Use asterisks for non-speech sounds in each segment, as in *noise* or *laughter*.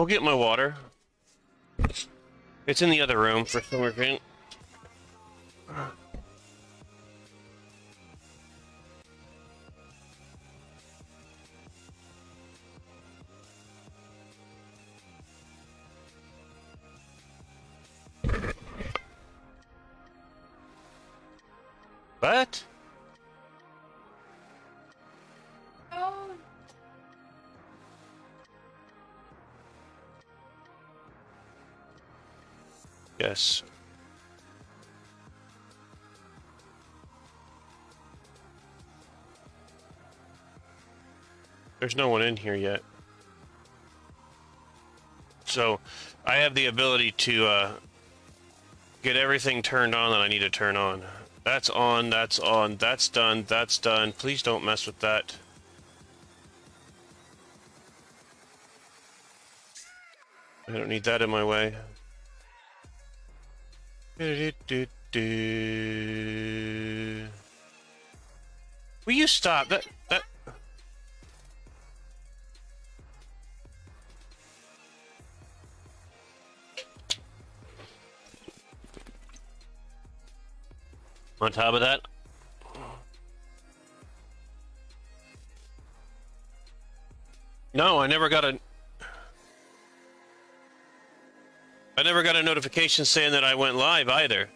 Go get my water. It's in the other room for some reason. Yes. There's no one in here yet. So, I have the ability to uh, get everything turned on that I need to turn on. That's on, that's on, that's done, that's done. Please don't mess with that. I don't need that in my way. *laughs* Will you stop? That that. On top of that, no, I never got a. I never got a notification saying that I went live either.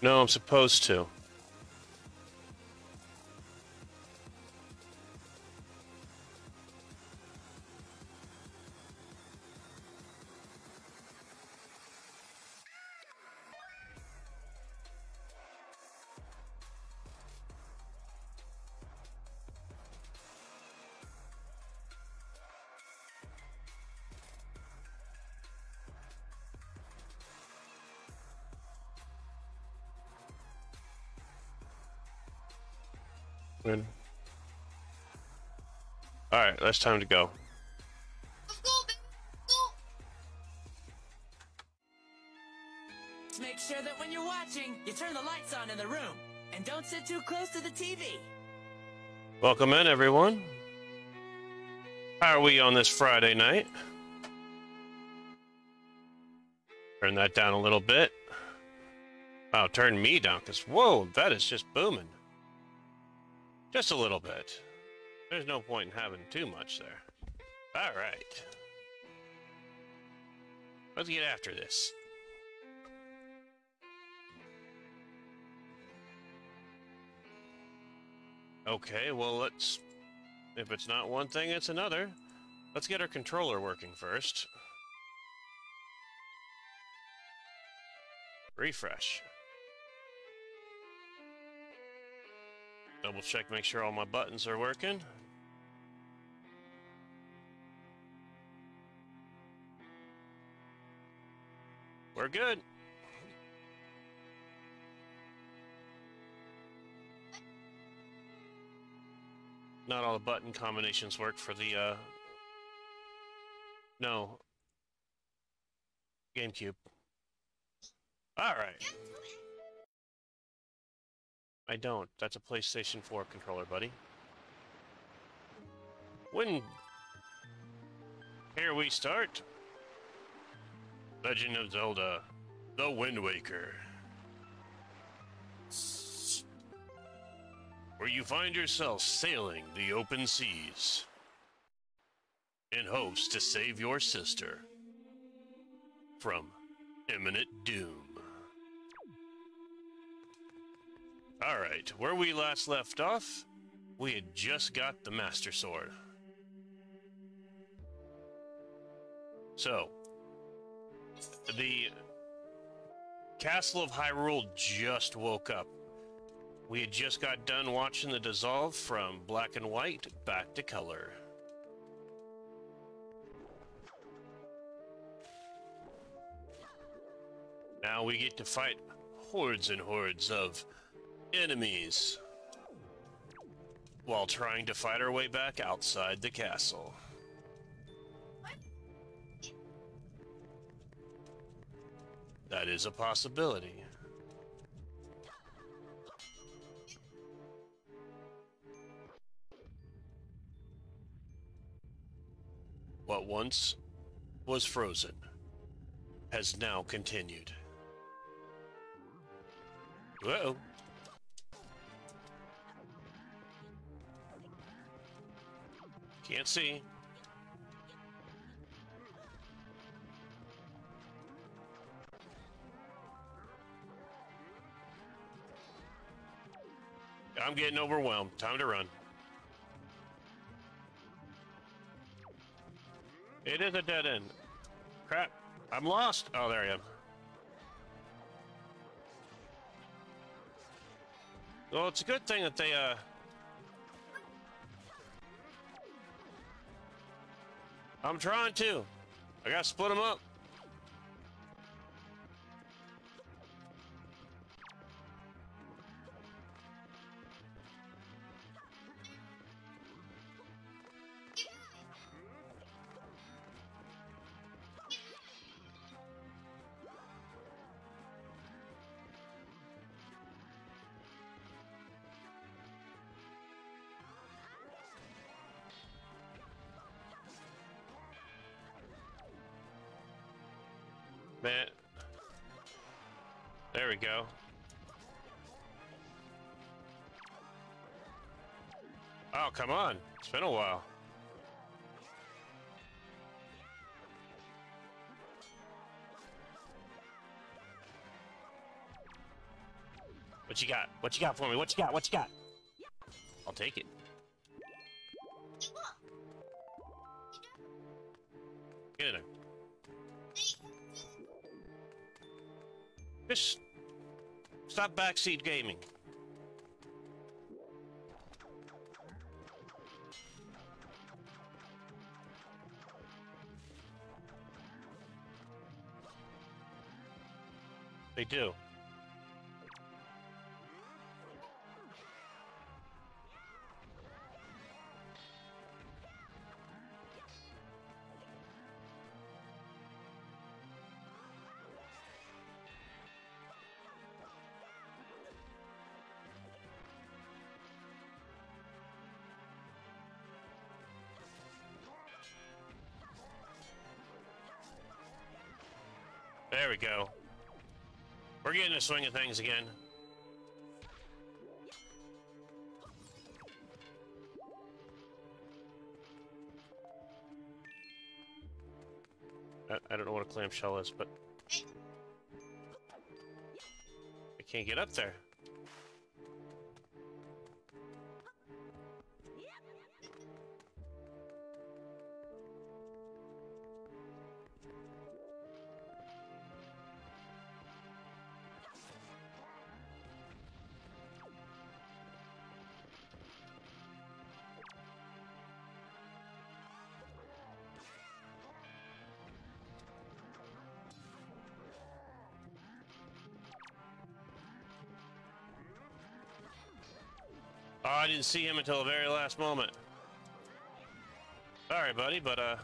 No, I'm supposed to. That's time to go. let's go, baby. Let's go. Make sure that when you're watching, you turn the lights on in the room. And don't sit too close to the TV. Welcome in, everyone. How are we on this Friday night? Turn that down a little bit. Wow, turn me down, because, whoa, that is just booming. Just a little bit. There's no point in having too much there. All right. Let's get after this. Okay, well, let's. If it's not one thing, it's another. Let's get our controller working first. Refresh. Double check, make sure all my buttons are working. We're good. Not all the button combinations work for the, uh... No. GameCube. Alright. I don't. That's a PlayStation 4 controller, buddy. When... Here we start. Legend of Zelda. The Wind Waker. Where you find yourself sailing the open seas. In hopes to save your sister. From imminent doom. Alright, where we last left off, we had just got the Master Sword. So, the Castle of Hyrule just woke up. We had just got done watching the dissolve from black and white back to color. Now we get to fight hordes and hordes of enemies while trying to fight our way back outside the castle. That is a possibility. What once was frozen has now continued. Uh-oh. Can't see. I'm getting overwhelmed. Time to run. It is a dead end. Crap. I'm lost. Oh, there I am. Well, it's a good thing that they, uh... I'm trying to. I gotta split them up. Come on. It's been a while. What you got? What you got for me? What you got? What you got? I'll take it. Get in there. Just stop backseat gaming. They do. Getting the swing of things again. I, I don't know what a clamshell is, but... I can't get up there. Didn't see him until the very last moment. Sorry, buddy, but, uh...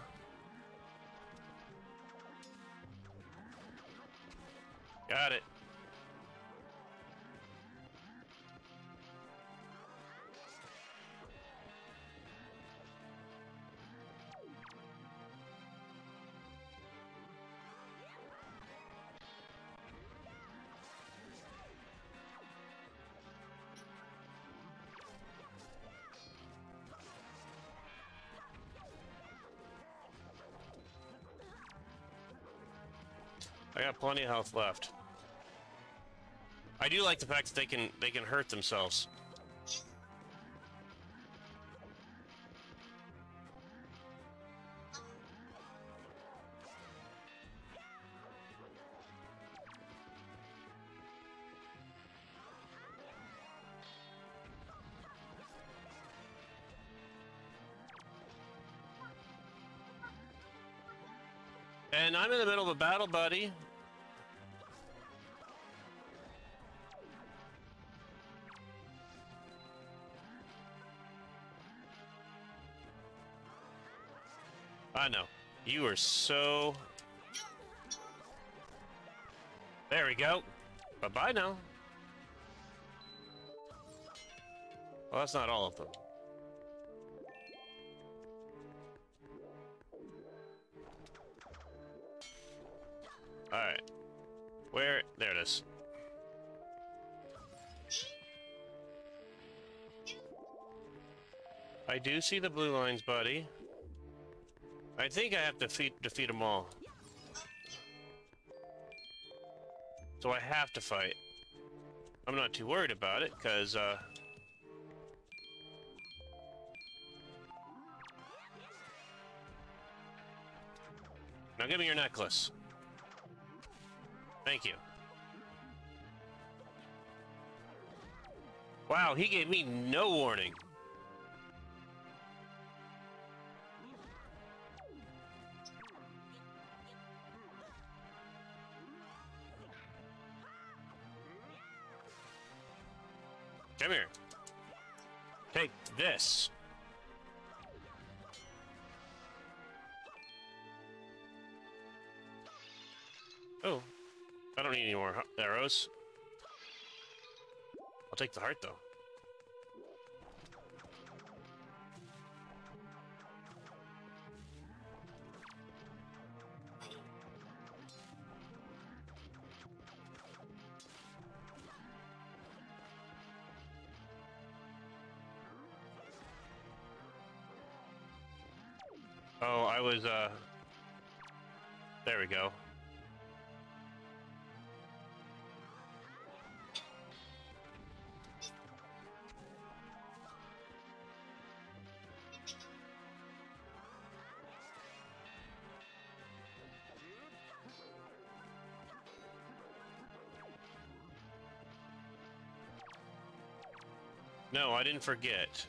plenty of health left. I do like the fact that they can they can hurt themselves. And I'm in the middle of a battle, buddy. You are so... There we go. Bye-bye now. Well, that's not all of them. Alright. Where? There it is. I do see the blue lines, buddy. I think I have to defeat, defeat them all. So I have to fight. I'm not too worried about it, because, uh... Now give me your necklace. Thank you. Wow, he gave me no warning. Come here. Take this. Oh, I don't need any more arrows. I'll take the heart though. No, I didn't forget.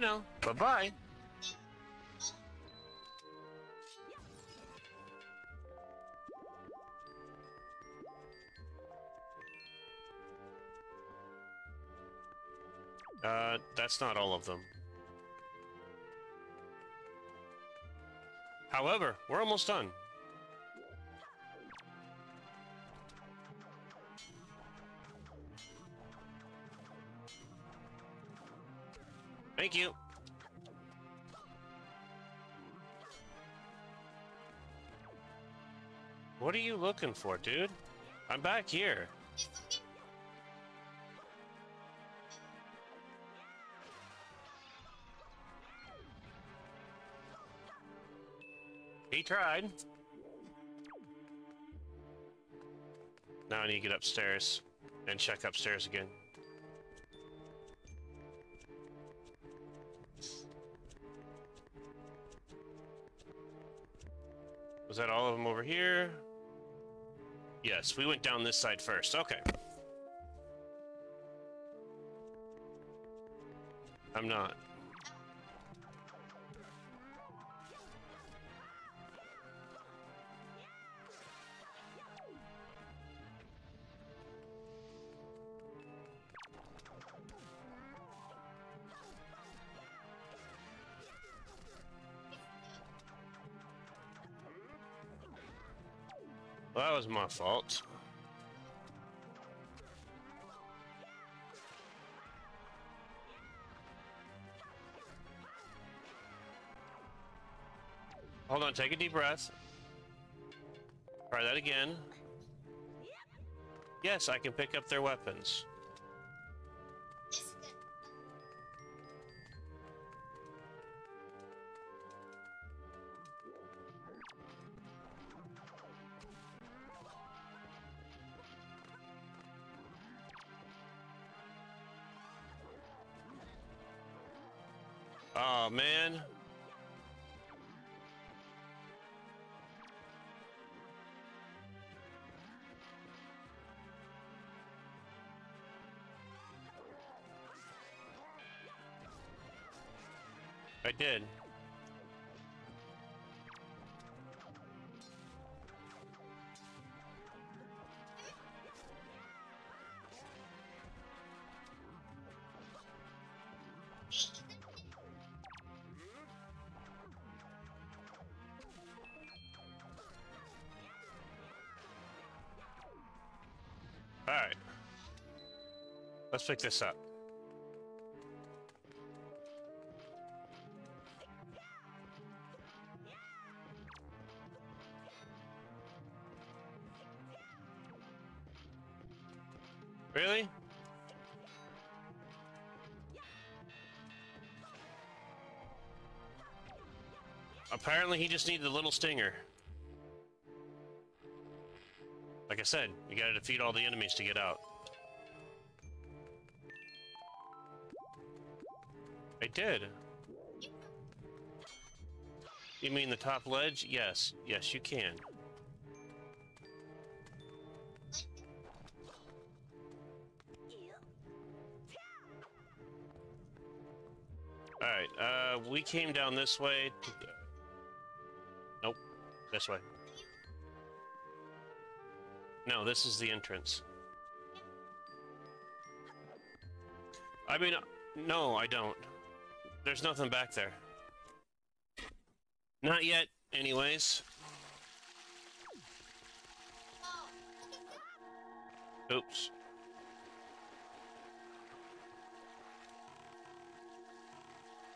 Now. Bye-bye. Uh, that's not all of them. However, we're almost done. Thank you. What are you looking for, dude? I'm back here. He tried. Now I need to get upstairs and check upstairs again. That all of them over here? Yes, we went down this side first. Okay. I'm not. My fault. Hold on, take a deep breath. Try that again. Yes, I can pick up their weapons. did. Alright. Let's pick this up. Apparently he just needed a little stinger. Like I said, you gotta defeat all the enemies to get out. I did. You mean the top ledge? Yes. Yes, you can. Alright, uh, we came down this way. To... This way. No, this is the entrance. I mean, uh, no, I don't. There's nothing back there. Not yet, anyways. Oops.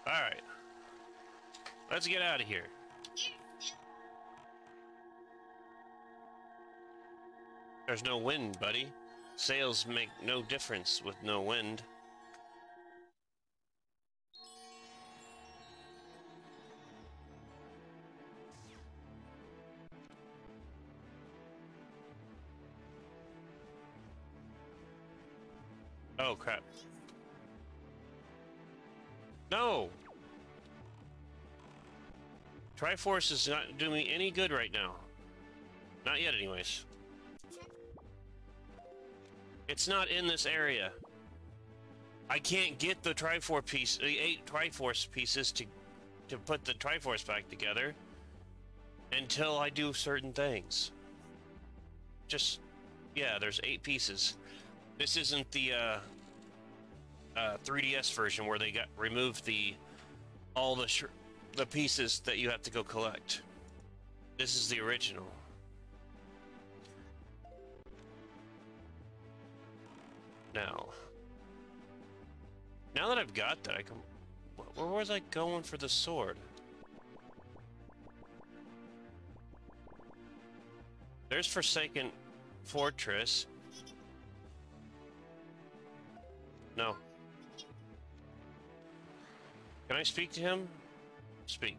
Alright. Let's get out of here. There's no wind, buddy. Sails make no difference with no wind. Oh, crap. No! Triforce is not doing me any good right now. Not yet, anyways. It's not in this area. I can't get the Triforce piece, the eight Triforce pieces to, to put the Triforce back together until I do certain things. Just, yeah, there's eight pieces. This isn't the uh, uh, 3DS version where they got removed the all the the pieces that you have to go collect. This is the original. Now, now that I've got that, I can. Where was I going for the sword? There's Forsaken Fortress. No. Can I speak to him? Speak.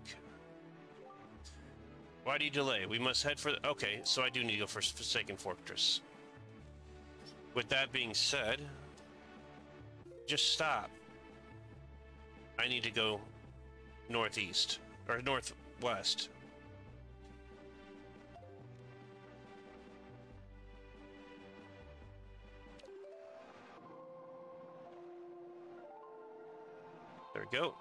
Why do you delay? We must head for the... Okay, so I do need to go for Forsaken Fortress. With that being said, just stop. I need to go northeast, or northwest. There we go.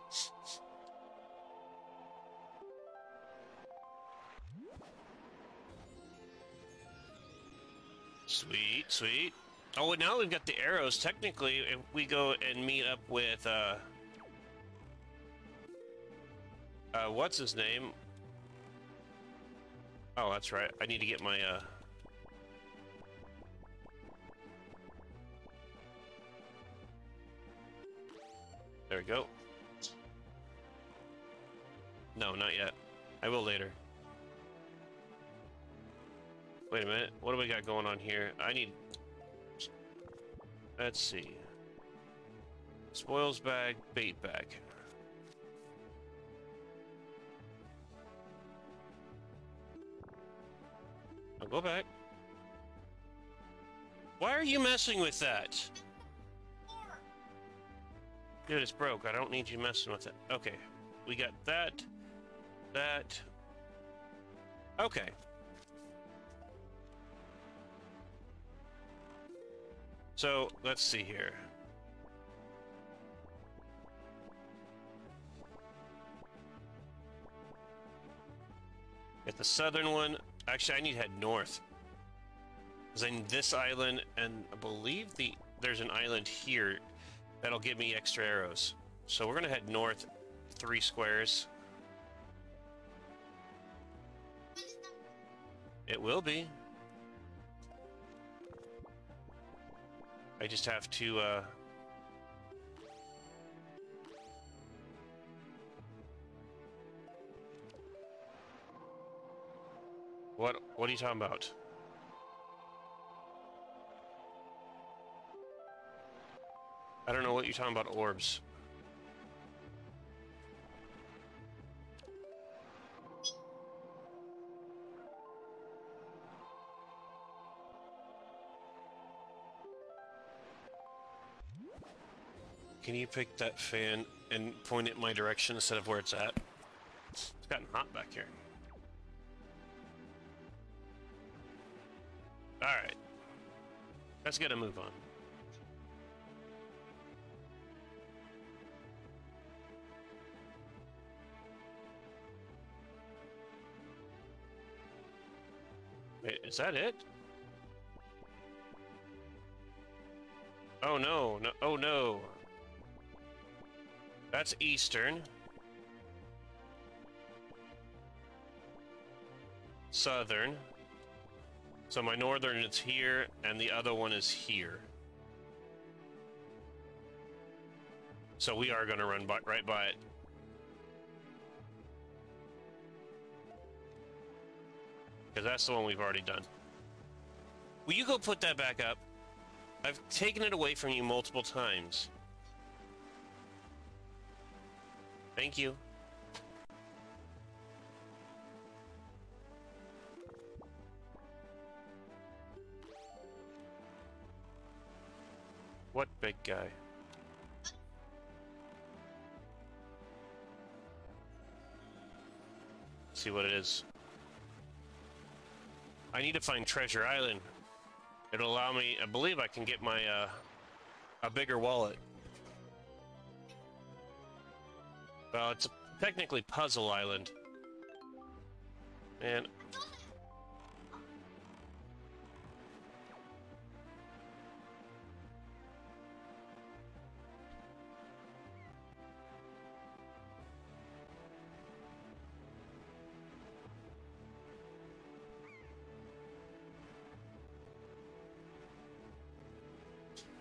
Sweet, sweet. Oh, and now we've got the arrows. Technically, if we go and meet up with, uh... Uh, what's his name? Oh, that's right. I need to get my, uh... There we go. No, not yet. I will later. Wait a minute. What do we got going on here? I need... Let's see. Spoils bag, bait bag. I'll go back. Why are you messing with that? Dude, it's broke. I don't need you messing with it. Okay. We got that. That. Okay. So, let's see here. Get the southern one. Actually, I need to head north. Because I need this island, and I believe the there's an island here that'll give me extra arrows. So we're gonna head north three squares. It will be. I just have to, uh... What, what are you talking about? I don't know what you're talking about orbs. Can you pick that fan and point it my direction instead of where it's at? It's gotten hot back here. Alright. Let's get a move on. Wait, is that it? Oh no, no, oh no. That's Eastern. Southern. So my northern is here, and the other one is here. So we are going to run by, right by it. Because that's the one we've already done. Will you go put that back up? I've taken it away from you multiple times. Thank you. What big guy? See what it is. I need to find Treasure Island. It'll allow me, I believe I can get my, uh, a bigger wallet. Well, it's technically Puzzle Island. And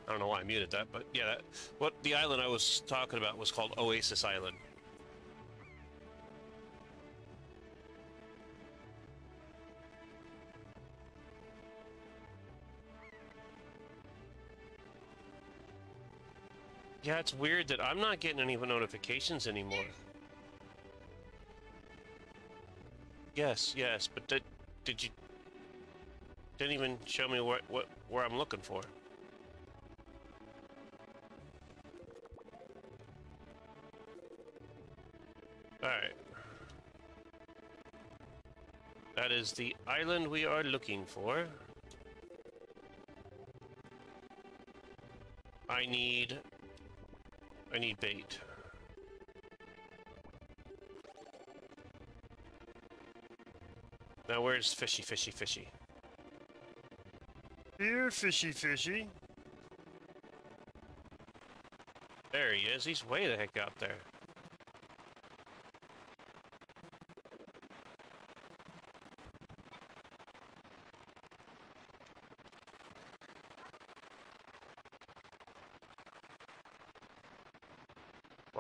I don't know why I muted that, but yeah, that, what the island I was talking about was called Oasis Island. Yeah, it's weird that I'm not getting any notifications anymore. Yes, yes, but did, did you didn't even show me what what where I'm looking for. Alright. That is the island we are looking for. I need... I need bait. Now where's fishy, fishy, fishy? Here, fishy, fishy. There he is. He's way the heck out there.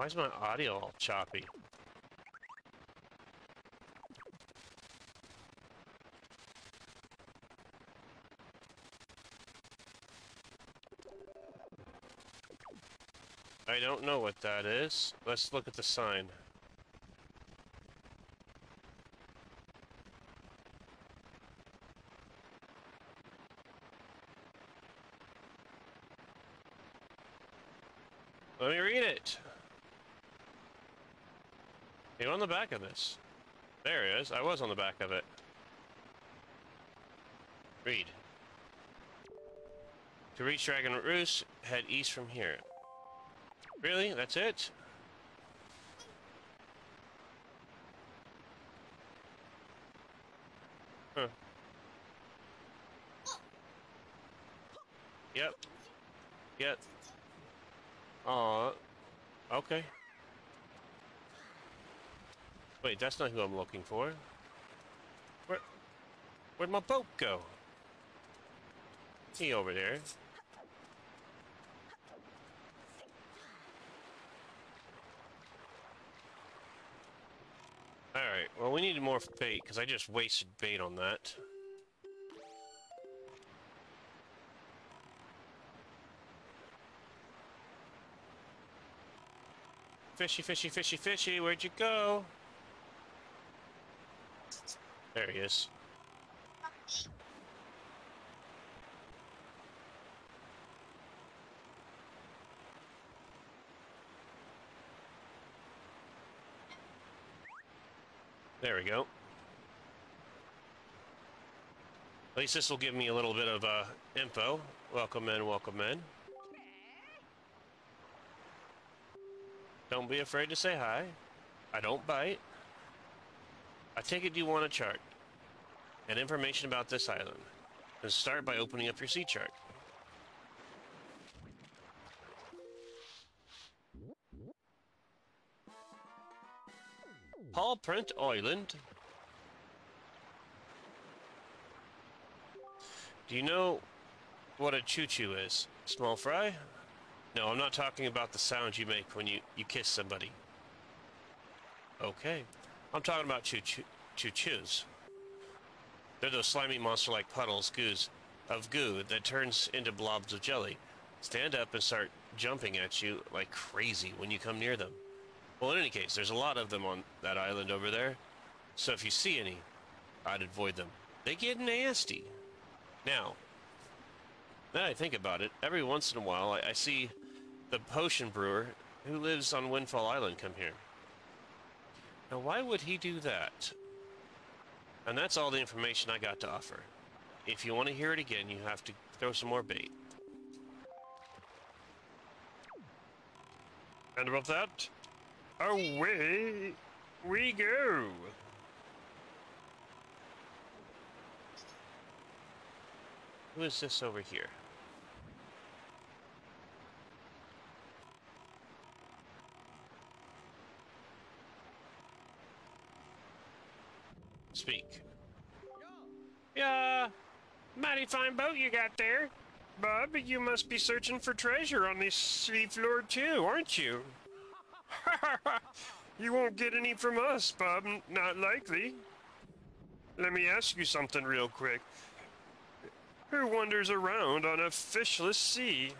Why is my audio all choppy? I don't know what that is. Let's look at the sign. Let me read it. You on the back of this? There he is. I was on the back of it. Read. To reach Dragon Roost, head east from here. Really? That's it? Huh. Yep. Yep. Aw. Okay. Wait, that's not who I'm looking for. Where, where'd my boat go? He over there. Alright. Well, we need more bait, because I just wasted bait on that. Fishy, fishy, fishy, fishy, where'd you go? There he is. There we go. At least this will give me a little bit of uh, info. Welcome in, welcome in. Don't be afraid to say hi. I don't bite. I take it you want a chart and information about this island. And start by opening up your sea chart. Pawprint Island. Do you know what a ChuChu is? Small fry? No, I'm not talking about the sound you make when you, you kiss somebody. Okay. I'm talking about ChuChu ChuChus. They're those slimy monster-like puddles goos, of goo that turns into blobs of jelly. Stand up and start jumping at you like crazy when you come near them. Well, in any case, there's a lot of them on that island over there. So if you see any, I'd avoid them. They get nasty. Now, now I think about it, every once in a while I, I see the potion brewer who lives on Windfall Island come here. Now, why would he do that? And that's all the information I got to offer. If you want to hear it again, you have to throw some more bait. And about that, away we go. Who is this over here? Speak. Yeah, mighty fine boat you got there. Bub, you must be searching for treasure on this seafloor too, aren't you? *laughs* you won't get any from us, Bub. Not likely. Let me ask you something real quick. Who wanders around on a fishless sea?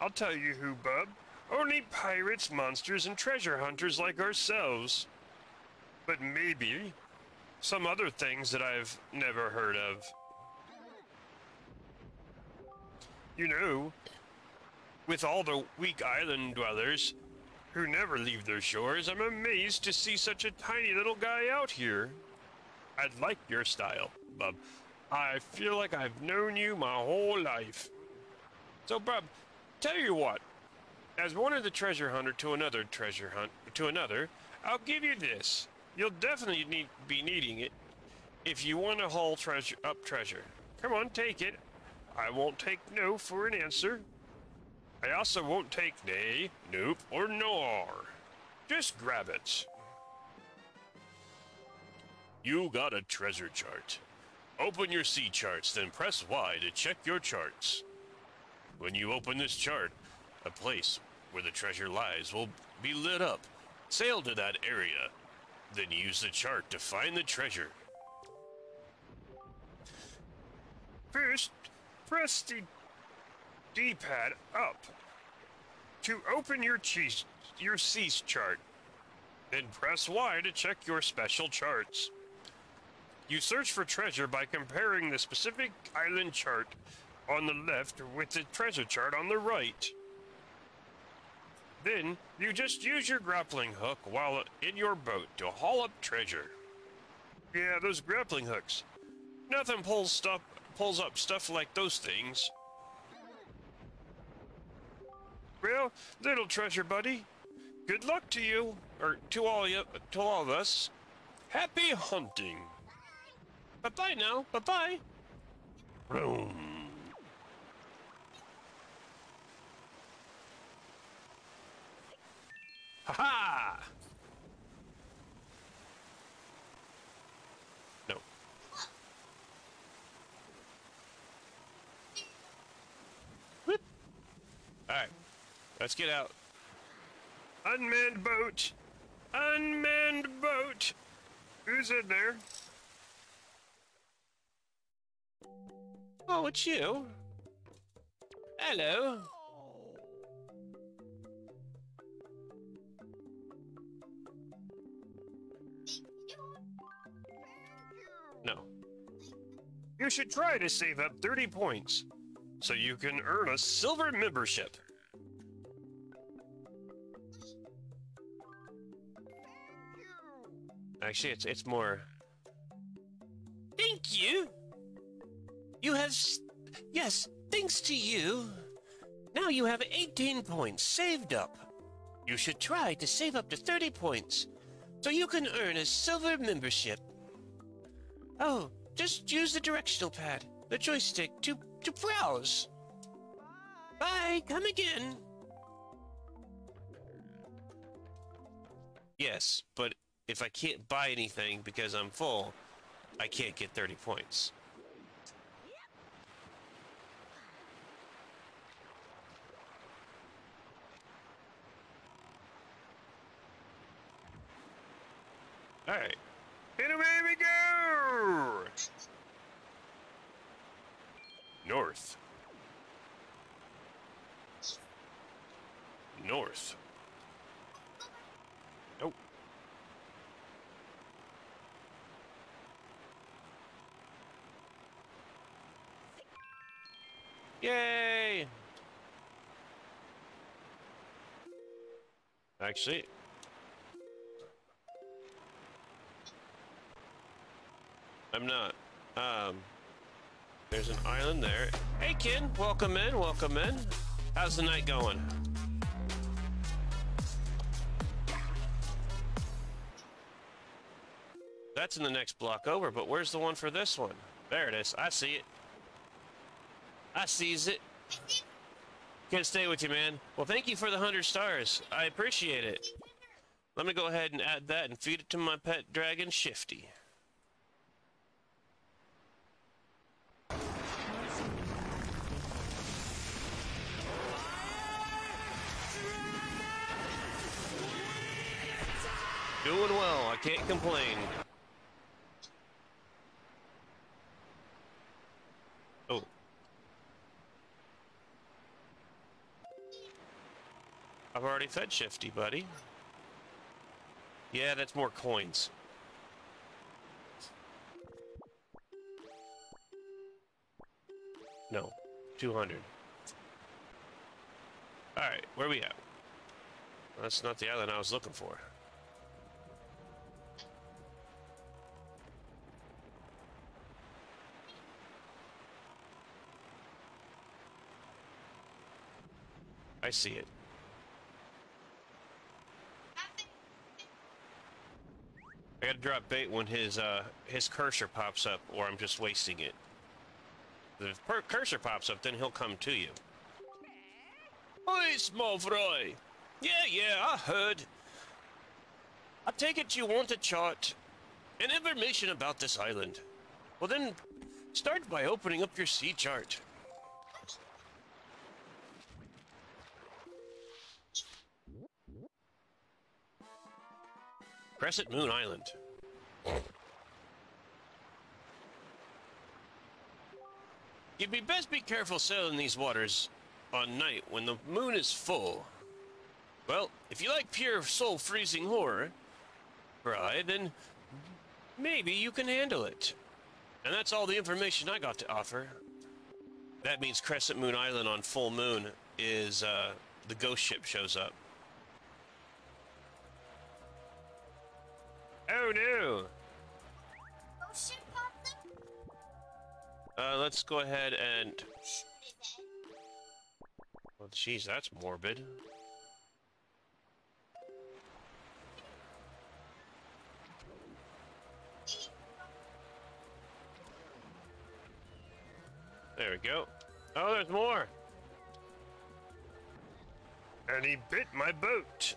I'll tell you who, Bub. Only pirates, monsters, and treasure hunters like ourselves. But maybe some other things that I've never heard of. You know, with all the weak island dwellers who never leave their shores, I'm amazed to see such a tiny little guy out here. I'd like your style, Bub. I feel like I've known you my whole life. So, Bub, tell you what. As one of the treasure hunter to another treasure hunt to another, I'll give you this. You'll definitely need be needing it if you want to haul treasure up treasure. Come on, take it. I won't take no for an answer. I also won't take nay, nope, or nor. Just grab it. You got a treasure chart. Open your sea charts, then press Y to check your charts. When you open this chart, a place where the treasure lies will be lit up. Sail to that area then use the chart to find the treasure. First, press the D-pad up to open your cheese, your cease chart. Then press Y to check your special charts. You search for treasure by comparing the specific island chart on the left with the treasure chart on the right. Then, you just use your grappling hook while in your boat to haul up treasure. Yeah, those grappling hooks. Nothing pulls stuff pulls up stuff like those things. Well, little treasure buddy, good luck to you, or to all you, to all of us. Happy hunting. Bye bye now. Bye bye. Boom. Ha ha! No. Whoop. All right, let's get out. Unmanned boat. unmanned boat. Who's in there? Oh, it's you. Hello. No. You should try to save up 30 points so you can earn a silver membership. Actually, it's it's more. Thank you. You have, yes, thanks to you. Now you have 18 points saved up. You should try to save up to 30 points, so you can earn a silver membership. Oh, just use the directional pad, the joystick, to to browse. Bye. Come again. Yes, but if I can't buy anything because I'm full, I can't get 30 points. All right. And away we go! North. North. Nope. Yay! Actually, I'm not. There's an island there. Hey, Ken. welcome in, welcome in. How's the night going? That's in the next block over, but where's the one for this one? There it is. I see it. I sees it. Can't stay with you, man. Well, thank you for the 100 stars. I appreciate it. Let me go ahead and add that and feed it to my pet dragon, Shifty. Doing well. I can't complain. Oh. I've already fed Shifty, buddy. Yeah, that's more coins. No, 200. Alright, where are we at? That's not the island I was looking for. I see it. I gotta drop bait when his uh his cursor pops up, or I'm just wasting it. If per- cursor pops up, then he'll come to you. Small fry. Yeah, yeah, I heard. I take it you want a chart and information about this island. Well, then, start by opening up your sea chart. Crescent Moon Island. You'd be best be careful sailing these waters on night when the moon is full. Well, if you like pure soul freezing horror, Bri, then maybe you can handle it. And that's all the information I got to offer. That means Crescent Moon Island on full moon is uh, the ghost ship shows up. Oh no! Oh. Uh, let's go ahead and. Well, jeez, that's morbid. There we go. Oh, there's more. And he bit my boat.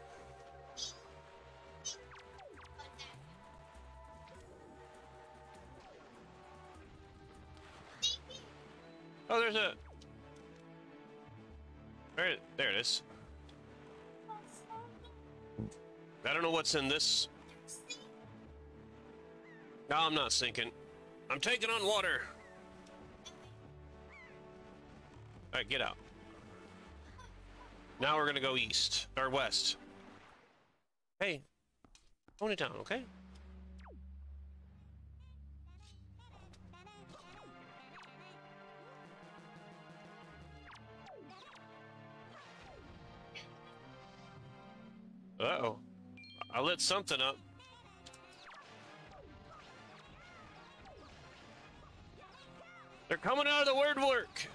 Oh, there's a. There, there it is. I don't know what's in this. No, I'm not sinking. I'm taking on water. All right, get out. Now we're gonna go east or west. Hey, down, okay? Uh-oh. I lit something up. They're coming out of the word work.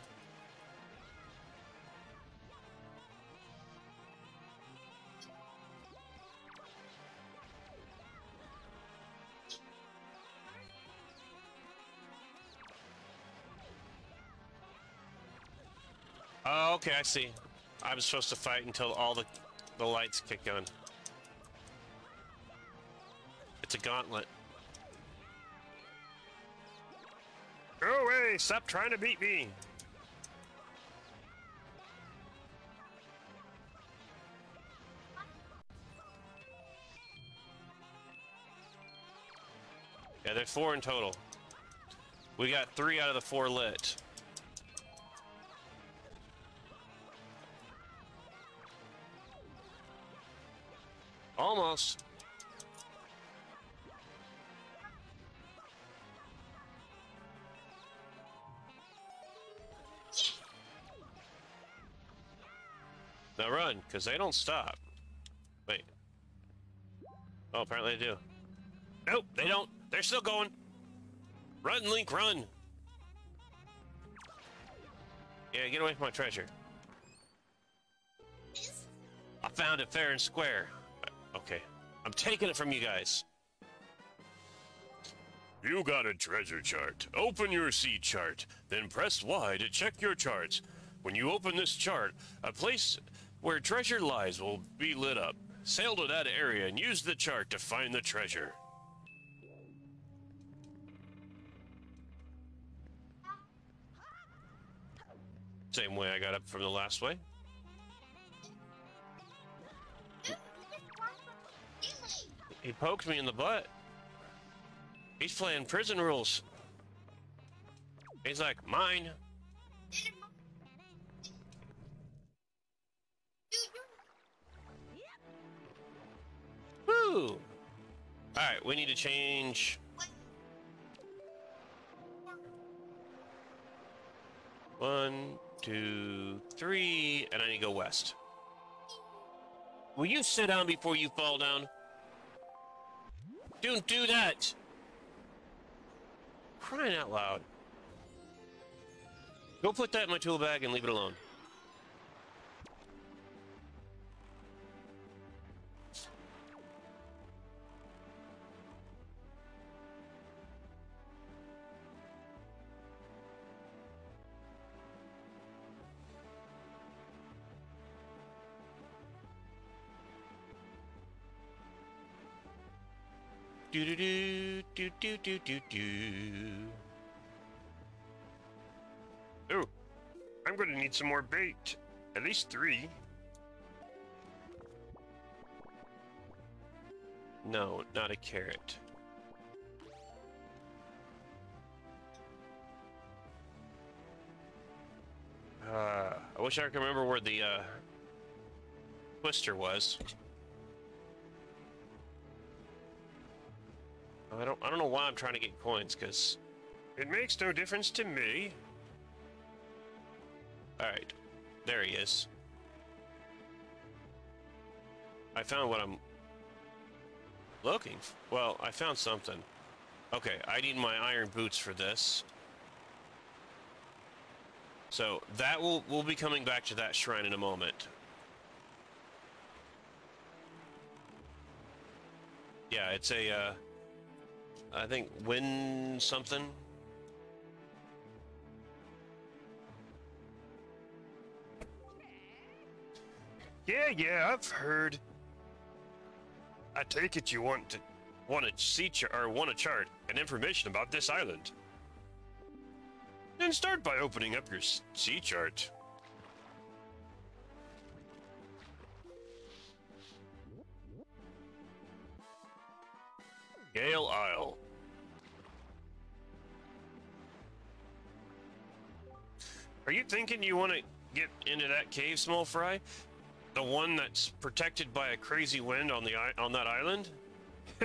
Oh, okay, I see. I was supposed to fight until all the, the lights kick on. It's a gauntlet. Go away! Stop trying to beat me! Yeah, there's four in total. We got three out of the four lit. Almost. Now run, because they don't stop. Wait. Oh, apparently they do. Nope, they don't. They're still going. Run, Link, run. Yeah, get away from my treasure. I found it fair and square. Okay, I'm taking it from you guys. You got a treasure chart. Open your sea chart, then press Y to check your charts. When you open this chart, a place where treasure lies will be lit up. Sail to that area and use the chart to find the treasure. Same way I got up from the last way. He poked me in the butt. He's playing prison rules. He's like, mine. Woo! Alright, we need to change. One, two, three, and I need to go west. Will you sit down before you fall down? Don't do that! Crying out loud. Go put that in my tool bag and leave it alone. Do do do do do do do do. Oh, I'm gonna need some more bait. At least three. No, not a carrot. Uh, I wish I could remember where the uh, twister was. I don't. I don't know why I'm trying to get coins. Cause It makes no difference to me. all right, there he is. I found what I'm looking. f- Well, I found something. Okay, I need my iron boots for this. So that will we'll be coming back to that shrine in a moment. Yeah, it's a uh I think win something. Yeah, yeah, I've heard. I take it you want to want sea chart or want a chart and information about this island. Then start by opening up your sea chart. Gale Isle. Are you thinking you want to get into that cave, Small Fry? The one that's protected by a crazy wind on the on that island? *laughs*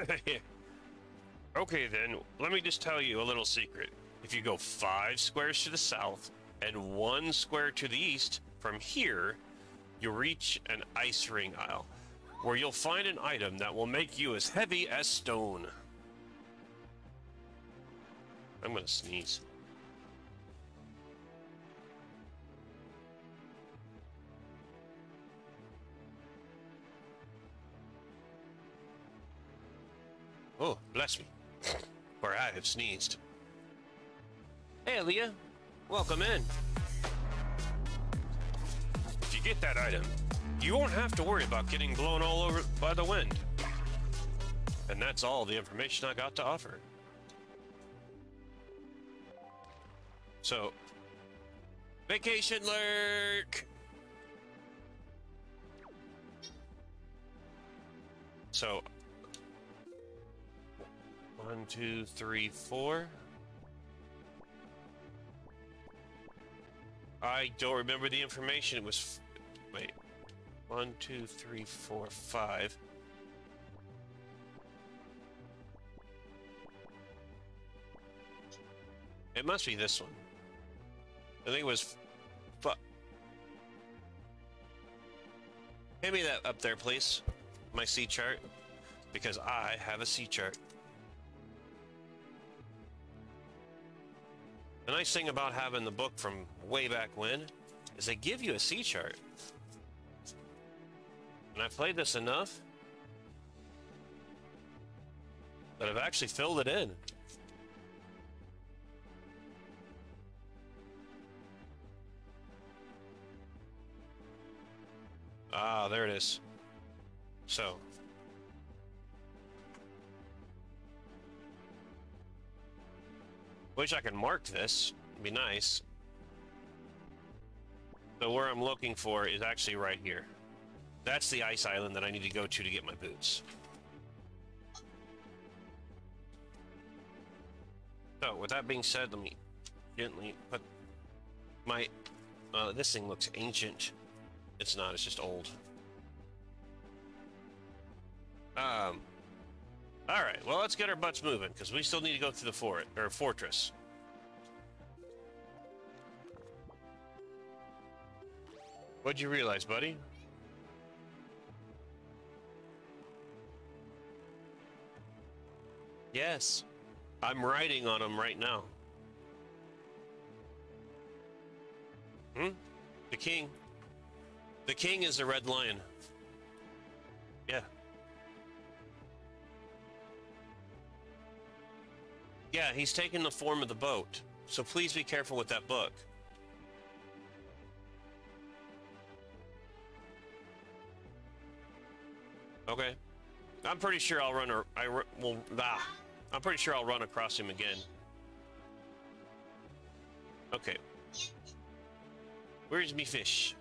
okay then, let me just tell you a little secret. If you go five squares to the south and one square to the east, from here, you'll reach an ice ring isle, where you'll find an item that will make you as heavy as stone. I'm gonna sneeze. Oh, bless me. For I have sneezed. Hey, Leah. Welcome in. If you get that item, you won't have to worry about getting blown all over by the wind. And that's all the information I got to offer. So, vacation lurk. So, one, two, three, four. I don't remember the information. It was. Wait. One, two, three, four, five. It must be this one. I think it was. Fu- Hand me that up there, please. My sea chart. Because I have a sea chart. The nice thing about having the book from way back when is they give you a sea chart. And I've played this enough that I've actually filled it in. Ah, there it is. So. Wish I could mark this. It'd be nice. So where I'm looking for is actually right here. That's the ice island that I need to go to to get my boots. So with that being said, let me gently put my. Uh, this thing looks ancient. It's not. It's just old. Um. All right. Well, let's get our butts moving because we still need to go through the fort or fortress. What'd you realize, buddy? Yes. I'm riding on them right now. Hmm? The king. The king is a red lion. Yeah. Yeah, he's taking the form of the boat. So please be careful with that book. Okay. I'm pretty sure I'll run. A, I will. Ah, I'm pretty sure I'll run across him again. Okay. Where's me fish?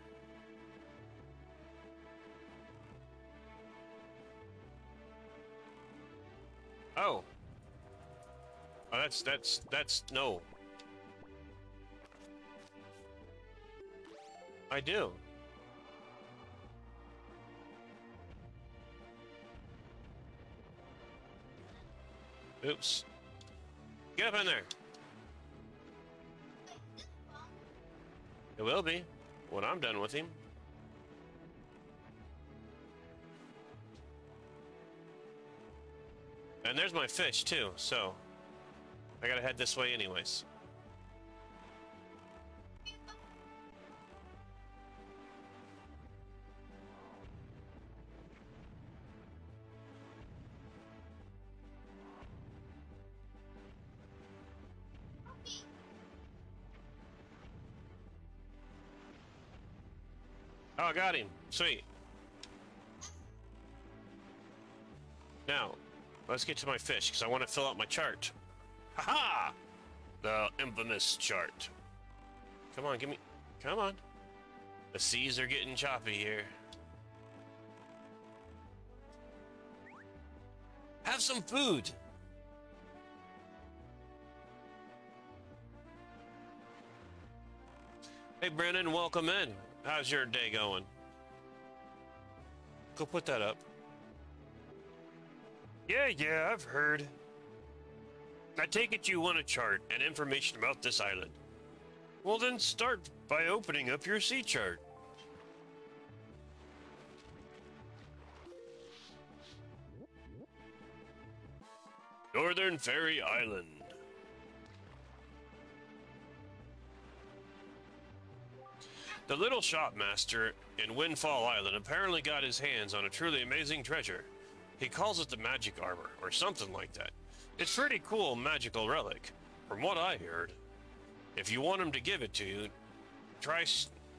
Oh. Oh, that's that's that's no. I do. Oops. Get up in there. It will be when I'm done with him. And there's my fish too, so I gotta head this way anyways. got him. Sweet. Now, let's get to my fish, because I want to fill out my chart. Ha ha! The infamous chart. Come on, give me... Come on. The seas are getting choppy here. Have some food! Hey, Brennan, welcome in. How's your day going? Go put that up. Yeah, yeah, I've heard. I take it you want a chart and information about this island. Well, then start by opening up your sea chart. Northern Fairy Island. The little shopmaster in Windfall Island apparently got his hands on a truly amazing treasure. He calls it the magic armor, or something like that. It's pretty cool magical relic, from what I heard. If you want him to give it to you, try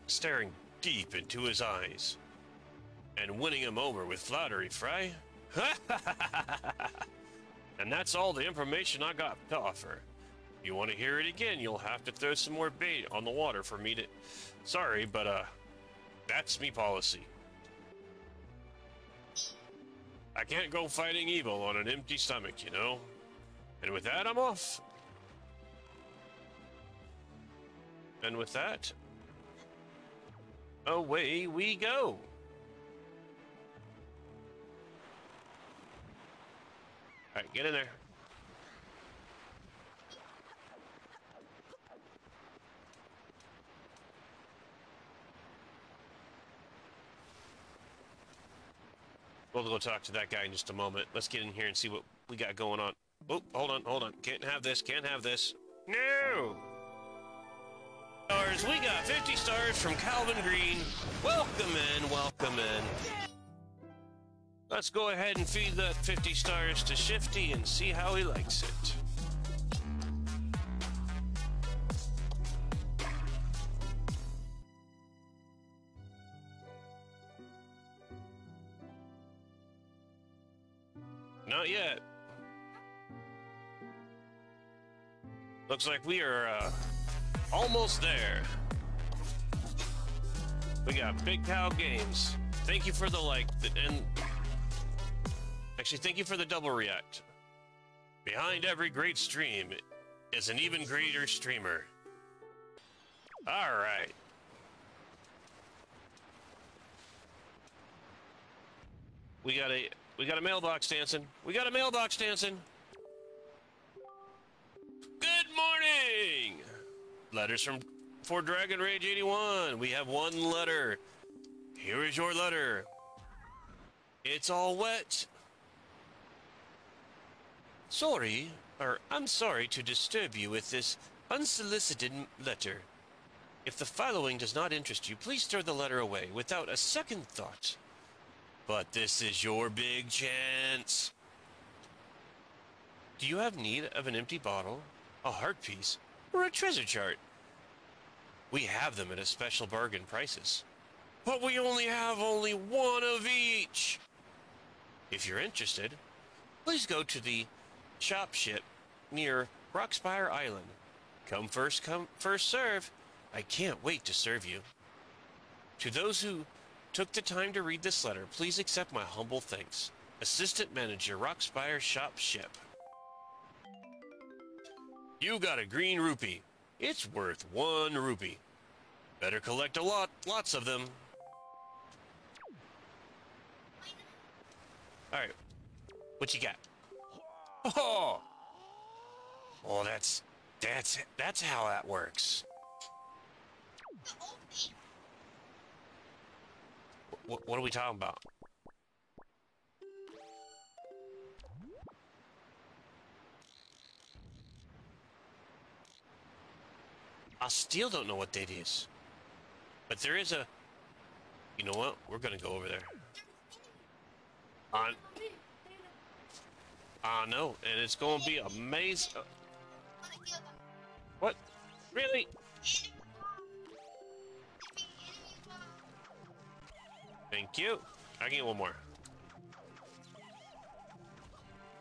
staring deep into his eyes and winning him over with flattery, Fry. *laughs* and that's all the information I got to offer. You want to hear it again, you'll have to throw some more bait on the water for me to. Sorry, but uh, that's me policy. I can't go fighting evil on an empty stomach, you know? And with that, I'm off. And with that, away we go. All right, get in there. We'll go talk to that guy in just a moment. Let's get in here and see what we got going on. Oh, hold on, hold on. Can't have this, can't have this. No! Stars, we got 50 stars from Calvin Green. Welcome in, welcome in. Let's go ahead and feed that 50 stars to Shifty and see how he likes it. Not yet. Looks like we are uh, almost there. We got Big Cow Games. Thank you for the like, and actually, thank you for the double react. Behind every great stream is an even greater streamer. All right. We got a we got a mailbox dancing. We got a mailbox dancing. Good morning. Letters from for Dragon Rage 81. We have one letter. Here is your letter. It's all wet. Sorry, or I'm sorry to disturb you with this unsolicited letter. If the following does not interest you, please throw the letter away without a second thought. But this is your big chance. Do you have need of an empty bottle, a heart piece, or a treasure chart? We have them at a special bargain prices. But we only have only one of each. If you're interested, please go to the shop ship near Rockspire Island. Come first, come first serve. I can't wait to serve you. To those who took the time to read this letter, please accept my humble thanks. Assistant Manager, Rockspire Shop Ship. You got a green rupee. It's worth one rupee. Better collect a lot, lots of them. All right, what you got? Oh, oh, that's that's that's how that works. What, what are we talking about? I still don't know what that is. But there is a... You know what? We're gonna go over there. On... I know, and it's gonna be amazing. What? Really? Thank you. I can get one more.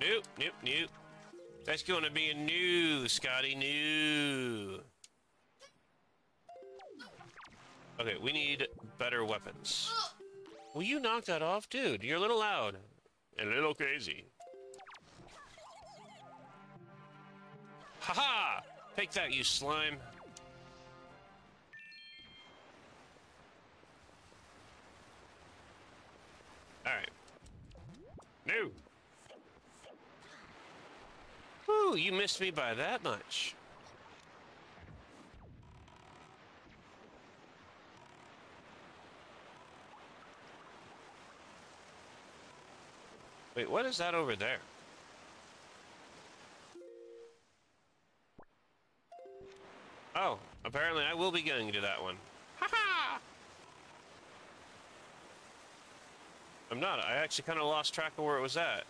Nope, nope, nope. That's gonna be a new, Scotty, new. Okay, we need better weapons. Will you knock that off, dude? You're a little loud. And a little crazy. Haha! Take that, you slime. Alright. No! Ooh, you missed me by that much. Wait, what is that over there? Oh, apparently I will be going to that one. Ha ha! I'm not. I actually kind of lost track of where it was at.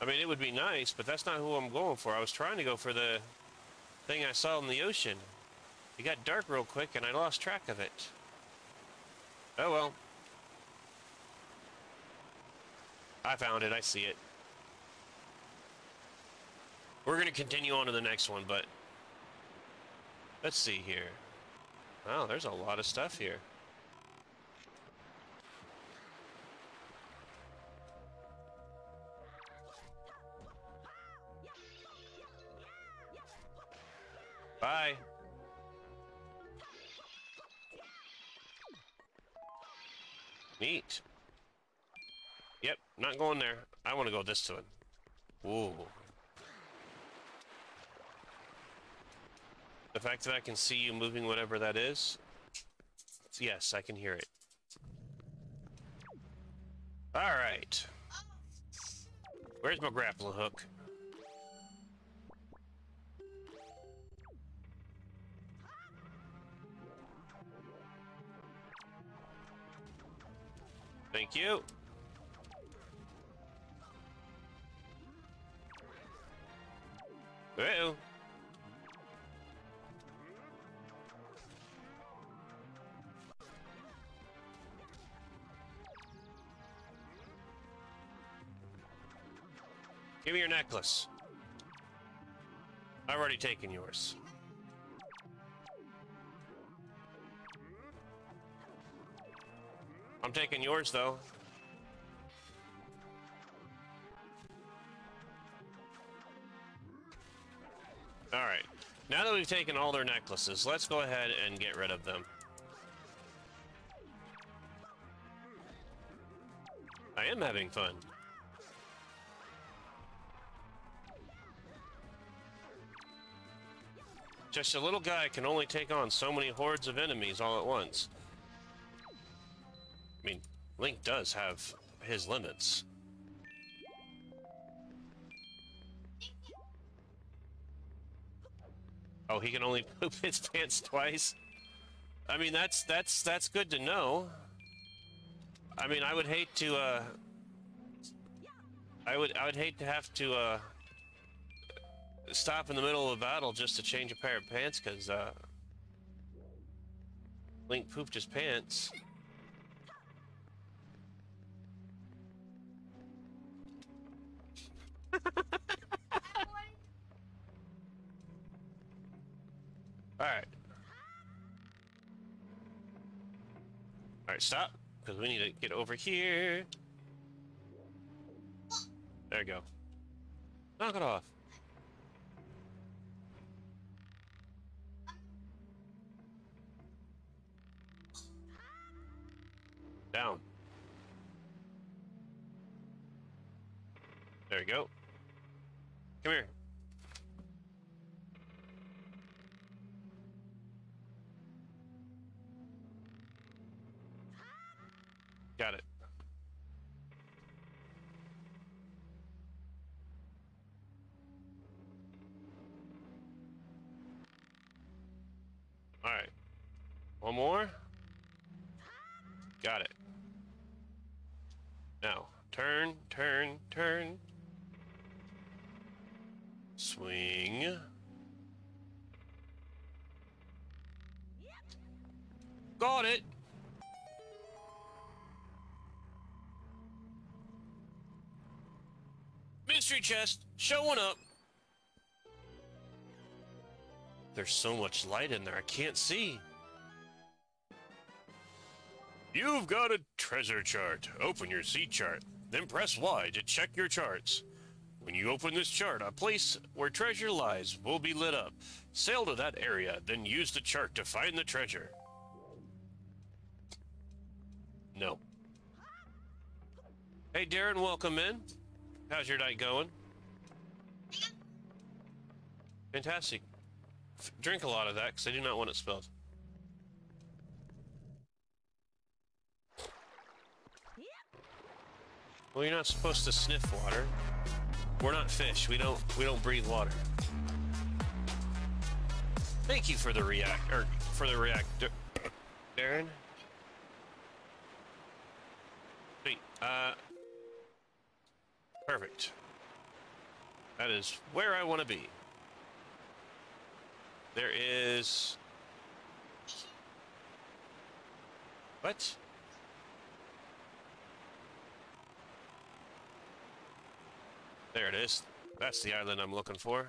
I mean, it would be nice, but that's not who I'm going for. I was trying to go for the thing I saw in the ocean. It got dark real quick, and I lost track of it. Oh well. I found it. I see it. We're going to continue on to the next one, but... Let's see here. Wow, there's a lot of stuff here. Bye. Neat. Yep, not going there. I want to go this one. Ooh. The fact that I can see you moving whatever that is, yes, I can hear it. Alright. Where's my grappling hook? Thank you. Uh-oh. Give me your necklace. I've already taken yours. I'm taking yours, though. Alright. Now that we've taken all their necklaces, let's go ahead and get rid of them. I am having fun. Just a little guy can only take on so many hordes of enemies all at once. I mean, Link does have his limits. Oh, he can only *laughs* poop his pants twice? I mean, that's that's that's good to know. I mean, I would hate to uh I would I would hate to have to uh stop in the middle of a battle just to change a pair of pants cuz uh Link pooped his pants. *laughs* Alright. Alright, stop. Because we need to get over here. There you go. Knock it off. Down. There you go. Come here. Got it. All right. One more. Got it. Now, turn, turn, turn. Swing. Got it. Mystery chest showing up. There's so much light in there, I can't see. You've got a treasure chart. Open your sea chart, then press Y to check your charts. When you open this chart, a place where treasure lies will be lit up. Sail to that area, then use the chart to find the treasure. No. Hey, Darren, welcome in. How's your night going? Fantastic. F- drink a lot of that because I do not want it spilled. Well, you're not supposed to sniff water. We're not fish. We don't. We don't breathe water. Thank you for the react or for the react, Darren. Sweet. Uh. Perfect. That is where I want to be. There is. What? There it is. That's the island I'm looking for.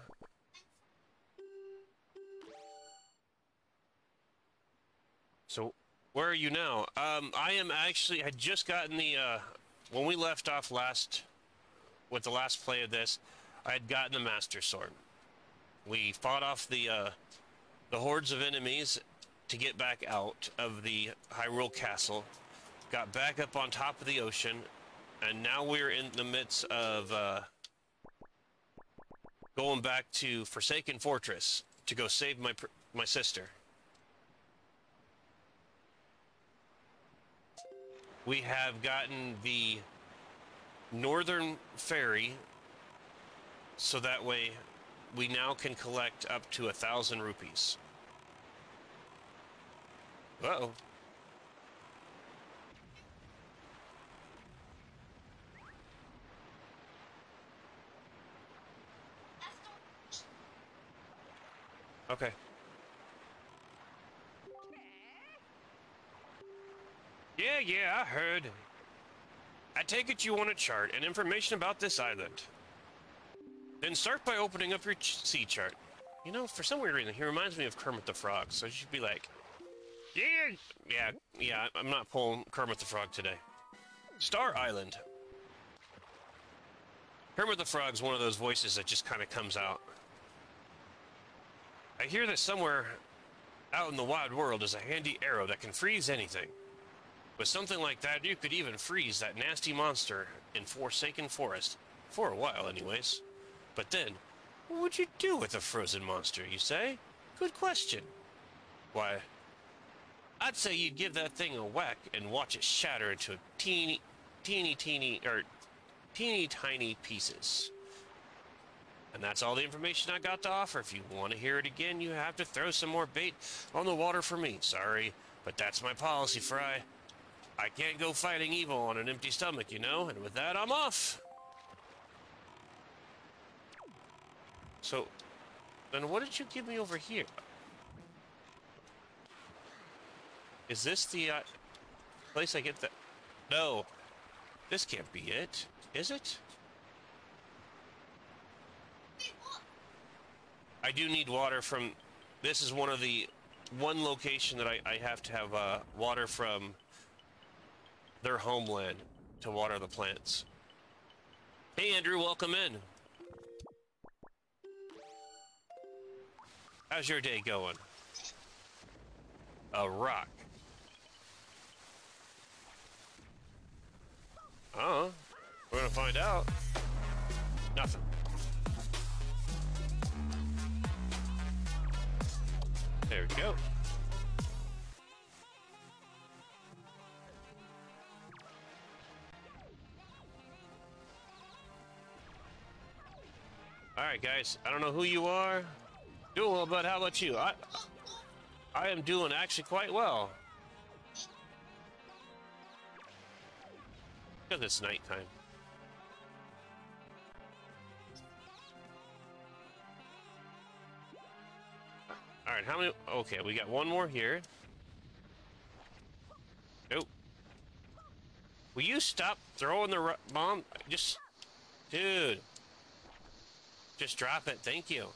So, where are you now? Um, I am actually had just gotten the uh, when we left off last with the last play of this, I had gotten the Master Sword. We fought off the uh, the hordes of enemies to get back out of the Hyrule Castle, got back up on top of the ocean, and now we're in the midst of uh, going back to Forsaken Fortress to go save my my sister. We have gotten the northern fairy so that way we now can collect up to a thousand rupees. Uh-oh. Okay. Yeah, yeah, I heard. I take it you want a chart and information about this island. Then start by opening up your ch- sea chart. You know, for some weird reason, he reminds me of Kermit the Frog, so you should be like, yeah, yeah, yeah, I'm not pulling Kermit the Frog today. Star Island. Kermit the Frog's one of those voices that just kind of comes out. I hear that somewhere out in the wide world is a handy arrow that can freeze anything. With something like that, you could even freeze that nasty monster in Forsaken Forest. For a while, anyways. But then, what would you do with a frozen monster, you say? Good question. Why, I'd say you'd give that thing a whack and watch it shatter into teeny, teeny, teeny, or teeny tiny pieces. And that's all the information I got to offer. If you want to hear it again, you have to throw some more bait on the water for me. Sorry, but that's my policy, Fry. I can't go fighting evil on an empty stomach, you know? And with that, I'm off. So, then what did you give me over here? Is this the uh, place I get the... No. This can't be it. Is it? I do need water from... This is one of the... One location that I, I have to have uh, water from their homeland to water the plants. Hey, Andrew, welcome in. How's your day going? A rock. Huh? we're gonna find out. Nothing. There we go. All right, guys. I don't know who you are. Doing well, but how about you? I, I am doing actually quite well. Because it's nighttime. All right, how many? Okay, we got one more here. Nope. Will you stop throwing the bomb? Just, dude. Just drop it. Thank you.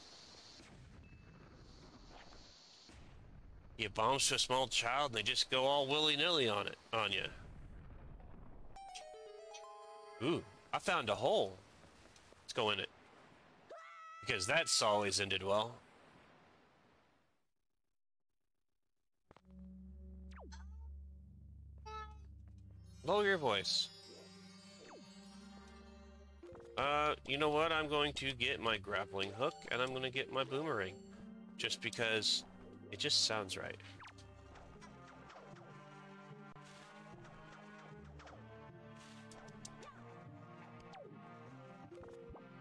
You bombs to a small child and they just go all willy-nilly on it, on you. Ooh, I found a hole. Let's go in it. Because that's always ended well. Lower your voice. Uh, you know what? I'm going to get my grappling hook and I'm going to get my boomerang. Just because it just sounds right.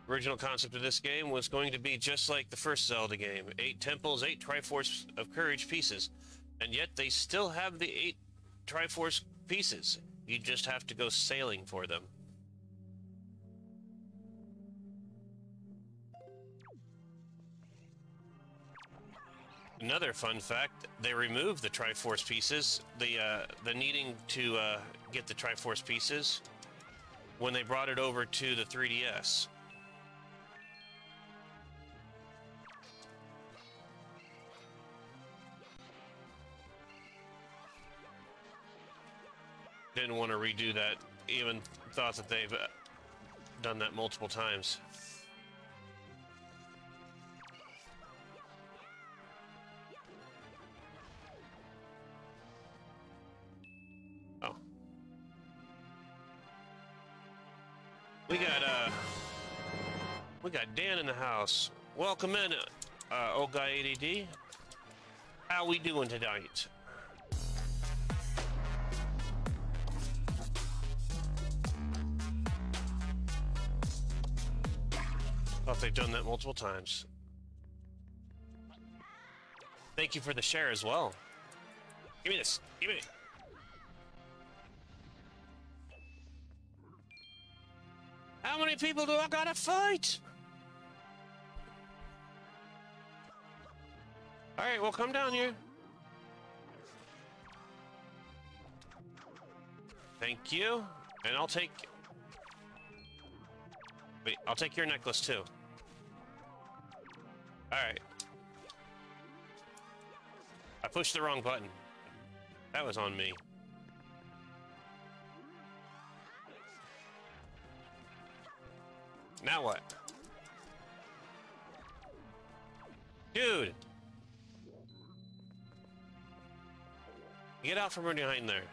Original concept of this game was going to be just like the first Zelda game. Eight temples, eight Triforce of Courage pieces. And yet they still have the eight Triforce pieces. You just have to go sailing for them. Another fun fact: they removed the Triforce pieces, the uh, the needing to uh, get the Triforce pieces, when they brought it over to the 3DS. Didn't want to redo that. Even thought that they've uh, done that multiple times. Oh. We got, uh... We got Dan in the house. Welcome in, uh, old guy ADD. How we doing tonight? Thought they've done that multiple times. Thank you for the share as well. Give me this. Give me it. How many people do I gotta fight? Alright, well, come down here. Thank you. And I'll take... Wait, I'll take your necklace too. Alright. I pushed the wrong button. That was on me. Now what? Dude! Get out from behind there.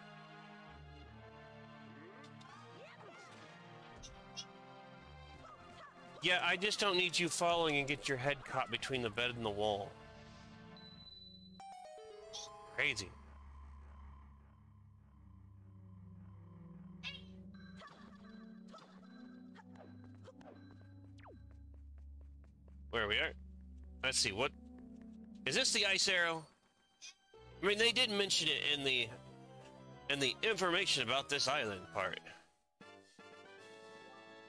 Yeah, I just don't need you falling and get your head caught between the bed and the wall. Crazy. Where are we are? Let's see, what... Is this the ice arrow? I mean, they did mention it in the... in the information about this island part.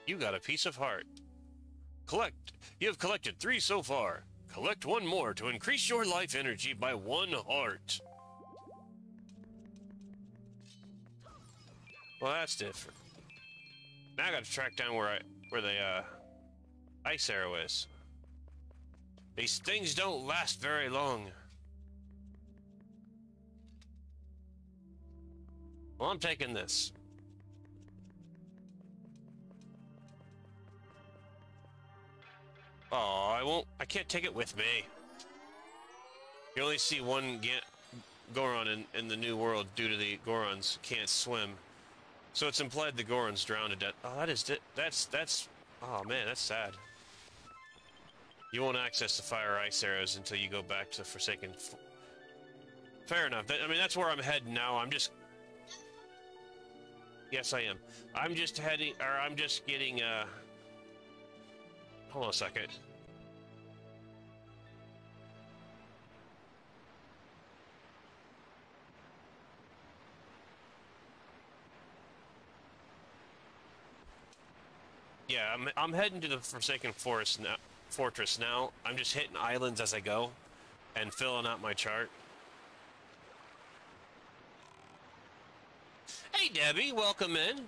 You got a piece of heart. Collect. You have collected three so far. Collect one more to increase your life energy by one heart. Well, that's different. Now I gotta track down where I where the uh, ice arrow is. These things don't last very long. Well, I'm taking this. Oh, I won't. I can't take it with me. You only see one Ga Goron in, in the new world due to the Gorons can't swim. So it's implied the Gorons drowned to death. Oh, that is that's that's. Oh man, that's sad. You won't access the fire ice arrows until you go back to the Forsaken. Fair enough. That, I mean, that's where I'm heading now. I'm just. Yes, I am. I'm just heading, or I'm just getting. Uh, Hold on a second. Yeah, I'm, I'm heading to the Forsaken Forest now, Fortress now. I'm just hitting islands as I go and filling out my chart. Hey, Debbie, welcome in.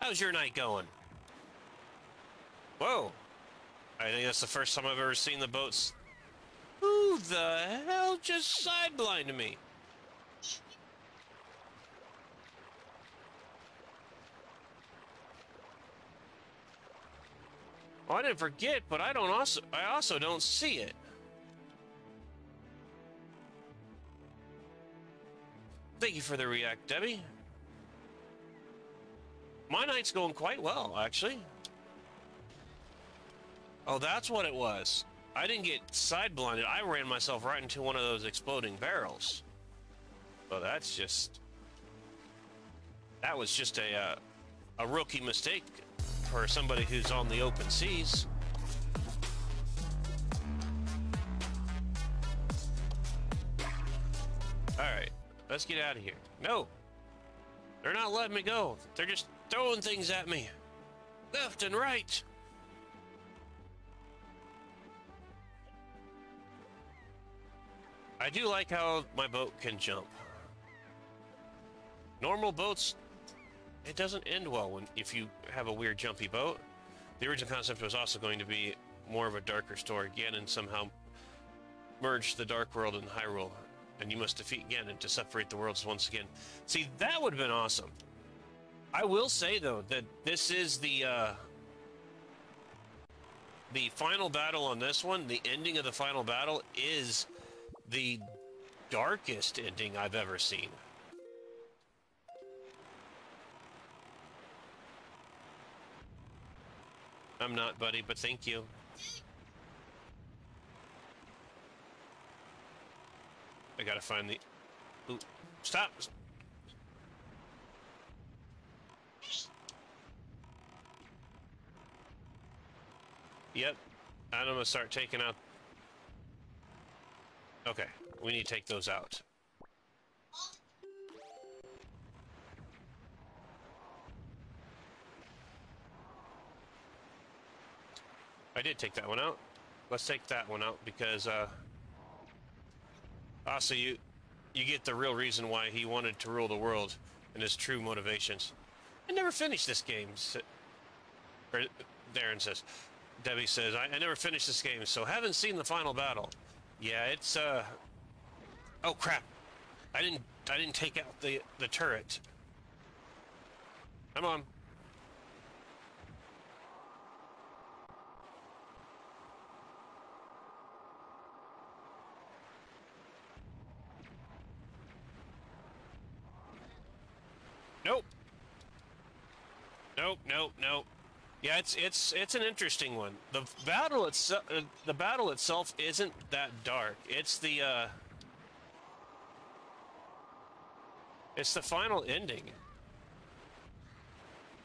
How's your night going? Whoa. I think that's the first time I've ever seen the boats. Who the hell just sidelined me? Well, I didn't forget, but I don't also I also don't see it. Thank you for the react, Debbie. My night's going quite well, actually. Oh, that's what it was. I didn't get side blinded. I ran myself right into one of those exploding barrels. Well, that's just. That was just a uh, a rookie mistake for somebody who's on the open seas. All right, let's get out of here. No, they're not letting me go. They're just throwing things at me, left and right. I do like how my boat can jump. Normal boats, it doesn't end well when if you have a weird jumpy boat. The original concept was also going to be more of a darker story again and somehow merge the Dark World and Hyrule. And you must defeat Ganon to separate the worlds once again. See, that would have been awesome. I will say though that this is the uh, the final battle on this one. The ending of the final battle is the darkest ending I've ever seen. I'm not, buddy, but thank you. I gotta find the. Ooh, stop! Yep, I'm gonna start taking out. Okay, we need to take those out. I did take that one out. Let's take that one out because uh also you you get the real reason why he wanted to rule the world and his true motivations. I never finished this game. Or Darren says. Debbie says, I, I never finished this game, so haven't seen the final battle. Yeah, it's uh Oh crap. I didn't I didn't take out the the turret. Come on. Nope. Nope, nope, nope. Yeah, it's it's it's an interesting one. The battle itself, uh, the battle itself isn't that dark. It's the uh, it's the final ending.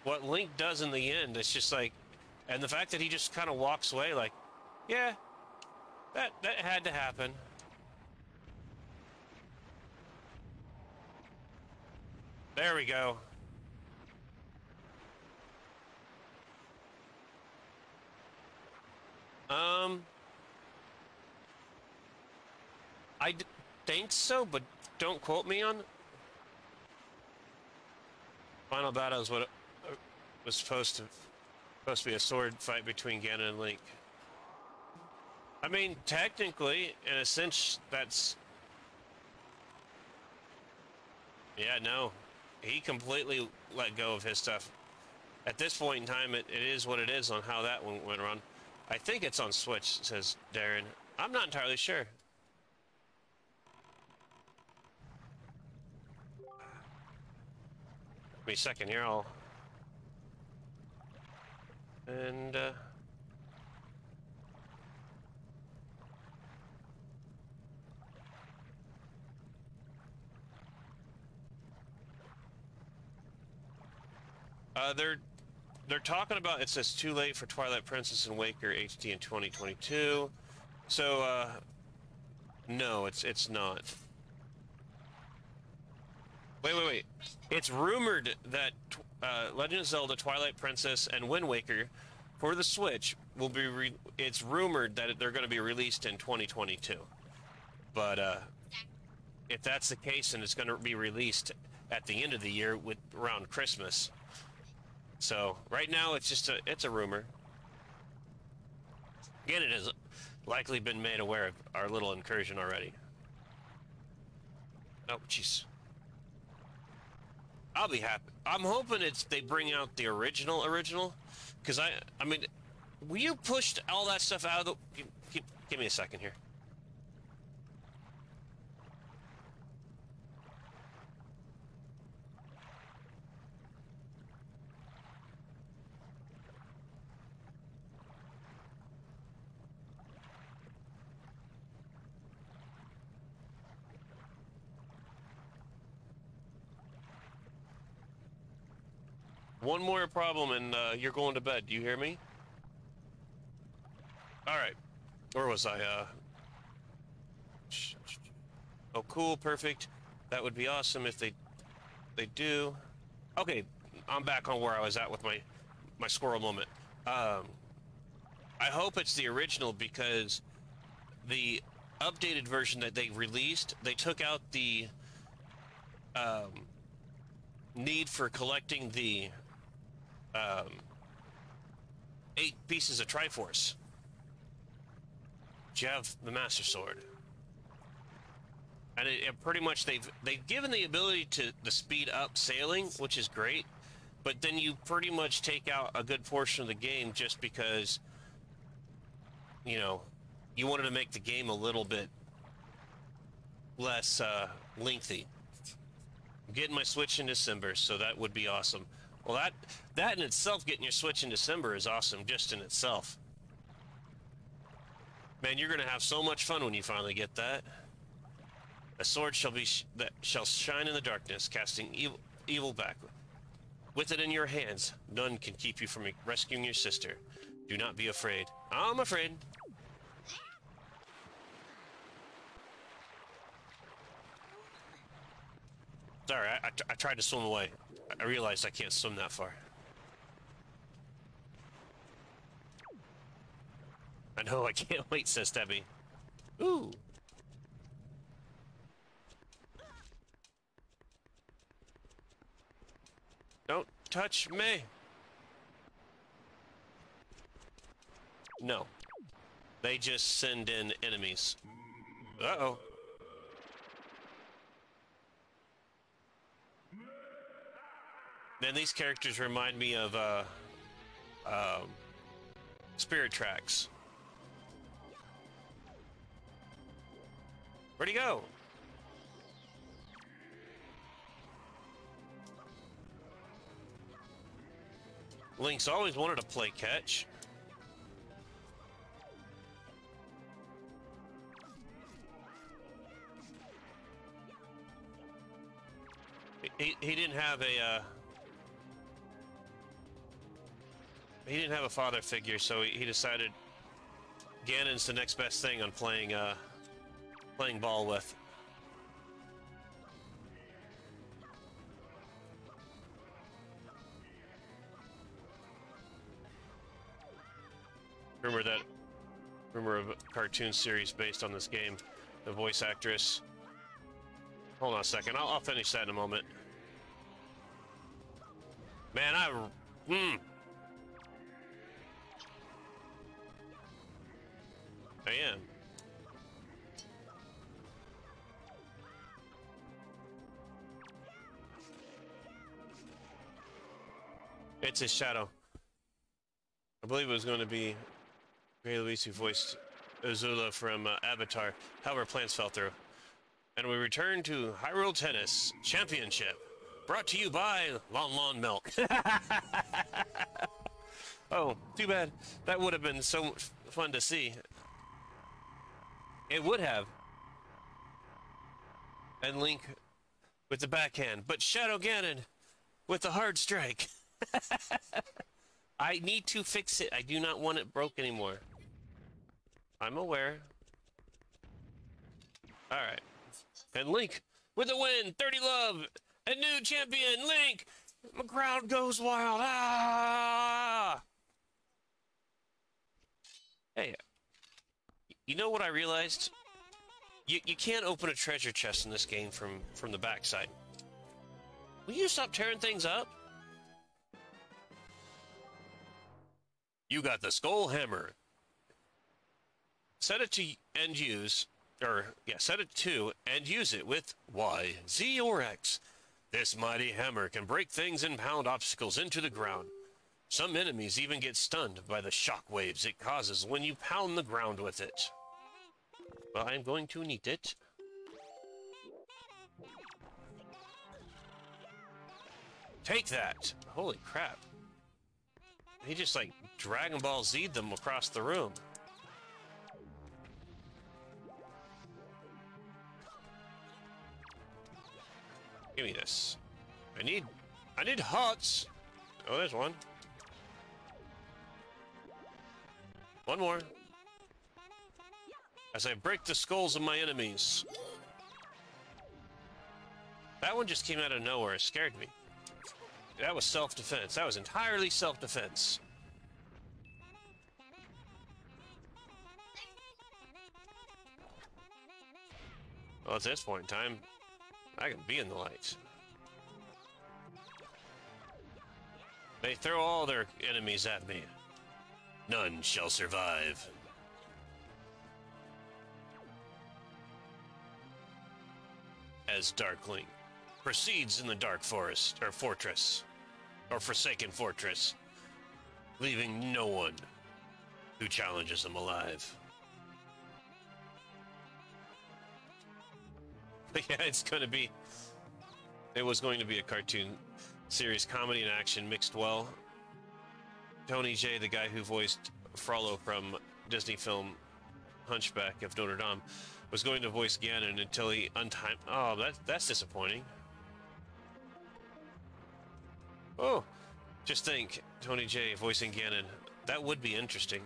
What Link does in the end, it's just like, and the fact that he just kind of walks away, like, yeah, that that had to happen. There we go. Um, I think so, but don't quote me on. Final battle is what uh, was supposed to supposed to be a sword fight between Ganon and Link. I mean, technically, in a sense, that's. Yeah, no, he completely let go of his stuff. At this point in time, it, it is what it is on how that one went around. I think it's on Switch, says Darren. I'm not entirely sure. Give me a second here, I'll... And, uh... Uh, they're they're talking about it says too late for Twilight Princess and Waker HD in 2022. So uh no, it's it's not. Wait, wait, wait. It's rumored that uh, Legend of Zelda Twilight Princess and Wind Waker for the Switch will be it's rumored that they're going to be released in 2022. But uh if that's the case and it's going to be released at the end of the year with around Christmas, so right now it's just a it's a rumor. Again, it has likely been made aware of our little incursion already. Oh, jeez. I'll be happy. I'm hoping it's they bring out the original original, because I I mean, you pushed all that stuff out of the. Give, give, give me a second here. One more problem and uh, you're going to bed. Do you hear me? All right. Where was I? Uh. Oh, cool. Perfect. That would be awesome if they they do. Okay, I'm back on where I was at with my my squirrel moment. Um, I hope it's the original because the updated version that they released, they took out the um, need for collecting the um, eight pieces of Triforce. You have the Master Sword, and it, it pretty much they've they've given the ability to the speed up sailing, which is great. But then you pretty much take out a good portion of the game just because, you know, you wanted to make the game a little bit less uh, lengthy. I'm getting my Switch in December, so that would be awesome. Well, that that in itself, getting your Switch in December is awesome just in itself. Man, you're gonna have so much fun when you finally get that. A sword shall be sh- that shall shine in the darkness, casting evil evil back. With it in your hands, none can keep you from rescuing your sister. Do not be afraid. I'm afraid. Sorry, I, I, I tried to swim away. I realized I can't swim that far. I know, I can't wait, says Debbie. Ooh. Don't touch me. No. They just send in enemies. Uh-oh. Then these characters remind me of, uh, um, Spirit Tracks. Where'd he go? Link's always wanted to play catch. He, he didn't have a uh, he didn't have a father figure, so he, he decided Ganon's the next best thing on playing uh, playing ball with. Rumor that rumor of a cartoon series based on this game. The voice actress. Hold on a second. I'll, I'll finish that in a moment. Man, I. Hmm. I am. It's his shadow. I believe it was going to be Grey DeLisle who voiced Azula from uh, Avatar. However, plans fell through. And we return to Hyrule Tennis Championship, brought to you by Lon Lon Milk. *laughs* oh, too bad. That would have been so fun to see. It would have. And Link with the backhand, but Shadow Ganon with the hard strike. *laughs* I need to fix it. I do not want it broke anymore. I'm aware. Alright. And Link with the win! 30 love! A new champion, Link! The crowd goes wild. Ah! Hey, you know what I realized? You, you can't open a treasure chest in this game from, from the backside. Will you stop tearing things up? You got the skull hammer. Set it to and use, or yeah, set it to and use it with Y, Z, or X. This mighty hammer can break things and pound obstacles into the ground. Some enemies even get stunned by the shock waves it causes when you pound the ground with it. Well, I'm going to need it. Take that! Holy crap. He just like Dragon Ball Z'd them across the room. Give me this. I need I need hearts. Oh, there's one. One more. As I break the skulls of my enemies. That one just came out of nowhere. It scared me. That was self-defense. That was entirely self-defense. Well, at this point in time, I can be in the lights. They throw all their enemies at me. None shall survive. As Darkling proceeds in the Dark Forest, or Fortress, or Forsaken Fortress, leaving no one who challenges him alive. *laughs* yeah, it's gonna be. It was going to be a cartoon series, comedy and action mixed well. Tony Jay, the guy who voiced Frollo from Disney film Hunchback of Notre Dame, was going to voice Ganon until he untimed. Oh, that that's disappointing. Oh, just think, Tony Jay voicing Ganon. That would be interesting.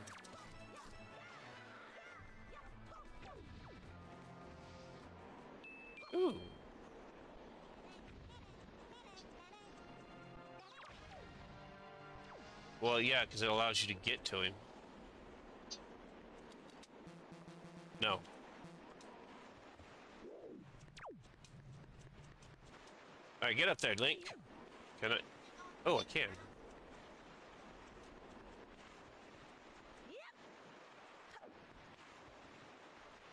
Ooh. Well, yeah, because it allows you to get to him. No. Alright, get up there, Link. Can I? Oh, I can.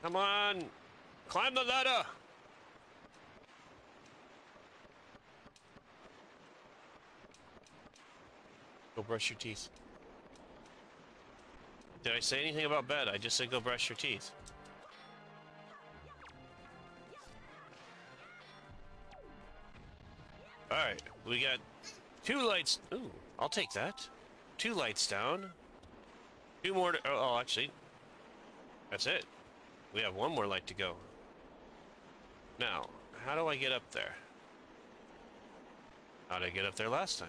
Come on! Climb the ladder! Go brush your teeth. Did I say anything about bed? I just said go brush your teeth. Alright, we got two lights. Ooh, I'll take that. Two lights down. Two more to, oh, oh, actually, that's it. We have one more light to go. Now, how do I get up there? How did I get up there last time?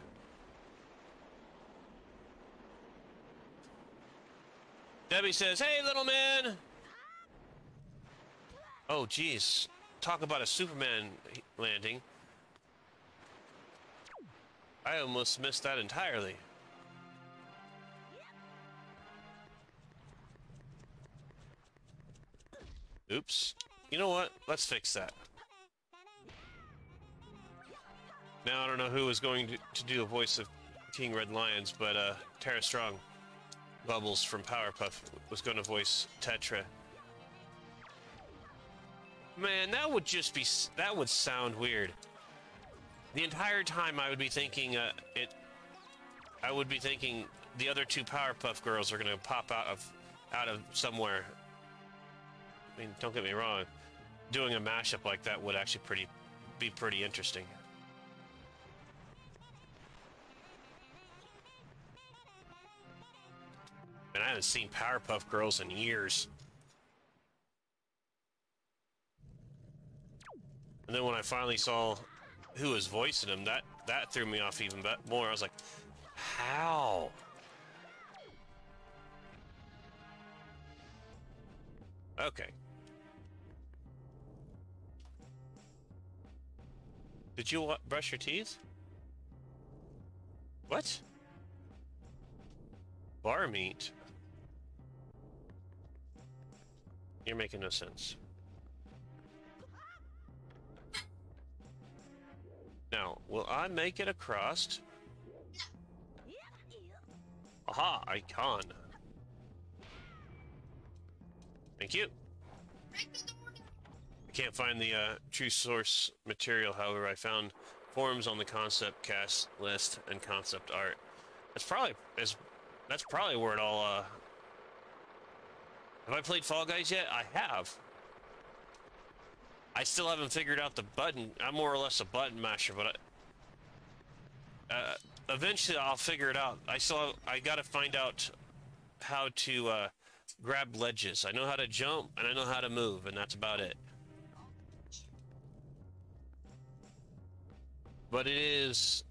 Debbie says, Hey, little man! Oh, geez. Talk about a Superman landing. I almost missed that entirely. Oops. You know what? Let's fix that. Now, I don't know who was going to, to do the voice of King Red Lions, but uh, Tara Strong, Bubbles from Powerpuff, was going to voice Tetra. Man, that would just be... That would sound weird. The entire time I would be thinking uh, it. I would be thinking the other two Powerpuff Girls are gonna pop out of out of somewhere. I mean, don't get me wrong. Doing a mashup like that would actually pretty be pretty interesting. And I haven't seen Powerpuff Girls in years. And then when I finally saw who was voicing him, that that threw me off even more. I was like, how? Okay. Did you brush your teeth? What? Bar meat? You're making no sense. Now, will I make it across? Aha, icon. Thank you. I can't find the uh, true source material, however, I found forums on the concept cast list and concept art. That's probably that's, that's probably where it all. Uh... Have I played Fall Guys yet? I have. I still haven't figured out the button. I'm more or less a button masher, but I, uh, eventually I'll figure it out. I still have, I got to find out how to uh, grab ledges. I know how to jump and I know how to move, and that's about it. But it is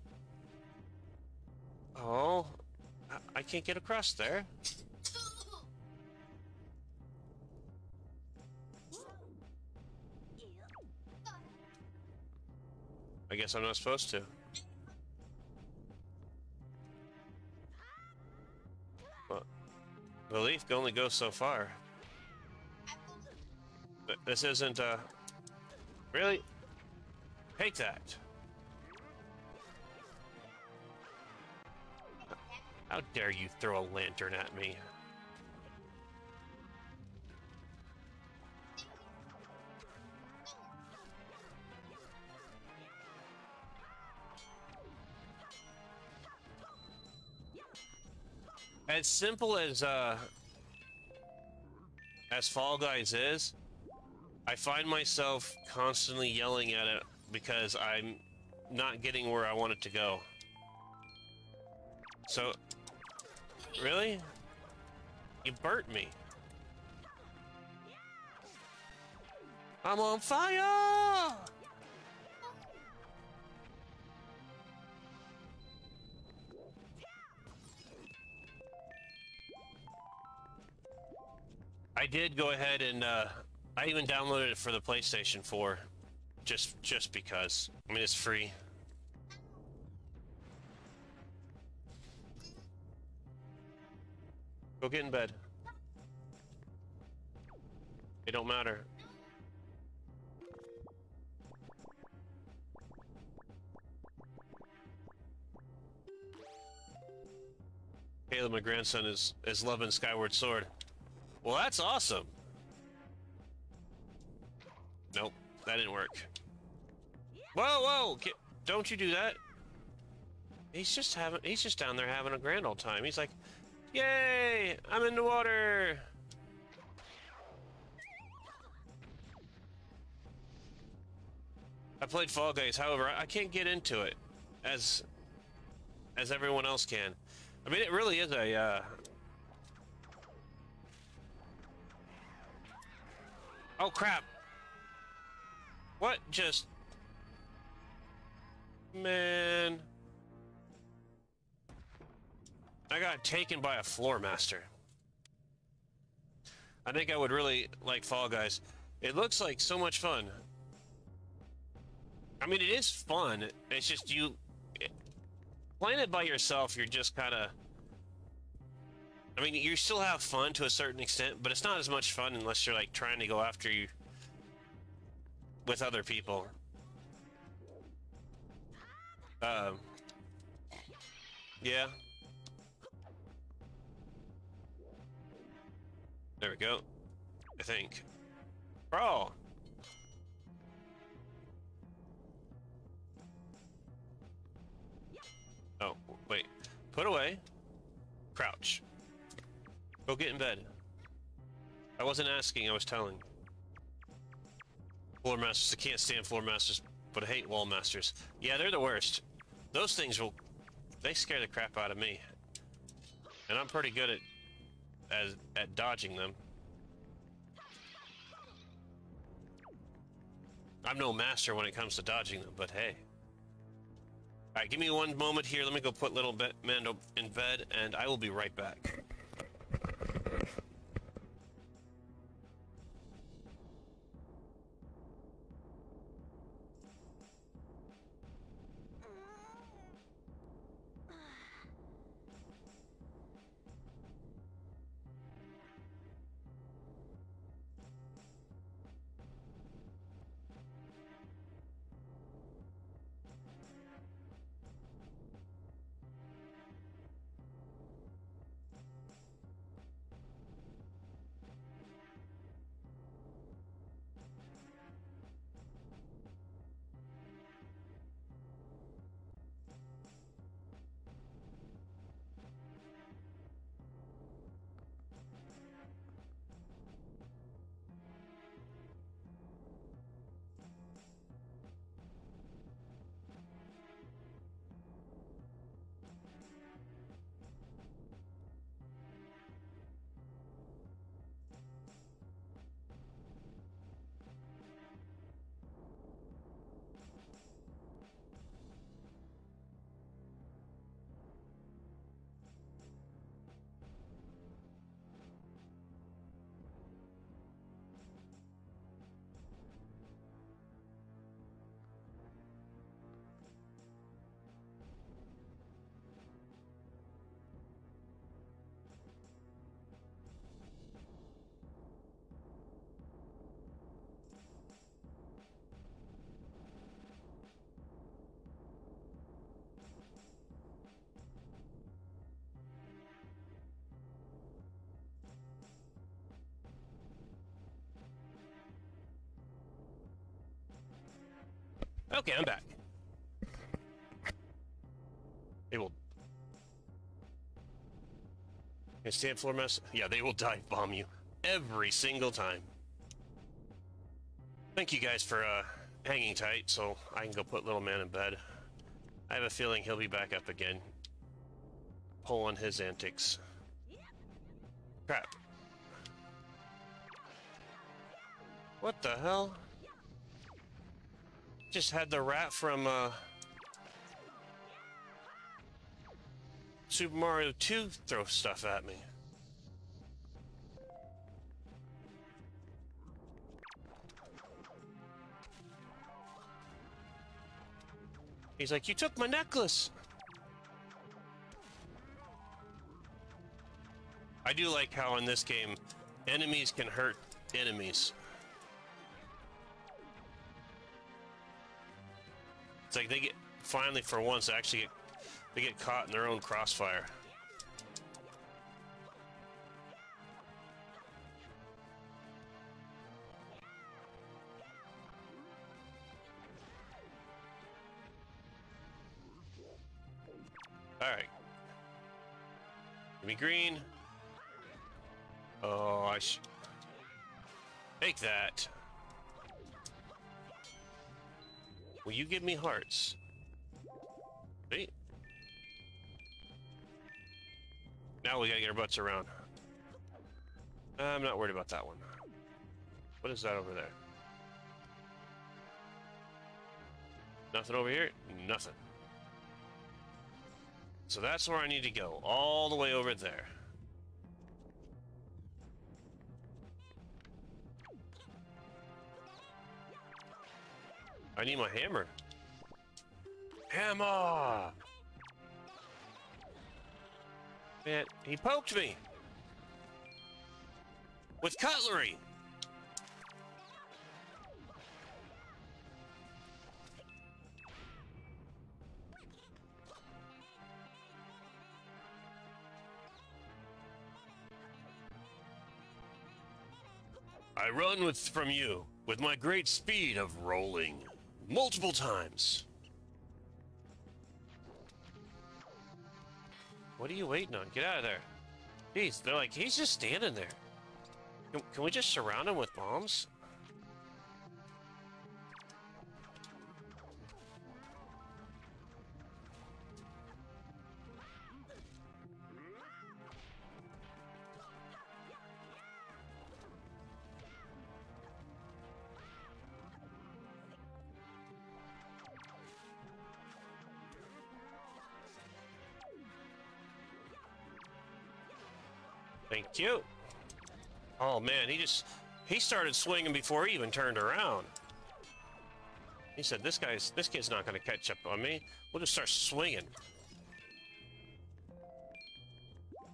Oh, I can't get across there. I guess I'm not supposed to. The leaf can only go so far. Th- This isn't, uh... Really? Take that. How dare you throw a lantern at me? As simple as uh as Fall Guys is, I find myself constantly yelling at it because I'm not getting where I want it to go. So, really? You burnt me. I'm on fire! I did go ahead and uh, I even downloaded it for the PlayStation 4, just just because. I mean, it's free. Go get in bed. It don't matter. Caleb, my grandson, is is loving Skyward Sword. Well, that's awesome. Nope, that didn't work. Whoa, whoa! Get, don't you do that? He's just having. He's just down there having a grand old time. He's like, "Yay! I'm in the water." I played Fall Guys, however, I can't get into it as as everyone else can. I mean, it really is a uh, Oh crap! What just... Man... I got taken by a floor master. I think I would really like Fall Guys. It looks like so much fun. I mean, it is fun. It's just you... Eh, playing it by yourself, you're just kind of... I mean, you still have fun to a certain extent, but it's not as much fun unless you're like trying to go after you with other people. Um. Yeah. There we go. I think. Bro. Oh, wait. Put away. Crouch. Go get in bed. I wasn't asking, I was telling. Floor masters, I can't stand floor masters, but I hate wall masters. Yeah, they're the worst. Those things will... They scare the crap out of me. And I'm pretty good at... As, at dodging them. I'm no master when it comes to dodging them, but hey. Alright, give me one moment here. Let me go put little Mando in bed, and I will be right back. Okay, I'm back. They will. Can stand floor mess? Yeah, they will dive bomb you every single time. Thank you guys for uh, hanging tight so I can go put little man in bed. I have a feeling he'll be back up again. Pulling his antics. Crap. What the hell? Just had the rat from uh, Super Mario 2 throw stuff at me. He's like, you took my necklace! I do like how in this game, enemies can hurt enemies. It's like they get, finally for once, actually get, they get caught in their own crossfire. Alright. Give me green. Oh, I sh... Take that. Will you give me hearts? Wait. Now we gotta get our butts around. I'm not worried about that one. What is that over there? Nothing over here? Nothing. So that's where I need to go, all the way over there. I need my hammer. Hammer! Man, he poked me! With cutlery! I run with from you with my great speed of rolling multiple times. What are you waiting on? Get out of there. Jeez, they're like, he's just standing there. Can, can we just surround him with bombs? You. Oh man, he just he started swinging before he even turned around. He said, "This guy's this kid's not to catch up on me. We'll just start swinging."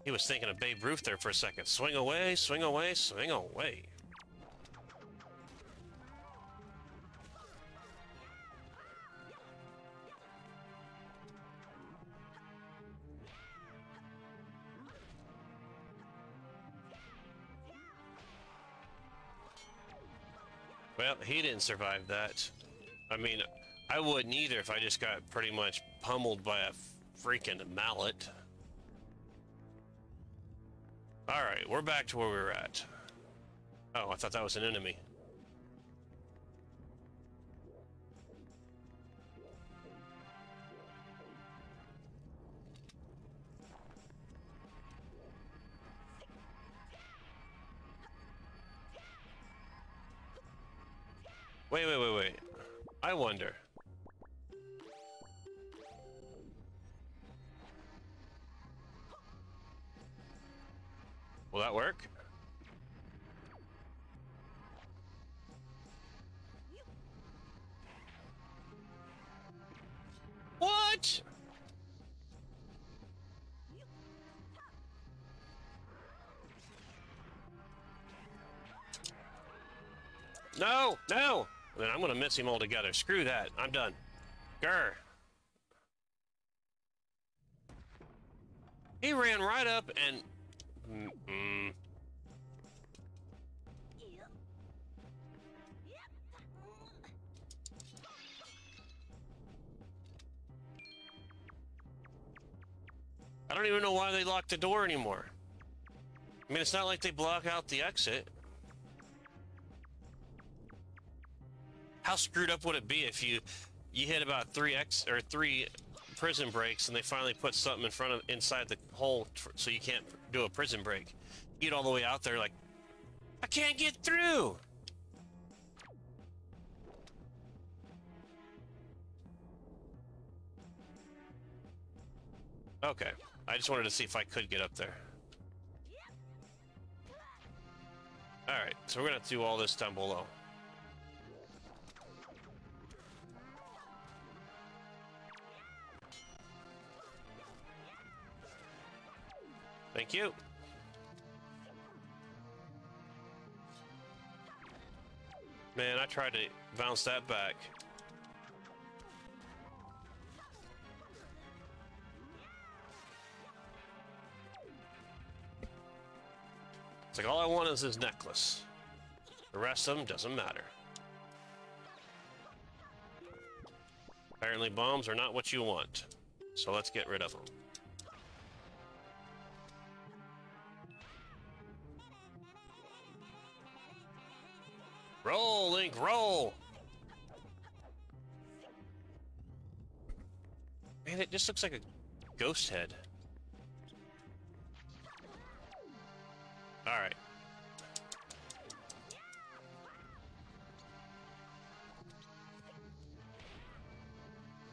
He was thinking of Babe Ruth there for a second. Swing away, swing away, swing away. He didn't survive that. I mean, I wouldn't either if I just got pretty much pummeled by a freaking mallet. Alright, we're back to where we were at. Oh, I thought that was an enemy. Wait, wait, wait, wait. I wonder. Will that work? What? No, no. Then I'm gonna miss him altogether. Screw that. I'm done. Grr. He ran right up and... Mm -mm. I don't even know why they lock the door anymore. I mean, it's not like they block out the exit. How screwed up would it be if you you hit about three X or three prison breaks and they finally put something in front of inside the hole so you can't do a prison break? Get all the way out there like, I can't get through. Okay, I just wanted to see if I could get up there. Alright, so we're gonna do all this down below. Thank you. Man, I tried to bounce that back. It's like all I want is his necklace. The rest of them doesn't matter. Apparently bombs are not what you want. So let's get rid of them. Roll, Link, roll! Man, it just looks like a ghost head. Alright.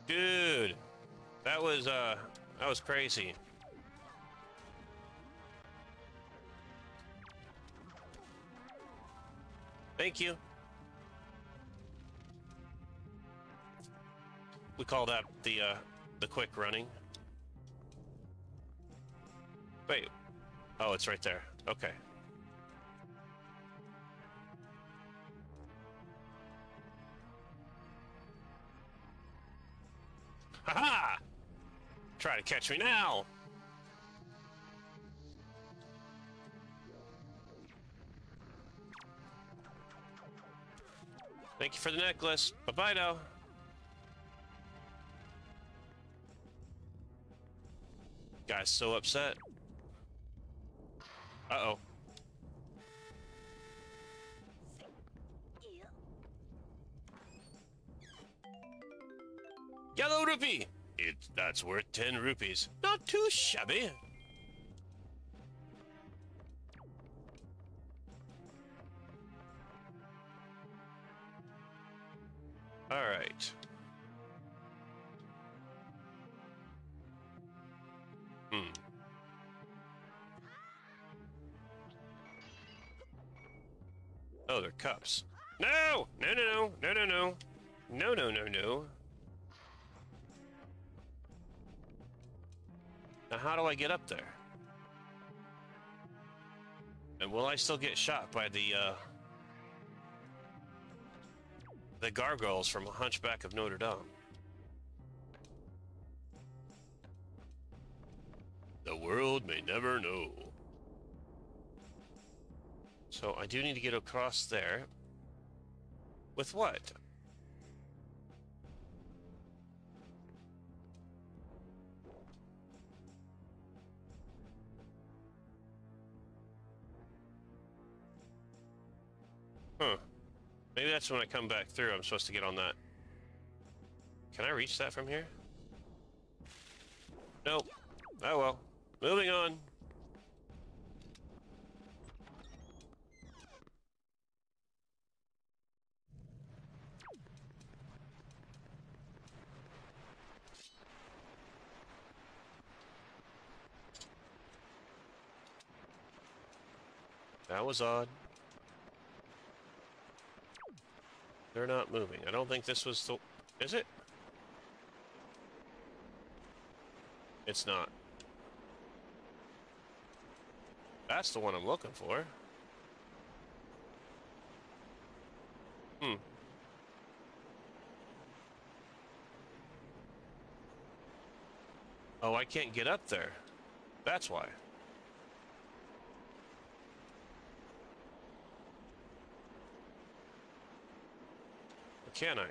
Dude, that was, uh, that was crazy. Thank you. We call that the, uh, the quick running. Wait. Oh, it's right there. Okay. Ha ha! Try to catch me now! Thank you for the necklace. Bye bye now. Guy's so upset. Uh oh. Yellow rupee! It, that's worth 10 rupees. Not too shabby. Cups. No! No, no, no, no, no, no. No, no, no, no. Now, how do I get up there? And will I still get shot by the, uh... The gargoyles from Hunchback of Notre Dame? The world may never know. So I do need to get across there. With what? Huh. Maybe that's when I come back through. I'm supposed to get on that. Can I reach that from here? Nope. Oh well. Moving on. That was odd. They're not moving. I don't think this was the... Is it? It's not. That's the one I'm looking for. Hmm. Oh, I can't get up there. That's why. Can I?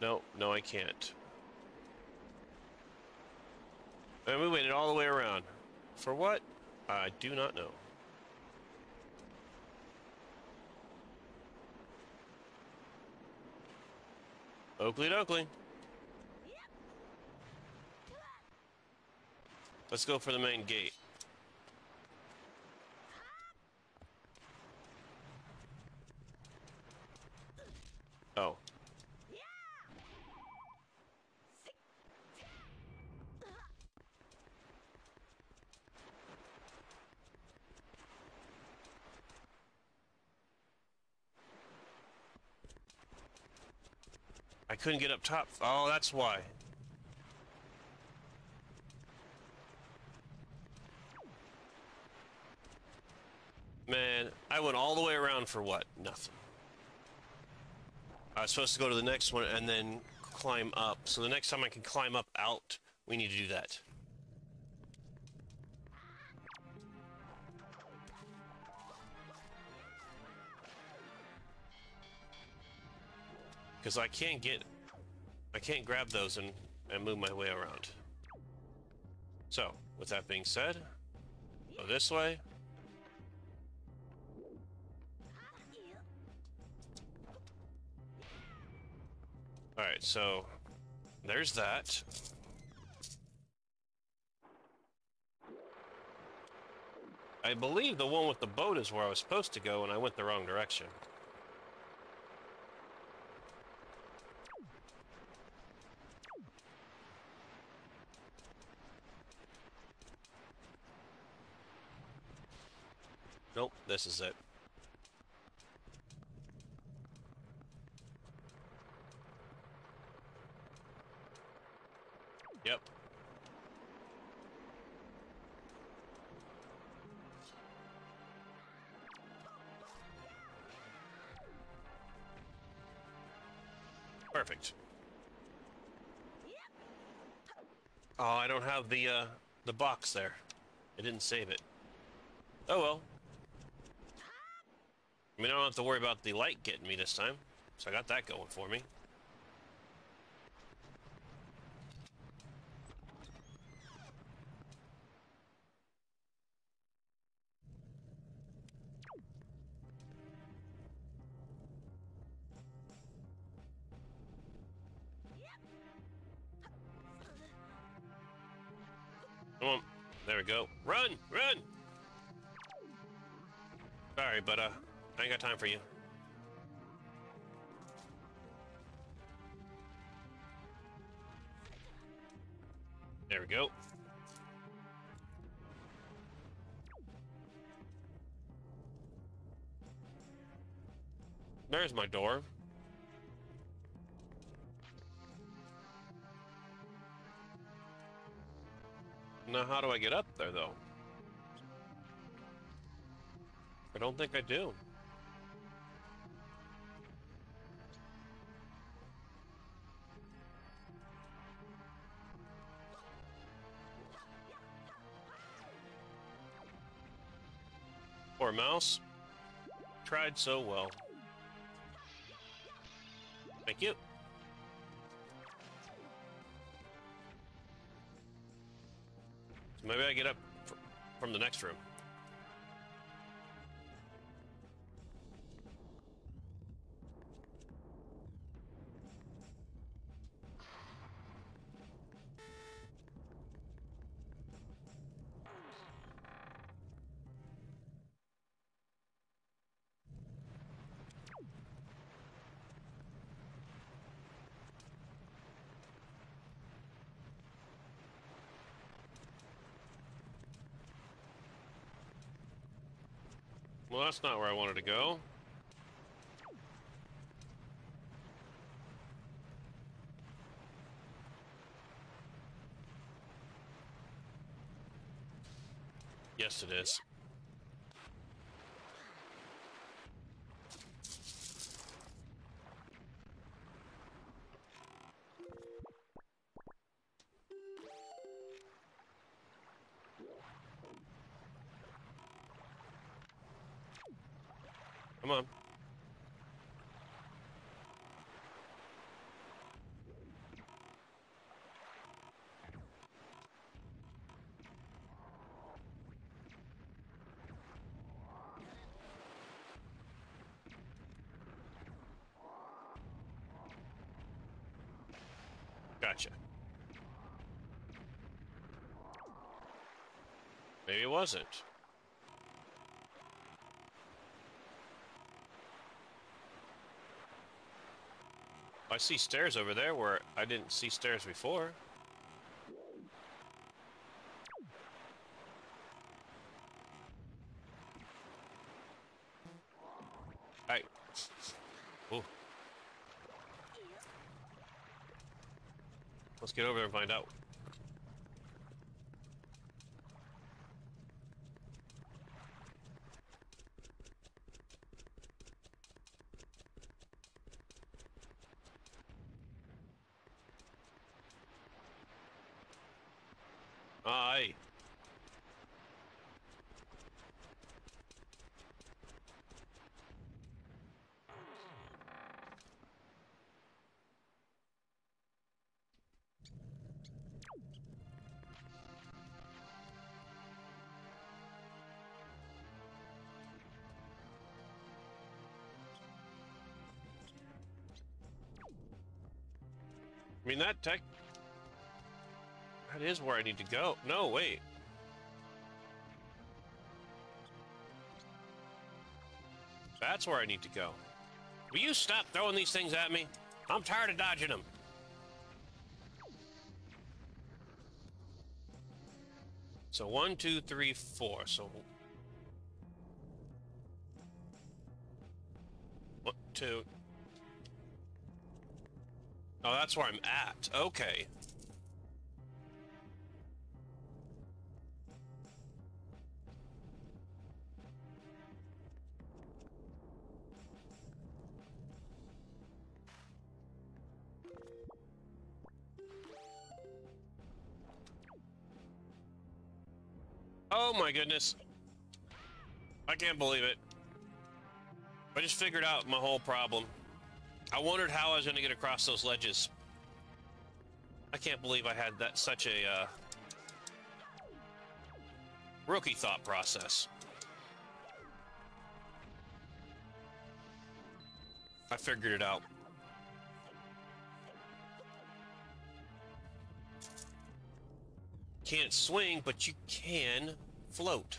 No, no, I can't. And we waited all the way around. For what? I do not know. Oakley dokley. Let's go for the main gate. Oh. I couldn't get up top. Oh, that's why. Man, I went all the way around for what? Nothing. I was supposed to go to the next one and then climb up. So the next time I can climb up out, we need to do that. Because I can't get... I can't grab those and, and move my way around. So, with that being said, go this way. Alright, so there's that. I believe the one with the boat is where I was supposed to go and I went the wrong direction. Nope, this is it. Yep. Perfect. Oh, I don't have the uh, the box there. I didn't save it. Oh well. I mean, I don't have to worry about the light getting me this time. So I got that going for me. There's my door. Now, how do I get up there, though? I don't think I do. Poor mouse. Tried so well. Thank you. So maybe I get up fr- from the next room. That's not where I wanted to go. Yes, it is. Come on. Maybe it. I see stairs over there where I didn't see stairs before. Hey. Ooh. Let's get over there and find out. Mean, that tech. That is where I need to go. No, wait. That's where I need to go. Will you stop throwing these things at me? I'm tired of dodging them. So one, two, three, four. So one, two. Oh, that's where I'm at. Okay. Oh my goodness. I can't believe it. I just figured out my whole problem. I wondered how I was going to get across those ledges. I can't believe I had that such a uh, rookie thought process. I figured it out. Can't swing, but you can float.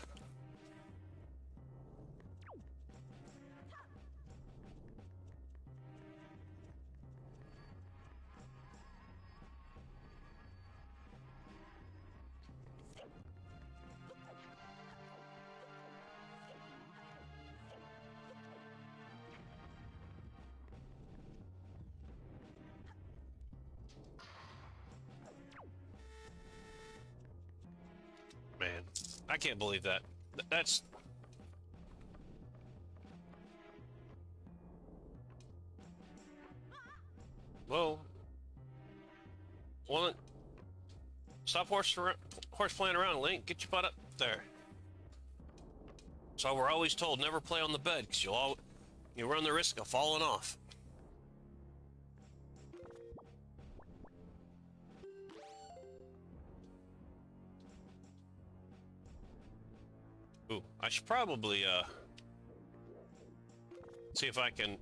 Can't believe that. That's. Whoa. Well, stop horse horse playing around, Link. Get your butt up there. So we're always told never play on the bed because you'll all you run the risk of falling off. Should probably uh see if I can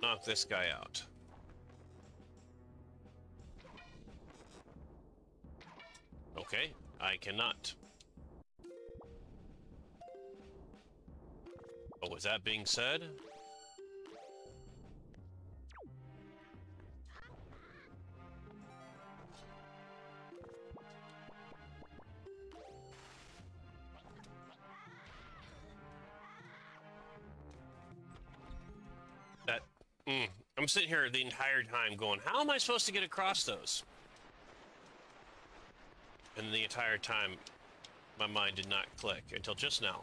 knock this guy out. Okay, I cannot. But with that being said, mm, I'm sitting here the entire time going, how am I supposed to get across those? And the entire time, my mind did not click until just now.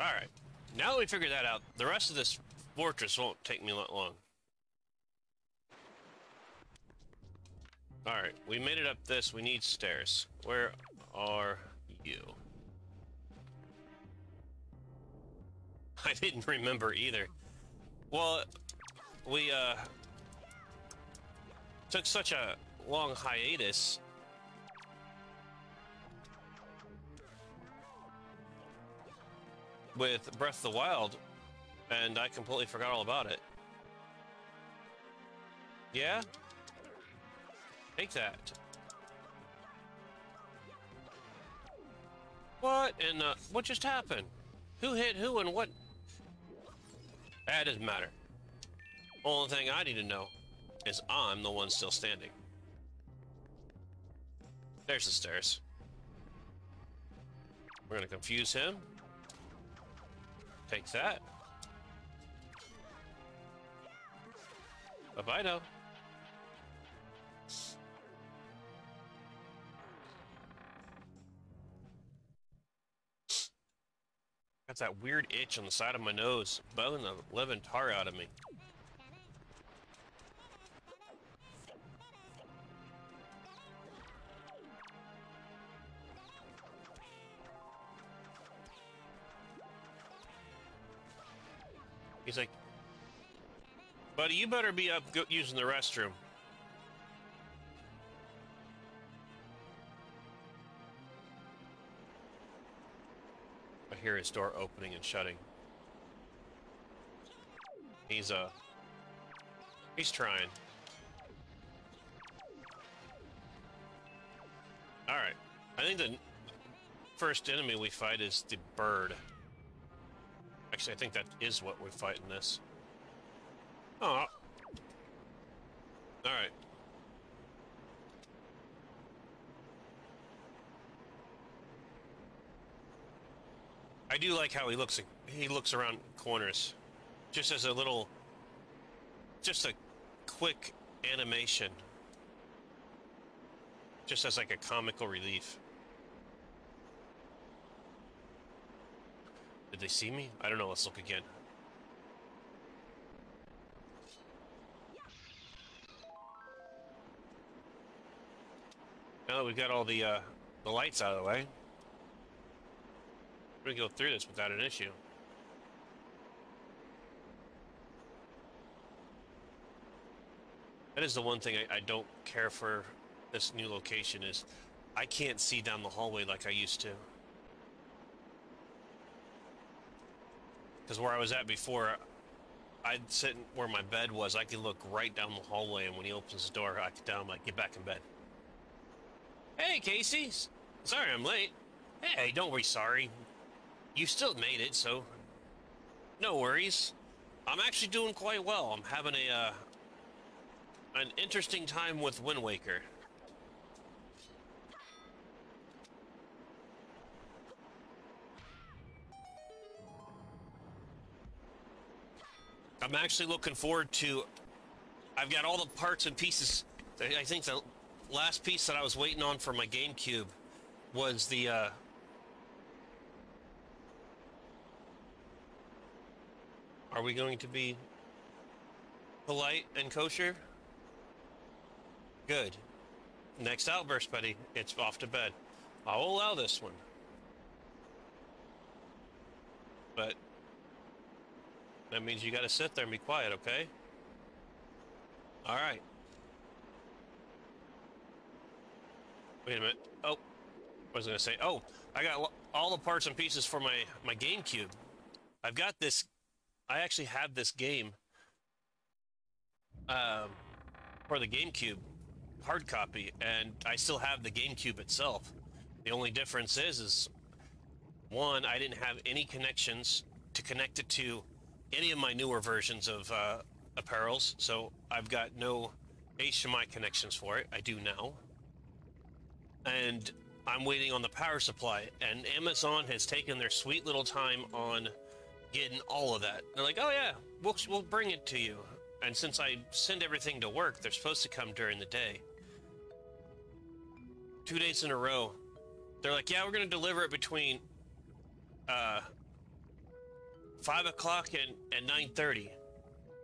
Alright, now that we figured that out, the rest of this fortress won't take me that long. Alright, we made it up this, we need stairs. Where are you? *laughs* I didn't remember either. Well, we, uh, took such a long hiatus. With Breath of the Wild, and I completely forgot all about it. Yeah? Take that. What in the... What just happened? Who hit who and what? That doesn't matter. Only thing I need to know is I'm the one still standing. There's the stairs. We're gonna confuse him. Take that. Bye-bye now. Got that weird itch on the side of my nose, bugging the living tar out of me. He's like, buddy, you better be up using the restroom. Hear his door opening and shutting. He's, uh, he's trying. Alright. I think the first enemy we fight is the bird. Actually, I think that is what we fight in this. Oh. Alright. I do like how he looks he looks around corners. Just as a little just a quick animation. Just as like a comical relief. Did they see me? I don't know, let's look again. Now that we've got all the uh, the lights out of the way, we can go through this without an issue. That is the one thing I, I don't care for this new location is I can't see down the hallway like I used to. Because where I was at before, I'd sit where my bed was. I could look right down the hallway, and when he opens the door, I could him, like, get back in bed. Hey, Casey. Sorry I'm late. Hey, don't be sorry. You still made it, so no worries. I'm actually doing quite well. I'm having a uh, an interesting time with Wind Waker. I'm actually looking forward to. I've got all the parts and pieces. I think the last piece that I was waiting on for my GameCube was the. Uh, are we going to be polite and kosher? Good. Next outburst, buddy. It's off to bed. I'll allow this one. But that means you gotta sit there and be quiet, okay? Alright. Wait a minute. Oh, I was gonna say, oh, I got all the parts and pieces for my, my GameCube. I've got this, I actually have this game um, for the GameCube hard copy, and I still have the GameCube itself. The only difference is, is one, I didn't have any connections to connect it to any of my newer versions of uh, apparels, so I've got no HDMI connections for it. I do now. And I'm waiting on the power supply, and Amazon has taken their sweet little time on getting all of that. They're like, oh yeah, we'll, we'll bring it to you. And since I send everything to work, they're supposed to come during the day. Two days in a row. They're like, yeah, we're going to deliver it between uh, 5 o'clock and, and 9.30.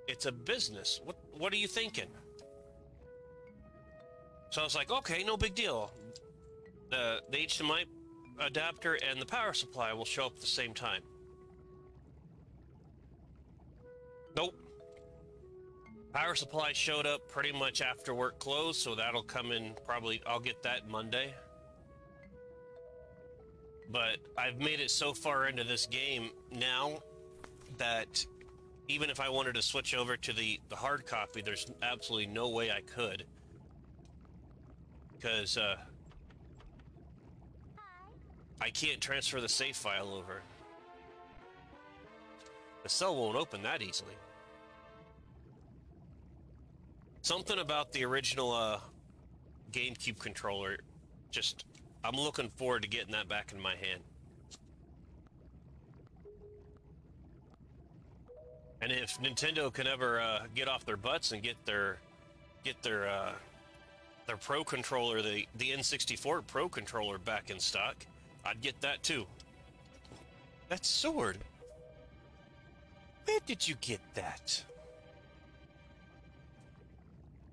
It's a business. What, what are you thinking? So I was like, okay, no big deal. The, the HDMI adapter and the power supply will show up at the same time. Nope. Power supply showed up pretty much after work closed, so that'll come in probably, I'll get that Monday. But I've made it so far into this game now that even if I wanted to switch over to the, the hard copy, there's absolutely no way I could. Because, uh, I can't transfer the save file over. The cell won't open that easily. Something about the original, uh, GameCube controller, just, I'm looking forward to getting that back in my hand. And if Nintendo can ever uh, get off their butts and get their get their uh, their Pro controller, the the N64 Pro controller back in stock, I'd get that too. That sword. Where did you get that?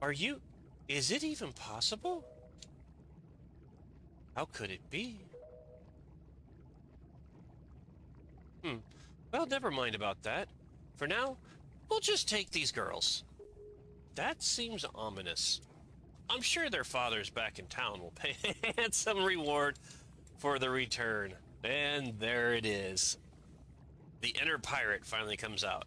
Are you? Is it even possible? How could it be? Hmm. Well, never mind about that. For now, we'll just take these girls. That seems ominous. I'm sure their fathers back in town will pay *laughs* handsome reward for the return. And there it is. The inner pirate finally comes out.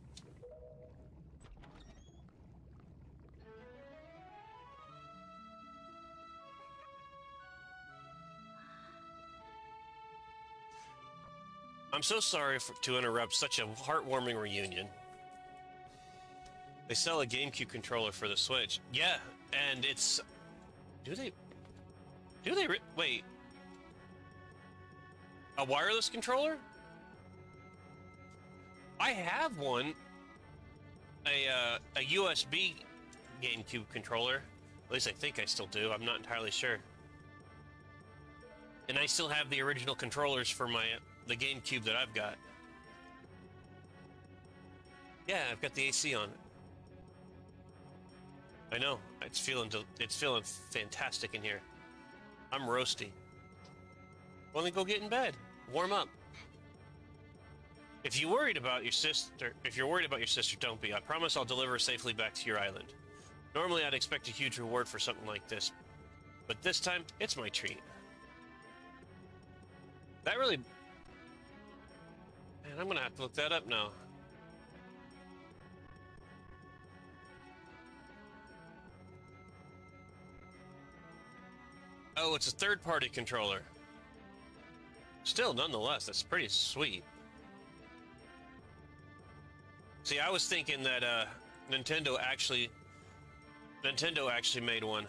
I'm so sorry for, to interrupt such a heartwarming reunion. They sell a GameCube controller for the Switch. Yeah, and it's. Do they. Do they. Wait. A wireless controller? I have one. A, uh, a USB GameCube controller. At least I think I still do. I'm not entirely sure. And I still have the original controllers for my the GameCube that I've got. Yeah, I've got the AC on. I know. It's feeling it's feeling fantastic in here. I'm roasty. Then go get in bed. Warm up. If you're worried about your sister, if you're worried about your sister, don't be. I promise I'll deliver safely back to your island. Normally, I'd expect a huge reward for something like this, but this time, it's my treat. That really Man, I'm gonna have to look that up now. Oh, it's a third-party controller. Still, nonetheless, that's pretty sweet. See, I was thinking that uh, Nintendo actually, Nintendo actually made one.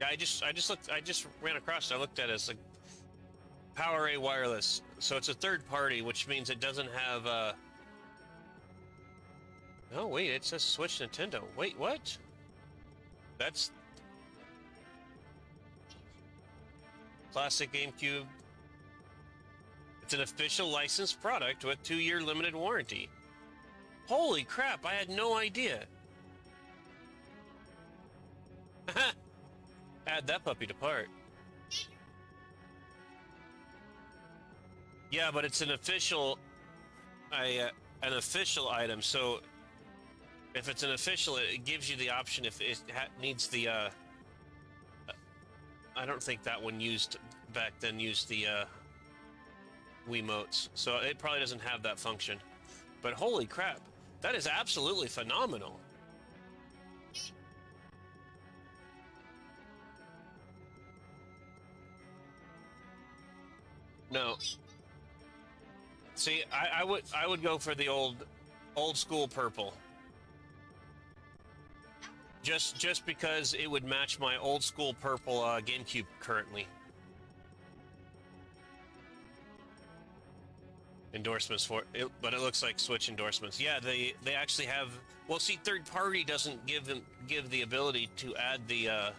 Yeah, I just, I just looked, I just ran across. It. I looked at it. It's like PowerA Wireless. So it's a third party, which means it doesn't have. Uh... Oh wait, it says Switch Nintendo. Wait, what? That's classic GameCube. It's an official licensed product with two-year limited warranty. Holy crap! I had no idea. *laughs* Add that puppy to part. Yeah, but it's an official, a, uh, an official item. So if it's an official, it gives you the option if it needs the. Uh, I don't think that one used back then used the uh, Wiimotes, so it probably doesn't have that function. But holy crap, that is absolutely phenomenal. No. See, I, I would I would go for the old old school purple. Just just because it would match my old school purple uh, GameCube currently. Endorsements for it, but it looks like Switch endorsements. Yeah, they they actually have. Well, see, third party doesn't give them give the ability to add the uh,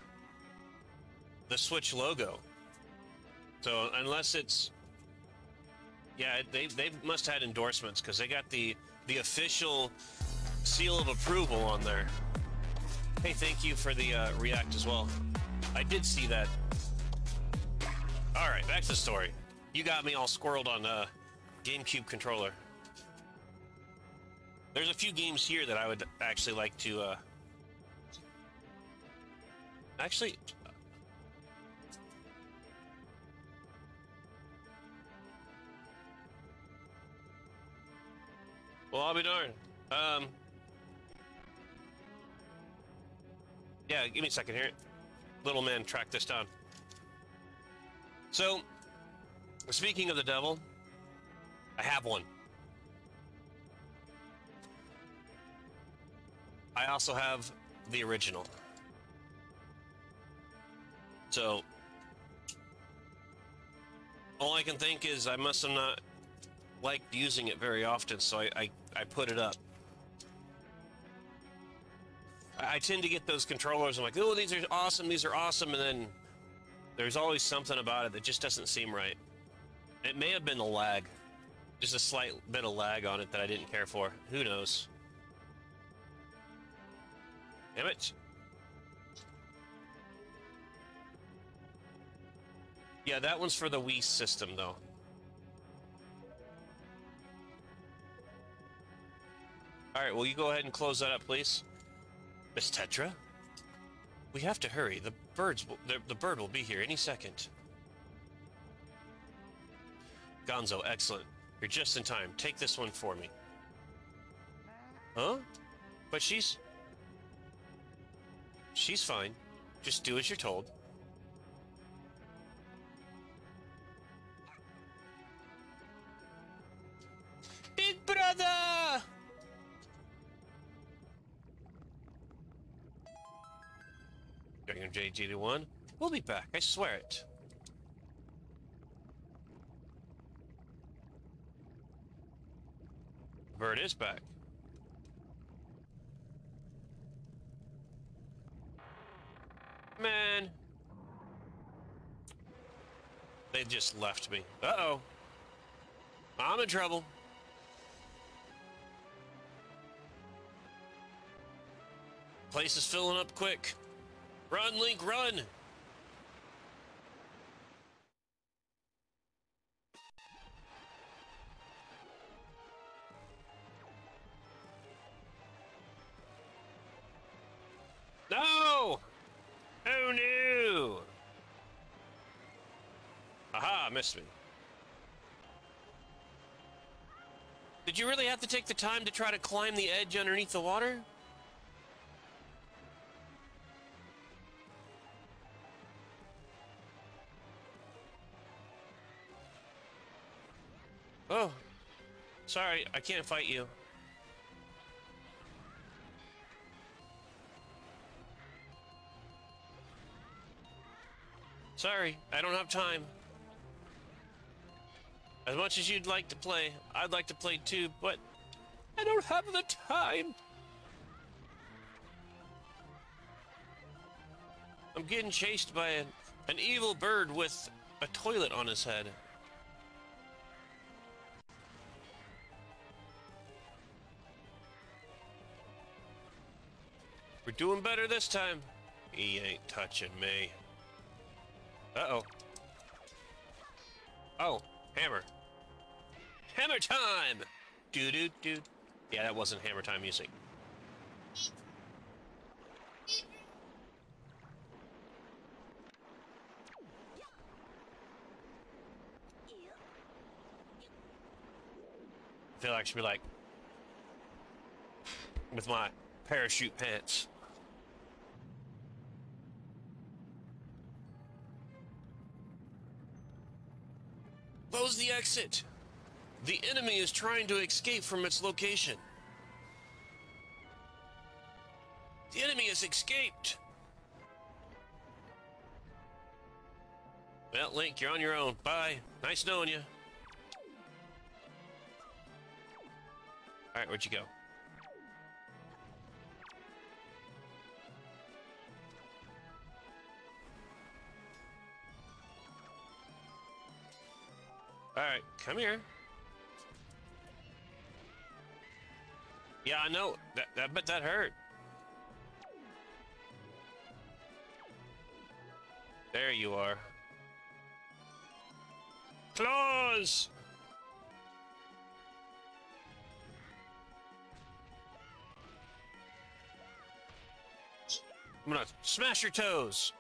the Switch logo. So unless it's yeah, they they must have had endorsements because they got the the official seal of approval on there. Hey, thank you for the uh, react as well. I did see that. All right, back to the story. You got me all squirreled on uh, GameCube controller. There's a few games here that I would actually like to. Uh, actually, Well, I'll be darned. Um. Yeah, give me a second here. Little man, track this down. So, speaking of the devil, I have one. I also have the original. So, all I can think is I must have not liked using it very often, so I, I, I put it up. I, I tend to get those controllers, I'm like, oh, these are awesome, these are awesome, and then there's always something about it that just doesn't seem right. It may have been the lag. Just a slight bit of lag on it that I didn't care for. Who knows? Damn it. Yeah, that one's for the Wii system, though. Alright, will you go ahead and close that up, please? Miss Tetra? We have to hurry. The birds will, the, the bird will be here any second. Gonzo, excellent. You're just in time. Take this one for me. Huh? But she's... She's fine. Just do as you're told. Big brother! Dragon JG1. We'll be back, I swear it. Bird is back. Man. They just left me. Uh-oh. I'm in trouble. Place is filling up quick. Run, Link, run! No! Oh no! Aha, missed me. Did you really have to take the time to try to climb the edge underneath the water? Sorry, I can't fight you. Sorry, I don't have time. As much as you'd like to play, I'd like to play too, but I don't have the time. I'm getting chased by an, an evil bird with a toilet on his head. We're doing better this time. He ain't touching me. Uh-oh. Oh, hammer. Hammer time! Doo doo doo. Yeah, that wasn't hammer time music. I feel like I should be like with my parachute pants. The exit. The enemy is trying to escape from its location. The enemy has escaped. Well, Link, you're on your own. Bye. Nice knowing you. Alright, where'd you go? Alright, come here. Yeah, I know. That, that bet that hurt. There you are. Claws! I'm gonna smash your toes.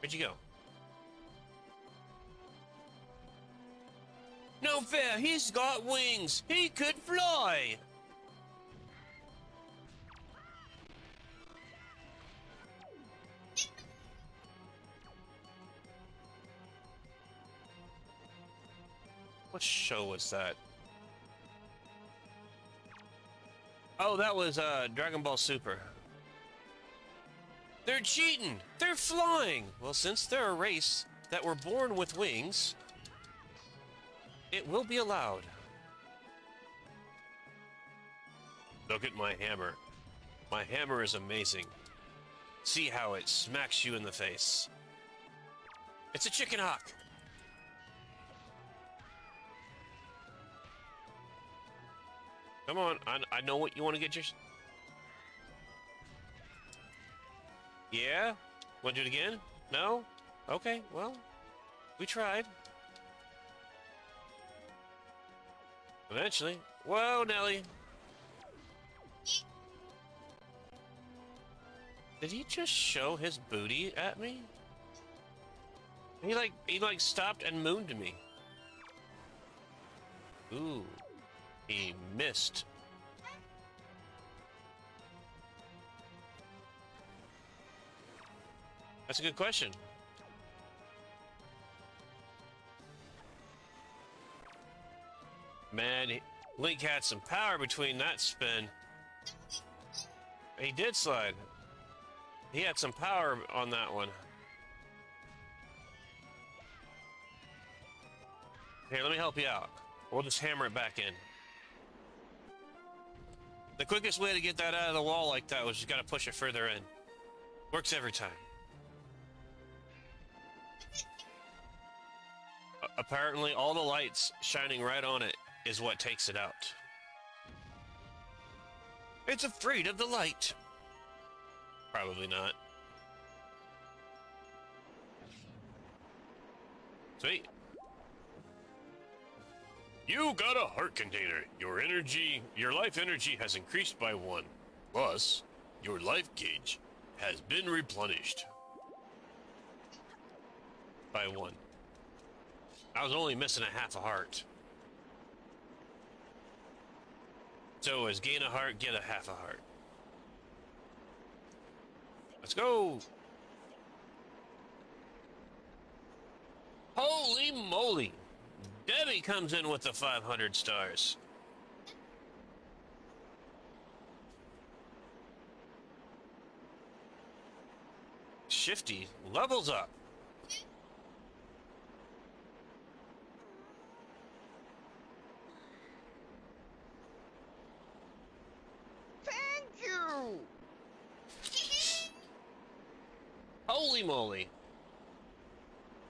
Where'd you go? fair, he's got wings. He could fly. What show was that? Oh, that was uh, Dragon Ball Super. They're cheating! They're flying! Well, since they're a race that were born with wings, it will be allowed. Look at my hammer. My hammer is amazing. See how it smacks you in the face. It's a chicken hawk. Come on, I, I know what you want to get your... Yeah? Want to do it again? No? Okay, well, we tried. Eventually. Whoa, Nelly. Did he just show his booty at me? He like he like stopped and mooned me. Ooh. He missed. That's a good question. Man, Link had some power between that spin. He did slide. He had some power on that one. Here, let me help you out. We'll just hammer it back in. The quickest way to get that out of the wall like that was you gotta push it further in. Works every time. Apparently, all the lights shining right on it is what takes it out. It's afraid of the light. Probably not. Sweet. You got a heart container. Your energy, your life energy has increased by one. Plus, your life gauge has been replenished. By one. I was only missing a half a heart. So as gain a heart, get a half a heart. Let's go! Holy moly! Debbie comes in with the 500 stars. Shifty levels up. Thank you! Holy moly.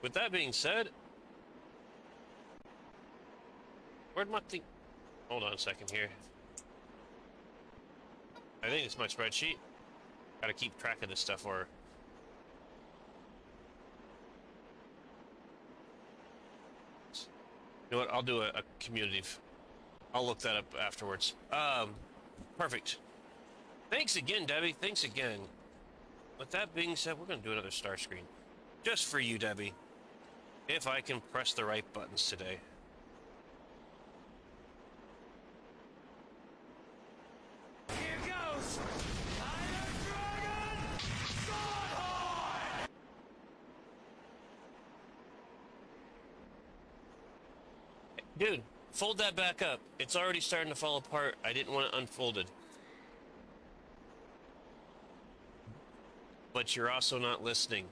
With that being said, where'd my thing? Hold on a second here. I think it's my spreadsheet. Gotta keep track of this stuff or. You know what? I'll do a, a community. I'll look that up afterwards. Um, perfect. Thanks again, Debbie. Thanks again. With that being said, we're going to do another star screen. Just for you, Debbie. If I can press the right buttons today. Here goes! Iron Dragon! Swordhorn! Dude, fold that back up. It's already starting to fall apart. I didn't want it unfolded. But you're also not listening.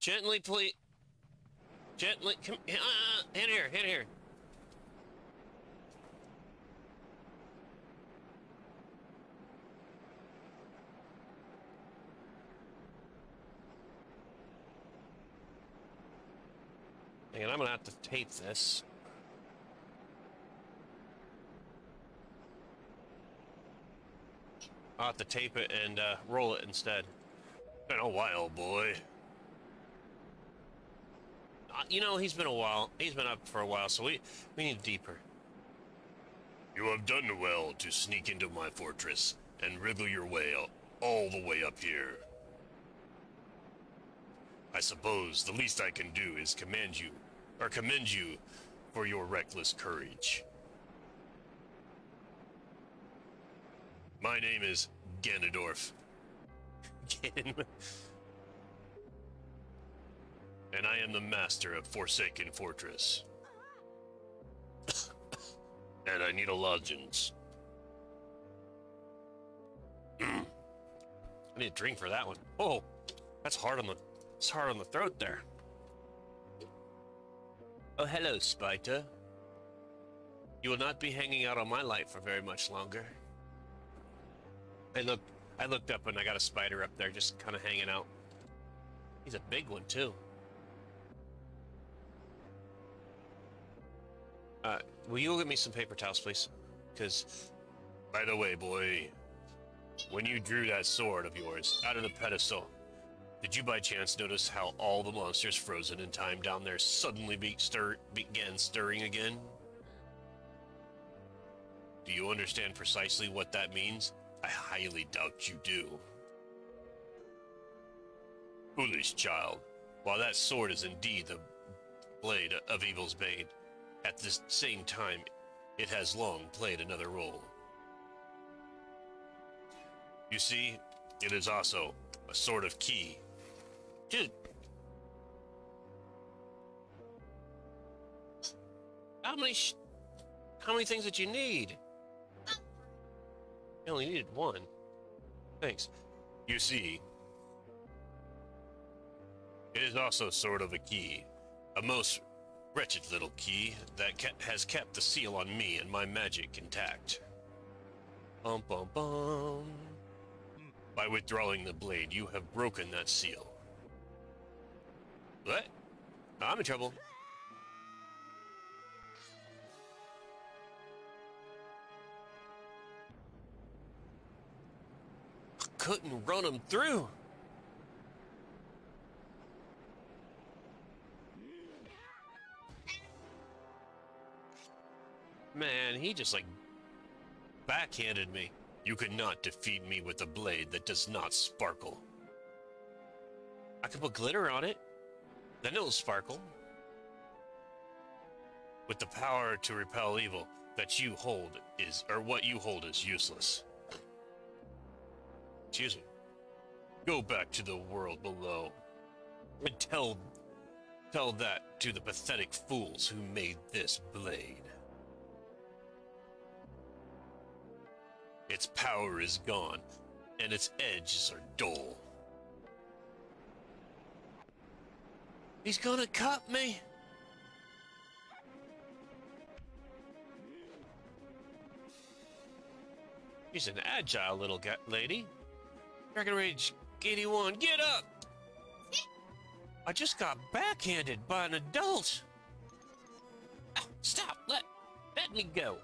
Gently, please. Gently, come. Uh, uh, in here, in here. And I'm gonna have to tape this. I'll have to tape it and uh, roll it instead. Been a while, boy. Uh, you know, he's been a while. He's been up for a while, so we we need deeper. You have done well to sneak into my fortress and wriggle your way all, the way up here. I suppose the least I can do is command you, or commend you, for your reckless courage. My name is Ganondorf. And I am the master of Forsaken Fortress. and I need a lodgings. I need a drink for that one. Oh, that's hard on the it's hard on the throat there. Oh, hello, Spiter. You will not be hanging out on my light for very much longer. I looked I looked up and I got a spider up there just kind of hanging out. He's a big one too. Uh, will you get me some paper towels, please? Because, by the way, boy, when you drew that sword of yours out of the pedestal, did you by chance notice how all the monsters frozen in time down there suddenly be stir began stirring again? Do you understand precisely what that means? I highly doubt you do. Foolish child, while that sword is indeed the blade of evil's bane, at the same time, it has long played another role. You see, it is also a sort of key. How many How many things did you need? You only needed one. Thanks. You see, it is also sort of a key. A most wretched little key that has kept the seal on me and my magic intact. Bum bum bum. By withdrawing the blade, you have broken that seal. What? I'm in trouble. Couldn't run him through. Man, he just like backhanded me. You cannot defeat me with a blade that does not sparkle. I can put glitter on it, then it'll sparkle. With the power to repel evil that you hold is, or what you hold is useless. Excuse me. Go back to the world below and tell, tell that to the pathetic fools who made this blade. Its power is gone, and its edges are dull. He's gonna cut me! She's an agile little lady. Dragon Rage 81, get up! I just got backhanded by an adult. Stop! Let let me go.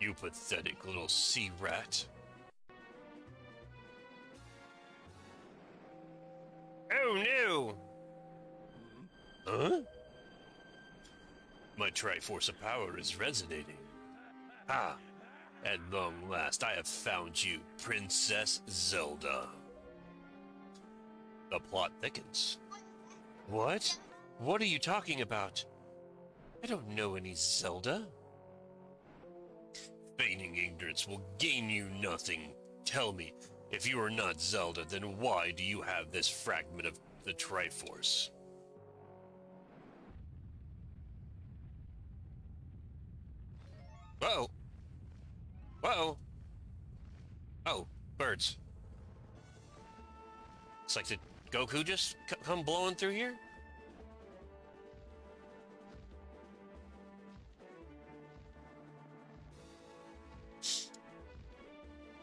You pathetic little sea rat. Oh no! Huh? My Triforce of Power is resonating. Ah, at long last I have found you, Princess Zelda. The plot thickens. What? What are you talking about? I don't know any Zelda. Feigning ignorance will gain you nothing. Tell me, if you are not Zelda, then why do you have this fragment of the Triforce? Whoa! Whoa! Oh, birds. It's like did Goku just come blowing through here?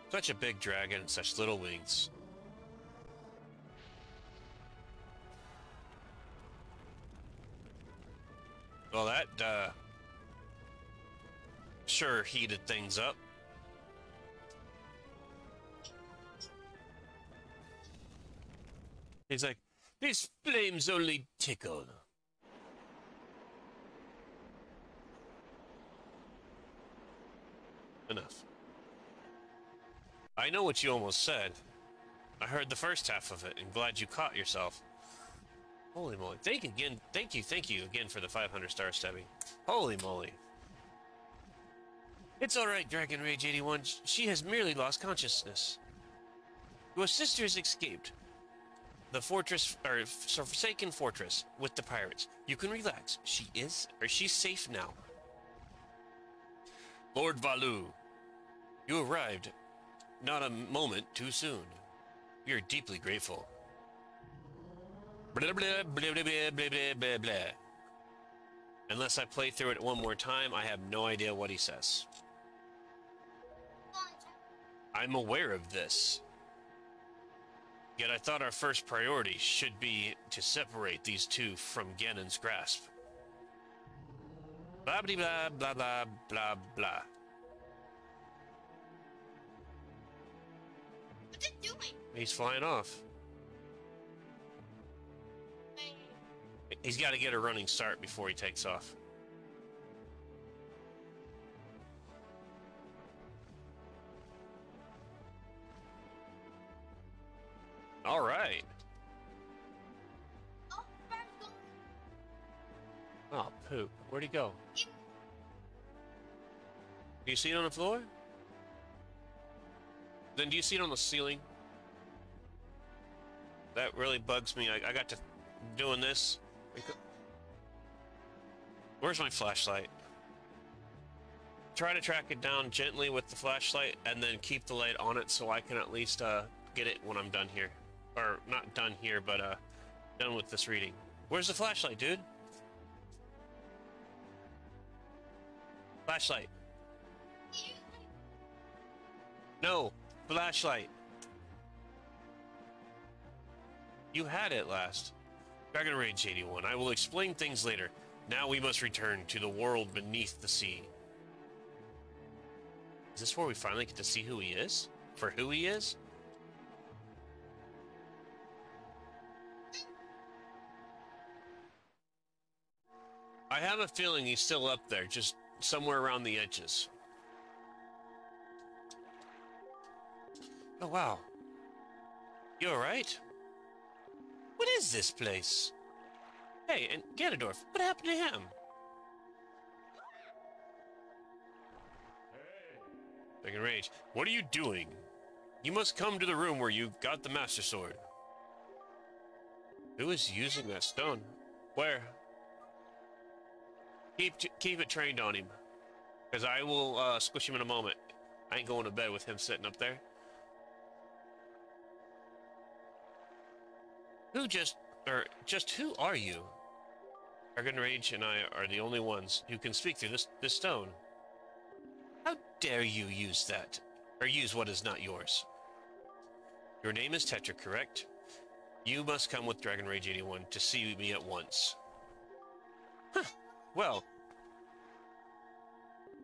Such a big dragon such little wings. Well, that, uh, sure heated things up. He's like, these flames only tickle. Enough. I know what you almost said. I heard the first half of it and glad you caught yourself. Holy moly. Thank you again. Thank you, thank you again for the 500 star Stubby. Holy moly. It's alright, Dragon Rage 81. She has merely lost consciousness. Your sister has escaped the fortress or so forsaken fortress with the pirates. You can relax. She is or she's safe now. Lord Valoo, you arrived not a moment too soon. We are deeply grateful. Blah, blah, blah, Unless I play through it one more time, I have no idea what he says. I'm aware of this. Yet I thought our first priority should be to separate these two from Ganon's grasp. Blah blah blah blah blah blah blah. What's it doing? He's flying off. He's got to get a running start before he takes off. All right. Oh, poop. Where'd he go? Do you see it on the floor? Then do you see it on the ceiling? That really bugs me. I, I got to doing this. Where's my flashlight? Try to track it down gently with the flashlight and then keep the light on it so I can at least uh, get it when I'm done here. Or not done here, but uh, done with this reading. Where's the flashlight, dude? Flashlight. No, flashlight. You had it last. Dragon Rage 81. I will explain things later. Now we must return to the world beneath the sea. Is this where we finally get to see who he is? For who he is? I have a feeling he's still up there, just somewhere around the edges. Oh, wow. You alright? What is this place? Hey, and Ganondorf, what happened to him? Dragon Rage, what are you doing? You must come to the room where you got the Master Sword. Who is using that stone? Where? Keep keep it trained on him, because I will uh, squish him in a moment. I ain't going to bed with him sitting up there. Who just, or just who are you? Dragon Rage and I are the only ones who can speak through this, this stone. How dare you use that, or use what is not yours? Your name is Tetra, correct? You must come with Dragon Rage 81 to see me at once. Huh. Well.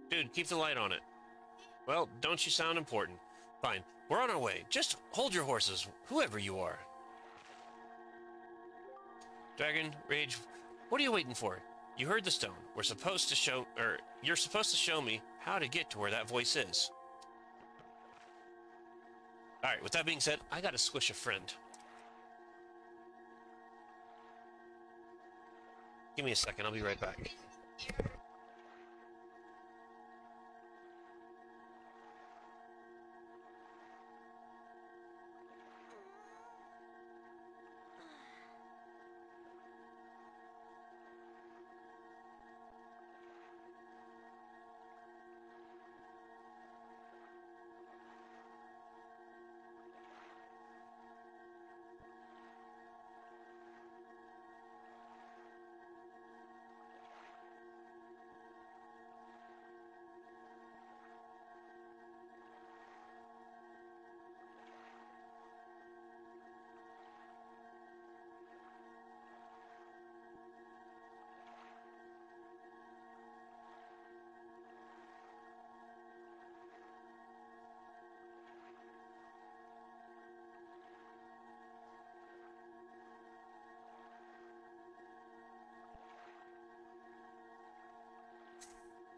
Dude, keep the light on it. Well, don't you sound important. Fine. We're on our way. Just hold your horses, whoever you are. Dragon, Rage, what are you waiting for? You heard the stone. We're supposed to show, or you're supposed to show me how to get to where that voice is. Alright, with that being said, I gotta squish a friend. Give me a second, I'll be right back.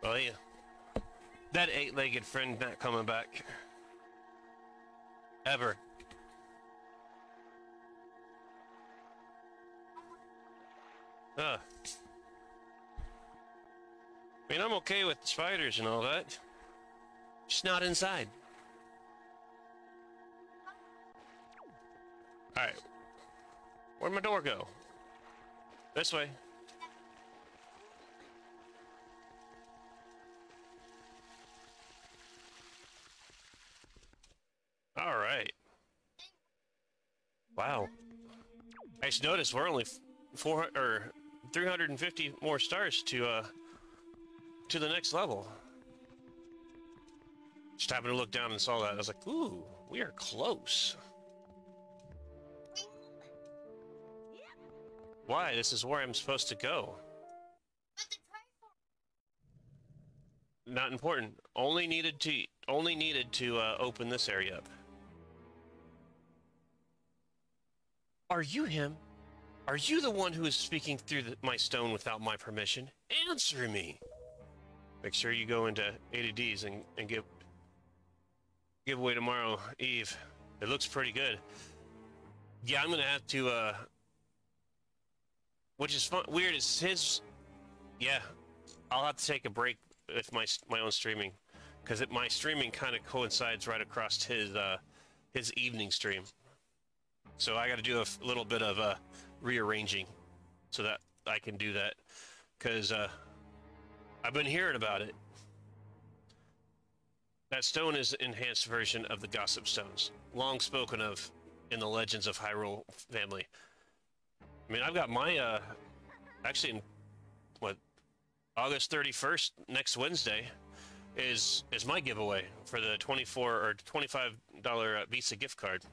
Well, yeah. That eight-legged friend not coming back. Ever. Ugh. I mean, I'm okay with spiders and all that. Just not inside. Alright. Where'd my door go? This way. I just noticed we're only four or 350 more stars to uh to the next level. Just happened to look down and saw that. I was like, ooh, we are close. Why? This is where I'm supposed to go. Not important. Only needed to only needed to uh, open this area up. Are you him? Are you the one who is speaking through the, my stone without my permission? Answer me. Make sure you go into ADDs and, and give give away tomorrow, Eve. It looks pretty good. Yeah, I'm gonna have to. uh Which is fun. Weird. It's his. Yeah, I'll have to take a break with my my own streaming because it my streaming kind of coincides right across his uh, his evening stream. So I got to do a little bit of uh, rearranging so that I can do that because uh, I've been hearing about it. That stone is an enhanced version of the Gossip Stones, long spoken of in the Legends of Hyrule family. I mean, I've got my uh, actually in what August 31st, next Wednesday, is is my giveaway for the 24 or 25 dollar uh, Visa gift card.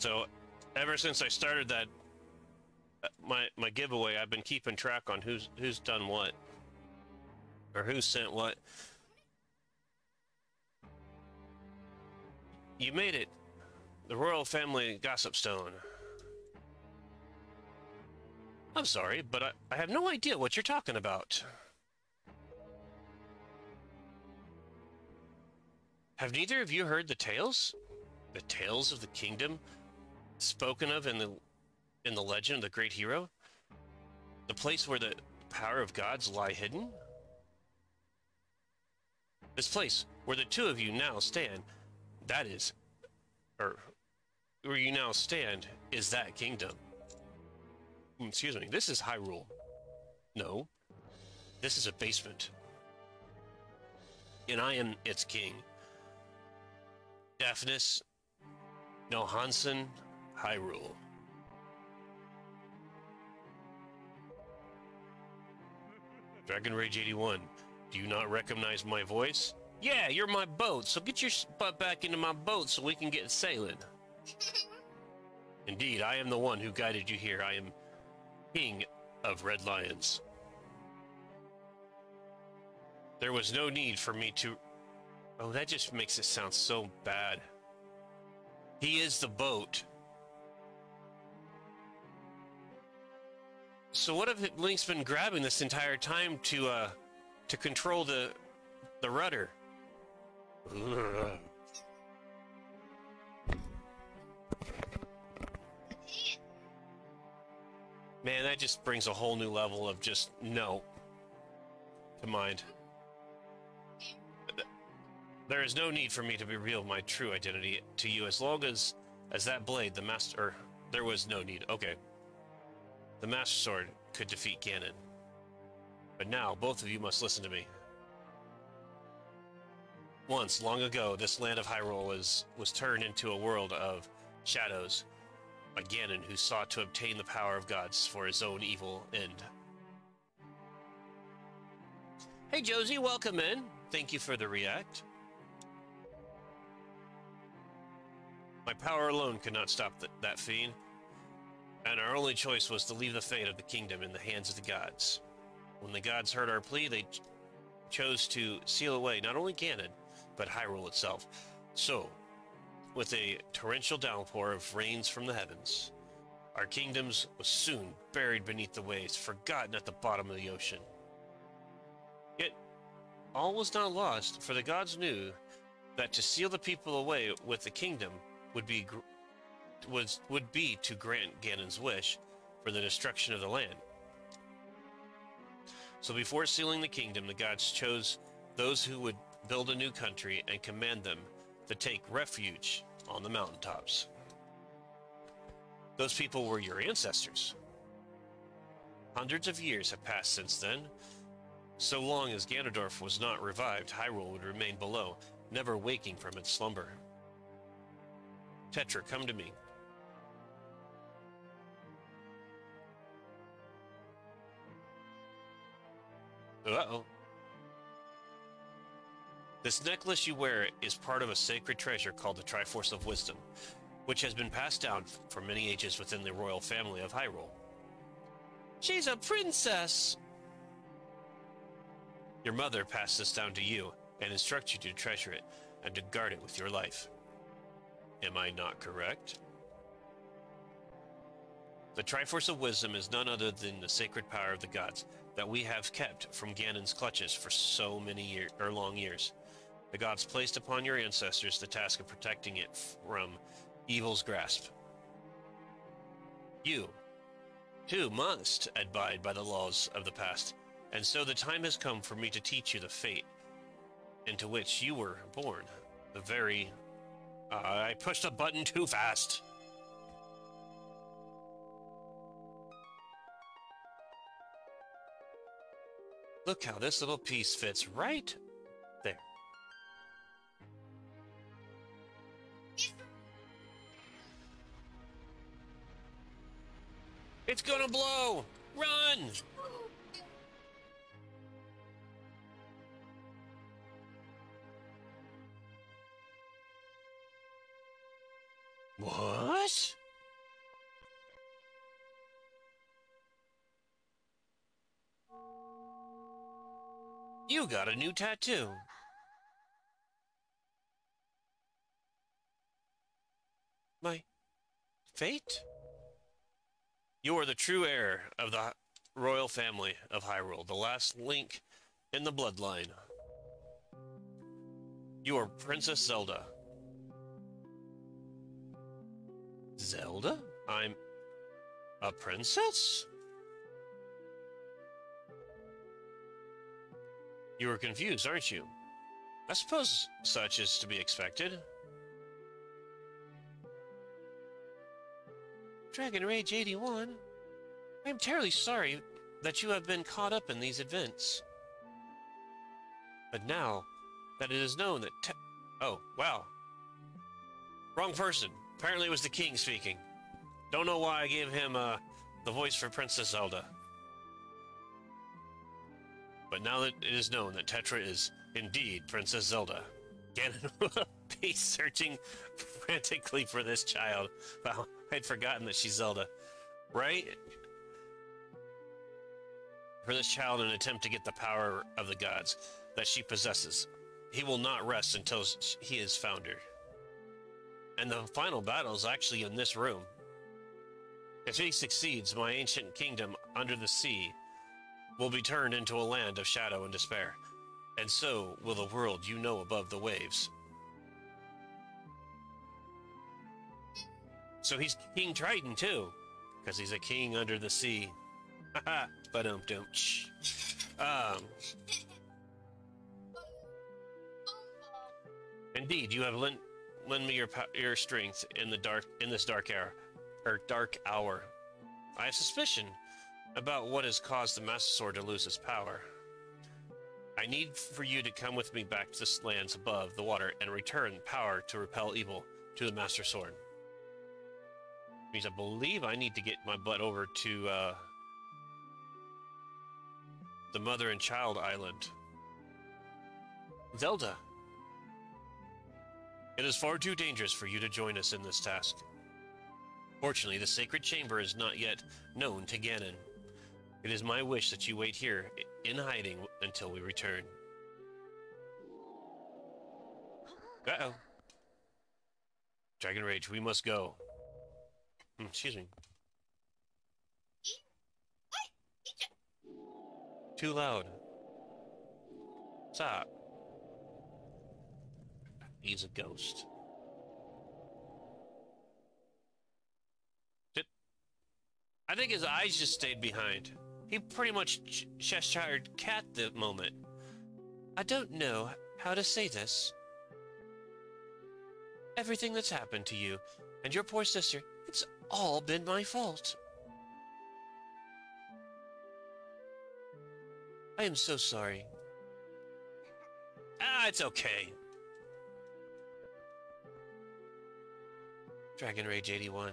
So, ever since I started that uh, my my giveaway, I've been keeping track on who's who's done what or who sent what. You made it. The royal family gossip stone. I'm sorry, but I, I have no idea what you're talking about. Have neither of you heard the tales? The tales of the kingdom spoken of in the in the legend of the great hero? The place where the power of gods lie hidden? This place where the two of you now stand, that is or where you now stand is that kingdom. Mm, Excuse me, this is Hyrule. No. This is a basement. And I am its king. Daphnes Nohansen Hyrule. Dragon Rage 81. Do you not recognize my voice? Yeah, you're my boat, so get your butt back into my boat so we can get sailing. *laughs* Indeed, I am the one who guided you here. I am King of Red Lions. There was no need for me to. Oh, that just makes it sound so bad. He is the boat. So what if Link's been grabbing this entire time to uh to control the the rudder? Man, that just brings a whole new level of just no to mind. There is no need for me to reveal my true identity to you as long as as that blade, the master there was no need. Okay. The master sword could defeat Ganon. But now both of you must listen to me. Once, long ago, this land of Hyrule was, was turned into a world of shadows by Ganon, who sought to obtain the power of gods for his own evil end. Hey Josie, welcome in. Thank you for the react. My power alone could not stop th- that fiend, and our only choice was to leave the fate of the kingdom in the hands of the gods. When the gods heard our plea, they ch- chose to seal away not only Ganon, but Hyrule itself. So, with a torrential downpour of rains from the heavens, our kingdoms was soon buried beneath the waves, forgotten at the bottom of the ocean. Yet, all was not lost, for the gods knew that to seal the people away with the kingdom would be was would be to grant Ganon's wish for the destruction of the land. So before sealing the kingdom, the gods chose those who would build a new country and command them to take refuge on the mountaintops. Those people were your ancestors. Hundreds of years have passed since then. So long as Ganondorf was not revived, Hyrule would remain below, never waking from its slumber. Tetra, come to me. Uh-oh. This necklace you wear is part of a sacred treasure called the Triforce of Wisdom, which has been passed down for many ages within the royal family of Hyrule. She's a princess! Your mother passed this down to you and instructs you to treasure it and to guard it with your life. Am I not correct? The Triforce of Wisdom is none other than the sacred power of the gods that we have kept from Ganon's clutches for so many year, or long years. The gods placed upon your ancestors the task of protecting it from evil's grasp. You, too, must abide by the laws of the past, and so the time has come for me to teach you the fate into which you were born. The very. Uh, I pushed a button too fast. Look how this little piece fits right there. It's gonna blow! Run! What? You got a new tattoo. My fate? You are the true heir of the royal family of Hyrule, the last link in the bloodline. You are Princess Zelda. Zelda? I'm a princess? You are confused, aren't you? I suppose such is to be expected. Dragon Rage 81, I am terribly sorry that you have been caught up in these events. But now that it is known that te- Oh, wow. Wrong person. Apparently it was the king speaking. Don't know why I gave him uh, the voice for Princess Zelda. But now that it is known that Tetra is indeed Princess Zelda, Ganon *laughs* will be searching frantically for this child. Wow, I'd forgotten that she's Zelda. Right? For this child an attempt to get the power of the gods that she possesses. He will not rest until he has found her. And the final battle is actually in this room. If he succeeds, my ancient kingdom under the sea will be turned into a land of shadow and despair, and so will the world you know above the waves. So he's King Triton too, because he's a king under the sea. Haha, but um dum Um, indeed, you have lent lend me your your strength in the dark in this dark hour, or dark hour. I have suspicion about what has caused the Master Sword to lose its power. I need for you to come with me back to the lands above the water and return power to repel evil to the Master Sword. Means I believe I need to get my butt over to uh, the Mother and Child Island. Zelda. It is far too dangerous for you to join us in this task. Fortunately, the sacred chamber is not yet known to Ganon. It is my wish that you wait here in hiding until we return. Uh oh. Dragon Rage, we must go. Hmm, excuse me. Too loud. Stop. He's a ghost. I think his eyes just stayed behind. He pretty much ch- Cheshire cat the moment. I don't know how to say this. everything that's happened to you and your poor sister. It's all been my fault. I am so sorry. Ah, it's okay. Dragon Rage 81.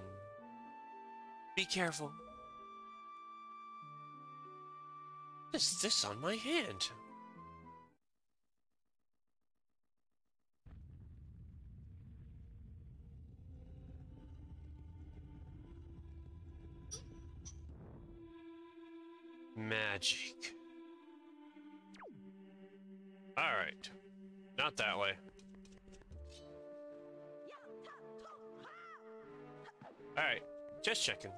Be careful. Is this on my hand? Magic. Alright. Not that way. Alright. Just checking.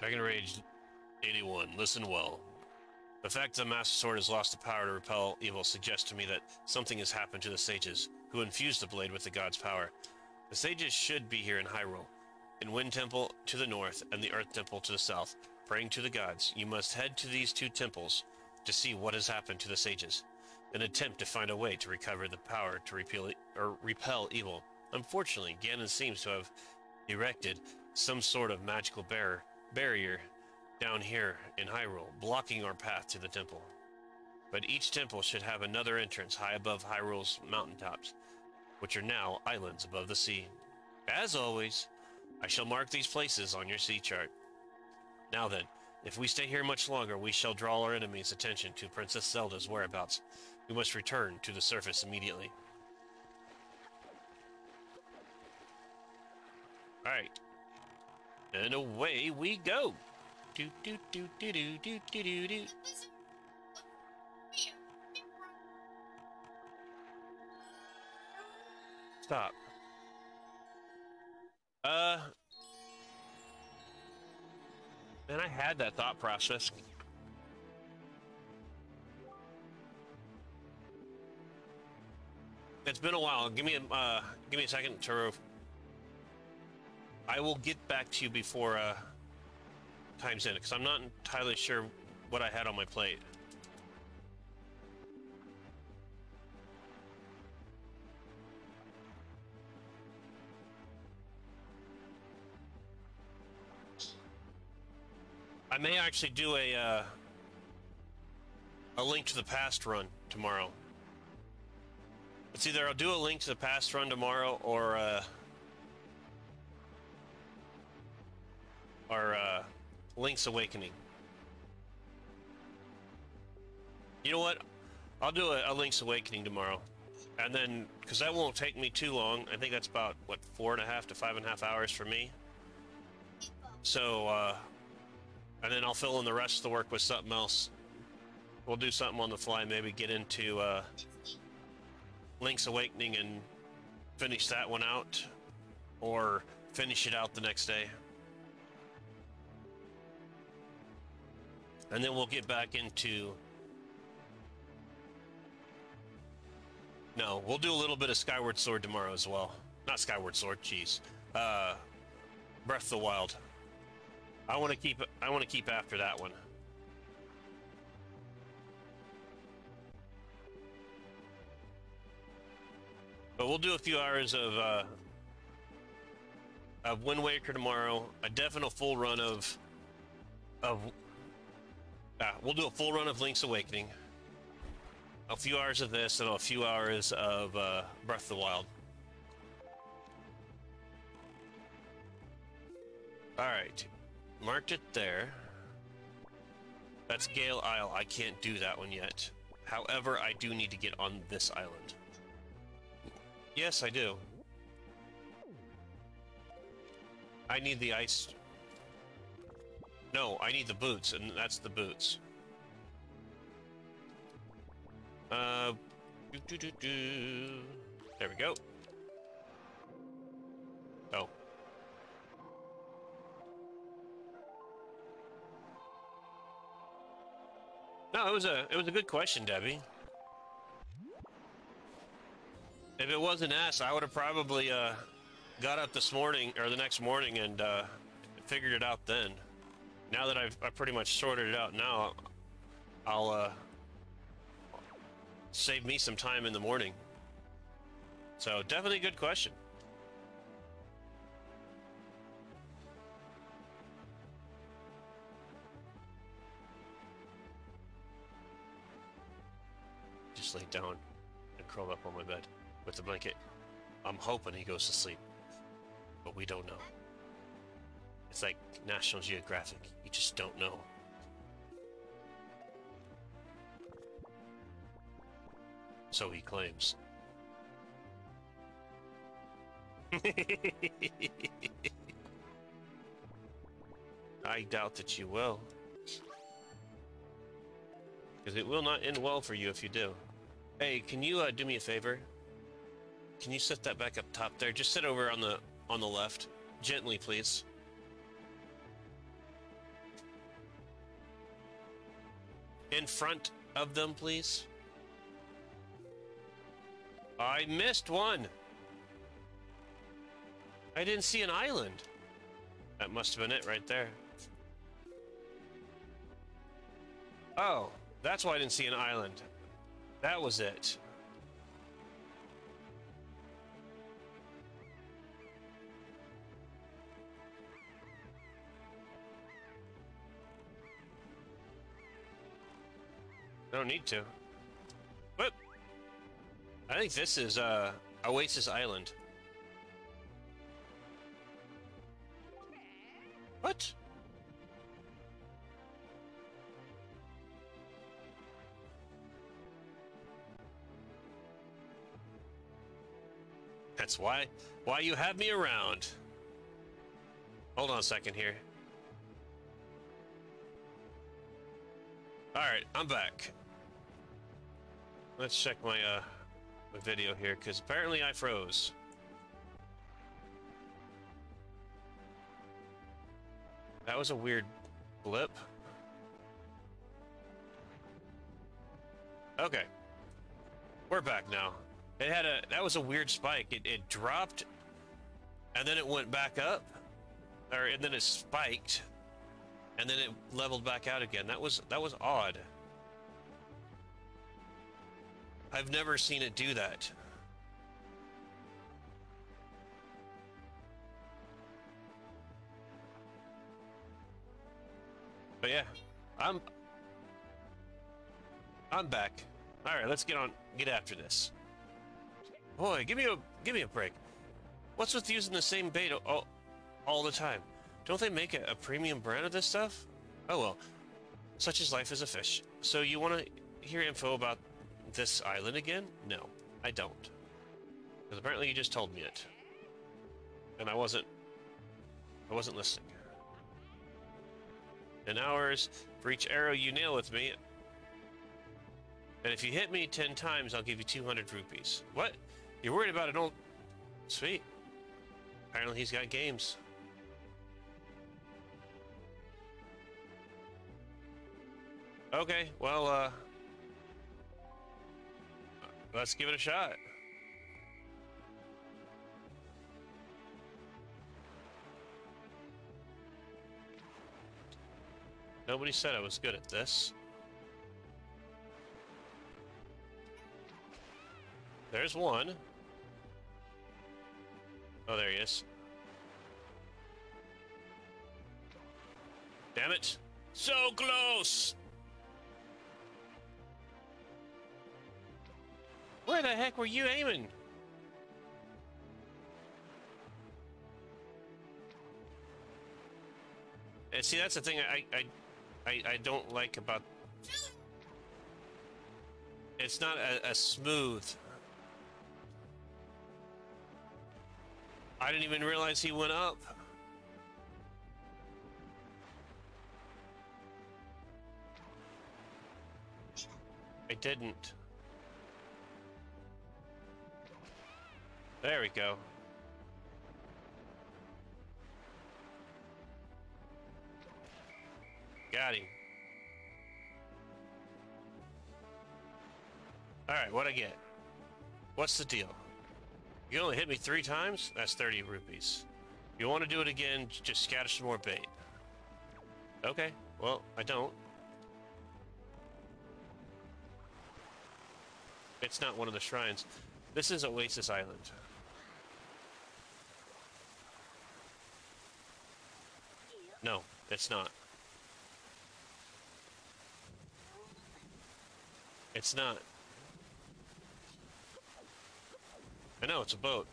Dragon Rage 81. Listen well. The fact that Master Sword has lost the power to repel evil suggests to me that something has happened to the sages, who infused the blade with the god's power. The sages should be here in Hyrule, in Wind Temple to the north and the Earth Temple to the south, praying to the gods. You must head to these two temples to see what has happened to the sages, and attempt to find a way to recover the power to repel, or repel evil. Unfortunately, Ganon seems to have erected some sort of magical bar- barrier down here in Hyrule, blocking our path to the temple. But each temple should have another entrance high above Hyrule's mountaintops, which are now islands above the sea. As always, I shall mark these places on your sea chart. Now then, if we stay here much longer, we shall draw our enemies' attention to Princess Zelda's whereabouts. We must return to the surface immediately. Alright. And away we go. Do do do do do do do do do. Stop. Uh. Man, I had that thought process. It's been a while. Give me a uh, give me a second to. I will get back to you before uh, time's in, because I'm not entirely sure what I had on my plate. I may actually do a uh, a link to the past run tomorrow. It's either I'll do a link to the past run tomorrow or uh, or uh, Link's Awakening. You know what? I'll do a, a Link's Awakening tomorrow, and then because that won't take me too long. I think that's about what four and a half to five and a half hours for me. So, uh, and then I'll fill in the rest of the work with something else. We'll do something on the fly, maybe get into uh, Link's Awakening and finish that one out, or finish it out the next day. And then we'll get back into. No, we'll do a little bit of Skyward Sword tomorrow as well. Not Skyward Sword, jeez. Uh, Breath of the Wild. I want to keep. I want to keep after that one. But we'll do a few hours of uh, of Wind Waker tomorrow. A definite full run of of. Uh, we'll do a full run of Link's Awakening. A few hours of this and a few hours of uh, Breath of the Wild. All right, marked it there. That's Gale Isle. I can't do that one yet. However, I do need to get on this island. Yes, I do. I need the ice. No, I need the boots, and that's the boots. Uh, doo -doo -doo -doo. there we go. Oh. No, it was a it was a good question, Debbie. If it wasn't asked, I would have probably uh, got up this morning or the next morning and uh, figured it out then. Now that I've I pretty much sorted it out now, I'll uh, save me some time in the morning. So definitely a good question. Just lay down and curl up on my bed with the blanket. I'm hoping he goes to sleep, but we don't know. It's like National Geographic. You just don't know. So he claims. *laughs* I doubt that you will. Because it will not end well for you if you do. Hey, can you uh, do me a favor? Can you set that back up top there? Just sit over on the on the left. Gently, please. In front of them, please. I missed one. I didn't see an island. That must have been it right there. Oh, that's why I didn't see an island. That was it. I don't need to. But I think this is uh Oasis Island. What? That's why why you have me around. Hold on a second here. Alright, I'm back. Let's check my uh my video here, because apparently I froze. That was a weird blip. Okay. We're back now. It had a that was a weird spike. It it dropped and then it went back up. Or and then it spiked and then it leveled back out again. That was that was odd. I've never seen it do that. But yeah, I'm I'm back. All right, let's get on get after this. Boy, give me a give me a break. What's with using the same bait all, all the time? Don't they make a, a premium brand of this stuff? Oh well, such is life as a fish. So you want to hear info about this island again? No, I don't. Because apparently you just told me it. And I wasn't... I wasn't listening. In hours, for each arrow you nail with me... And if you hit me ten times, I'll give you 200 rupees. What? You're worried about an old... Sweet. Apparently he's got games. Okay, well, uh... Let's give it a shot. Nobody said I was good at this. There's one. Oh, there he is. Damn it. So close! Where the heck were you aiming? And see, that's the thing I, I, I, I don't like about... It's not a, a smooth... I didn't even realize he went up. I didn't. There we go. Got him. Alright, what I get? What's the deal? You only hit me three times? That's 30 rupees. You want to do it again, just scatter some more bait. Okay, well, I don't. It's not one of the shrines. This is Oasis Island. No, it's not. It's not. I know, it's a boat.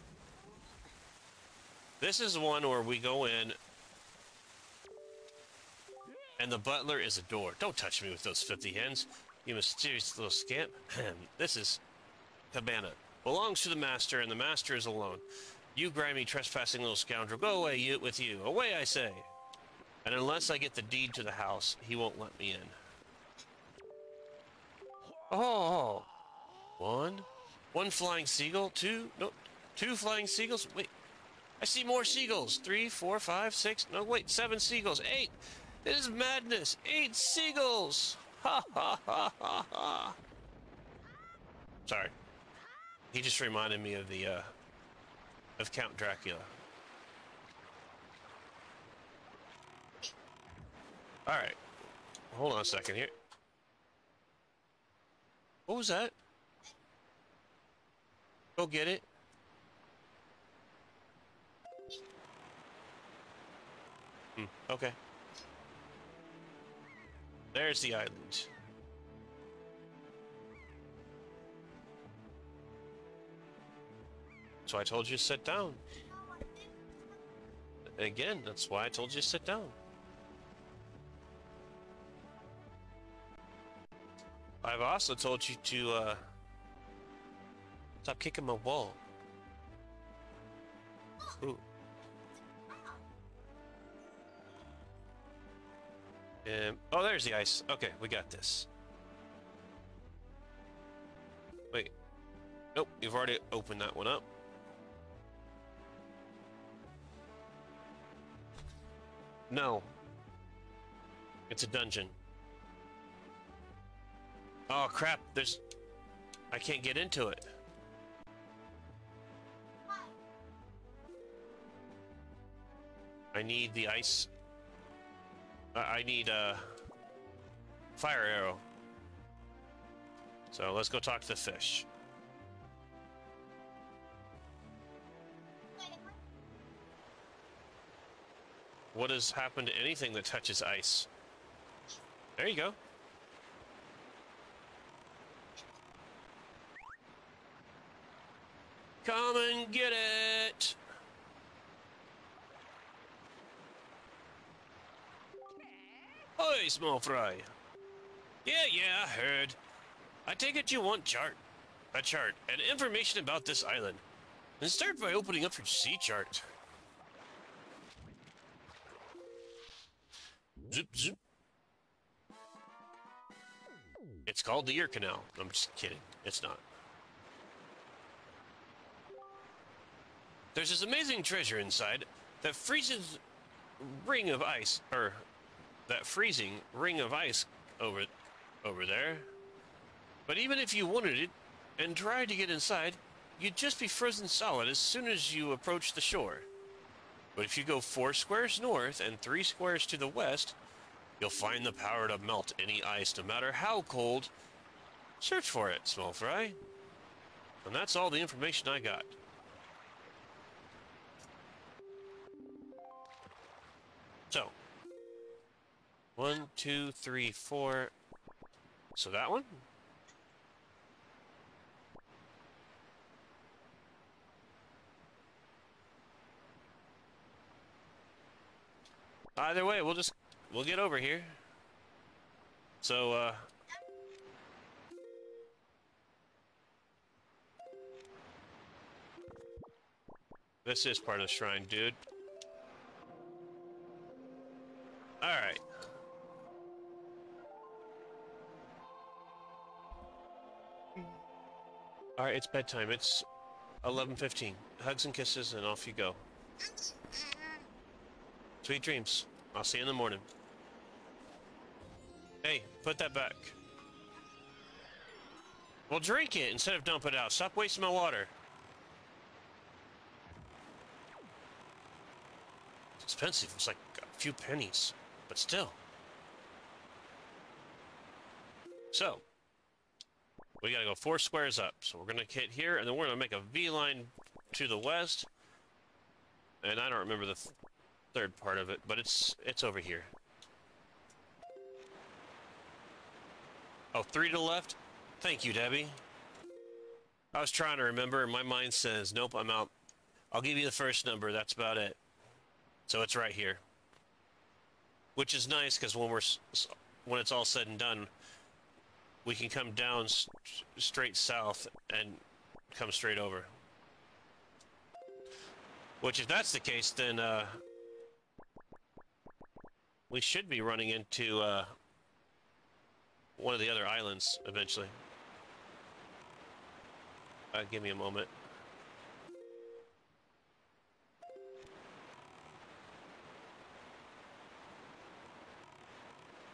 This is one where we go in and the butler is a door. Don't touch me with those filthy hands, you mysterious little scamp. *clears throat* this is Cabana. Belongs to the master, and the master is alone. You grimy, trespassing little scoundrel, go away you, with you. Away, I say. And unless I get the deed to the house, he won't let me in. Oh, one, one flying seagull, two, no, two flying seagulls. Wait, I see more seagulls. Three, four, five, six. No, wait, seven seagulls. Eight. It is madness. Eight seagulls. Ha ha ha ha ha. Sorry. He just reminded me of the uh, of Count Dracula. All right. Hold on a second here. What was that? Go get it. Hmm, okay. There's the island. So I told you to sit down. Again, that's why I told you to sit down. I've also told you to, uh, stop kicking my wall. Ooh. Um, oh, there's the ice. Okay, we got this. Wait. Nope, you've already opened that one up. No. It's a dungeon. Oh crap, there's... I can't get into it. I need the ice... I I need a... Fire arrow. So let's go talk to the fish. What has happened to anything that touches ice? There you go. Come and get it! Oi, small fry. Yeah, yeah, I heard. I take it you want chart. A chart and information about this island. And start by opening up your sea chart. Zoop, zoop. It's called the ear canal. I'm just kidding. It's not. There's this amazing treasure inside that freezes ring of ice, or that freezing ring of ice over over there. But even if you wanted it and tried to get inside, you'd just be frozen solid as soon as you approach the shore. But if you go four squares north and three squares to the west, you'll find the power to melt any ice, no matter how cold. Search for it, small fry. And that's all the information I got. So, one, two, three, four. So that one? Either way, we'll just we'll get over here. So uh This is part of the shrine, dude. Alright. Alright, it's bedtime. It's 11.15. Hugs and kisses, and off you go. Sweet dreams. I'll see you in the morning. Hey, put that back. Well, drink it instead of dump it out. Stop wasting my water. It's expensive. It's like a few pennies. But still. So, we gotta go four squares up. So we're gonna hit here, and then we're gonna make a V line to the west. And I don't remember the th third part of it, but it's it's over here. Oh, three to the left? Thank you, Debbie. I was trying to remember, and my mind says, nope, I'm out. I'll give you the first number, that's about it. So it's right here. Which is nice, because when we're when it's all said and done, we can come down s- straight south and come straight over. Which, if that's the case, then uh, we should be running into uh, one of the other islands eventually. Uh, give me a moment.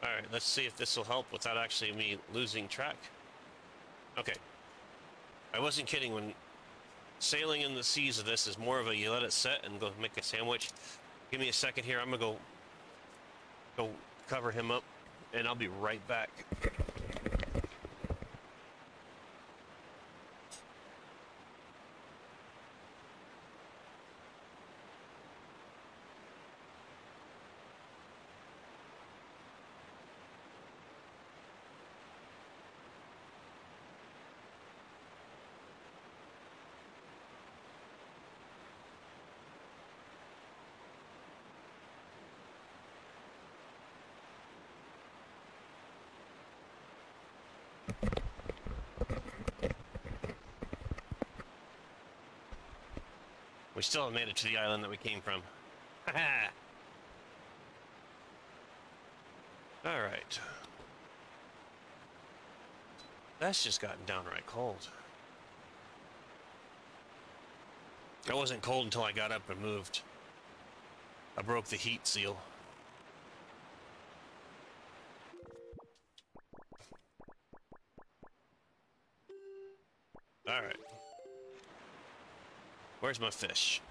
Alright, let's see if this will help without actually me losing track. Okay. I wasn't kidding when sailing in the seas of this is more of a you let it set and go make a sandwich. Give me a second here. I'm gonna go go cover him up and I'll be right back. We still haven't made it to the island that we came from. *laughs* Alright. That's just gotten downright cold. It wasn't cold until I got up and moved. I broke the heat seal. Where's my fish?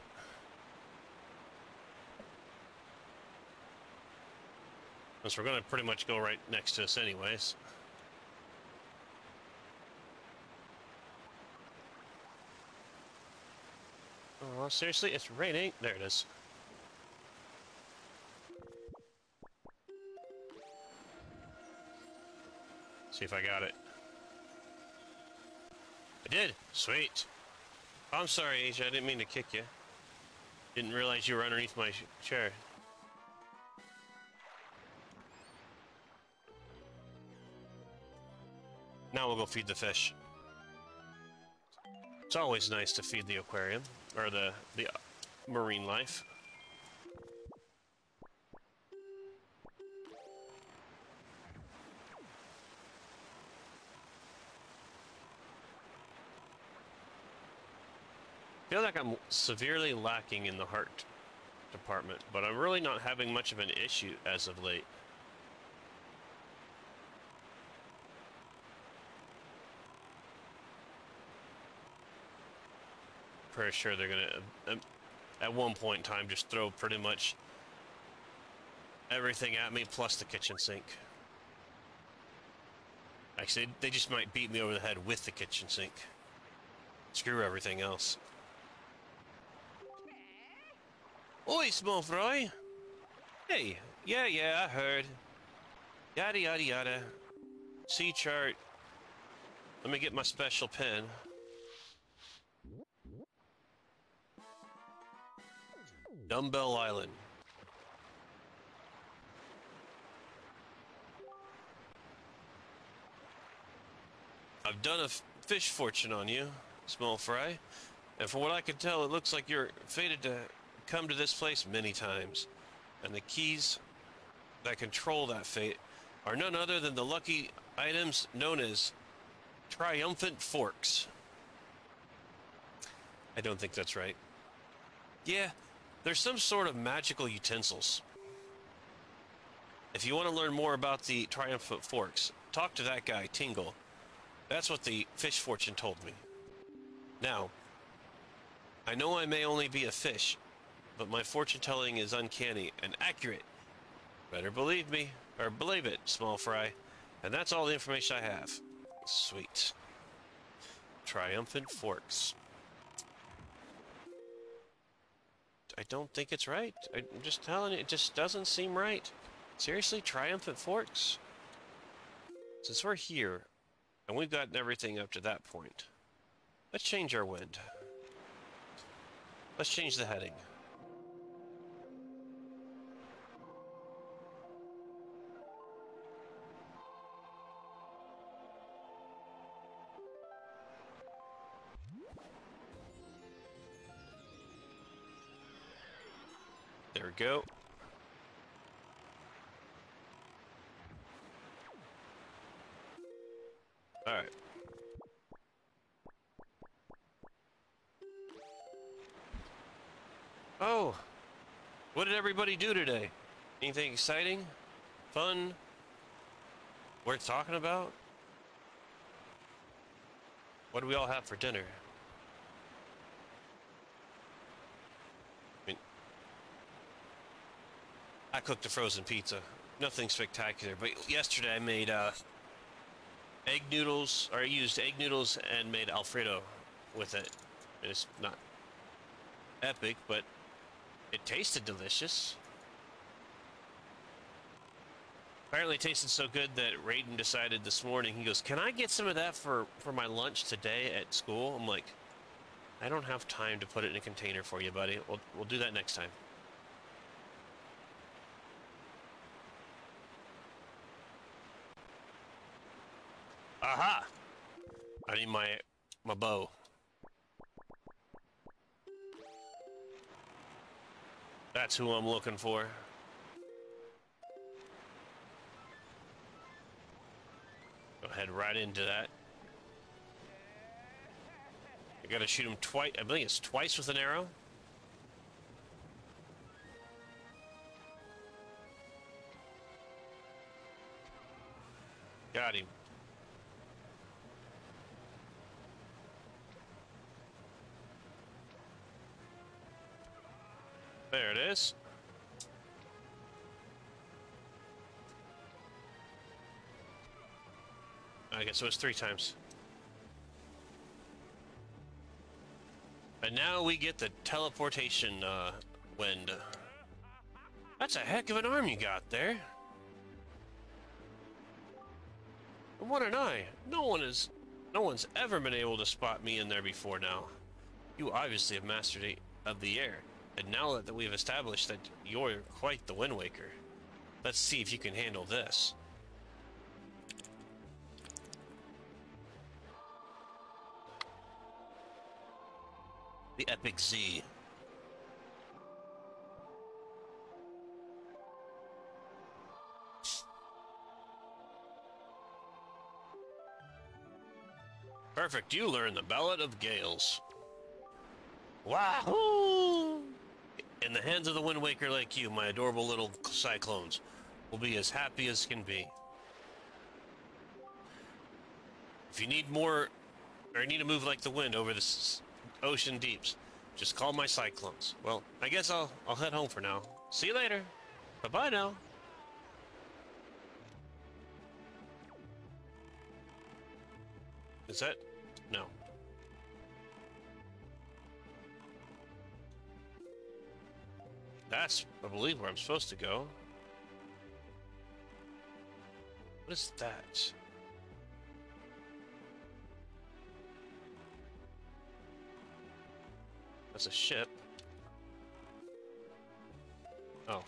Since we're gonna pretty much go right next to us anyways. Oh, seriously? It's raining? There it is. See if I got it. I did! Sweet! I'm sorry, Asia. I didn't mean to kick you. Didn't realize you were underneath my chair. Now we'll go feed the fish. It's always nice to feed the aquarium, or the, the marine life. Feel like I'm severely lacking in the heart department, but I'm really not having much of an issue as of late. Pretty sure they're gonna, um, at one point in time, just throw pretty much everything at me plus the kitchen sink. Actually, they just might beat me over the head with the kitchen sink. Screw everything else. Oi, small fry. Hey, yeah, yeah, I heard. Yada, yada, yada. Sea chart. Let me get my special pen. Dumbbell Island. I've done a fish fortune on you, small fry. And from what I can tell, it looks like you're fated to come to this place many times. And the keys that control that fate are none other than the lucky items known as triumphant forks. I don't think that's right. Yeah, there's some sort of magical utensils. If you want to learn more about the triumphant forks, talk to that guy, Tingle. That's what the fish fortune told me. Now, I know I may only be a fish, but my fortune telling is uncanny and accurate. Better believe me, or believe it, small fry. And that's all the information I have. Sweet. Triumphant Forks. I don't think it's right. I'm just telling you, it just doesn't seem right. Seriously, Triumphant Forks? Since we're here, and we've gotten everything up to that point, let's change our wind. Let's change the heading. We go. Alright. Oh! What did everybody do today? Anything exciting? Fun? Worth talking about? What do we all have for dinner? I mean, I cooked a frozen pizza. Nothing spectacular, but yesterday I made uh, egg noodles, or I used egg noodles and made Alfredo with it. It's not epic, but it tasted delicious. Apparently, it tasted so good that Raiden decided this morning. He goes, "Can I get some of that for for my lunch today at school?" I'm like, "I don't have time to put it in a container for you, buddy. We'll we'll do that next time." Aha! My my bow. That's who I'm looking for. Go head right into that. I gotta shoot him twice. I believe it's twice with an arrow. Got him. There it is. I guess it was three times. And now we get the teleportation uh, wind. That's a heck of an arm you got there. And what an eye! No one is, no one's ever been able to spot me in there before now. You obviously have mastered of the air. And now that we've established that you're quite the Wind Waker, let's see if you can handle this. The Epic Z. Perfect, you learn the Ballad of Gales. Wahoo! In the hands of the Wind Waker like you, my adorable little cyclones will be as happy as can be. If you need more, or need to move like the wind over the ocean deeps, just call my cyclones. Well, I guess I'll I'll head home for now. See you later. Bye bye now. Is that no? That's, I believe, where I'm supposed to go. What is that? That's a ship. Oh.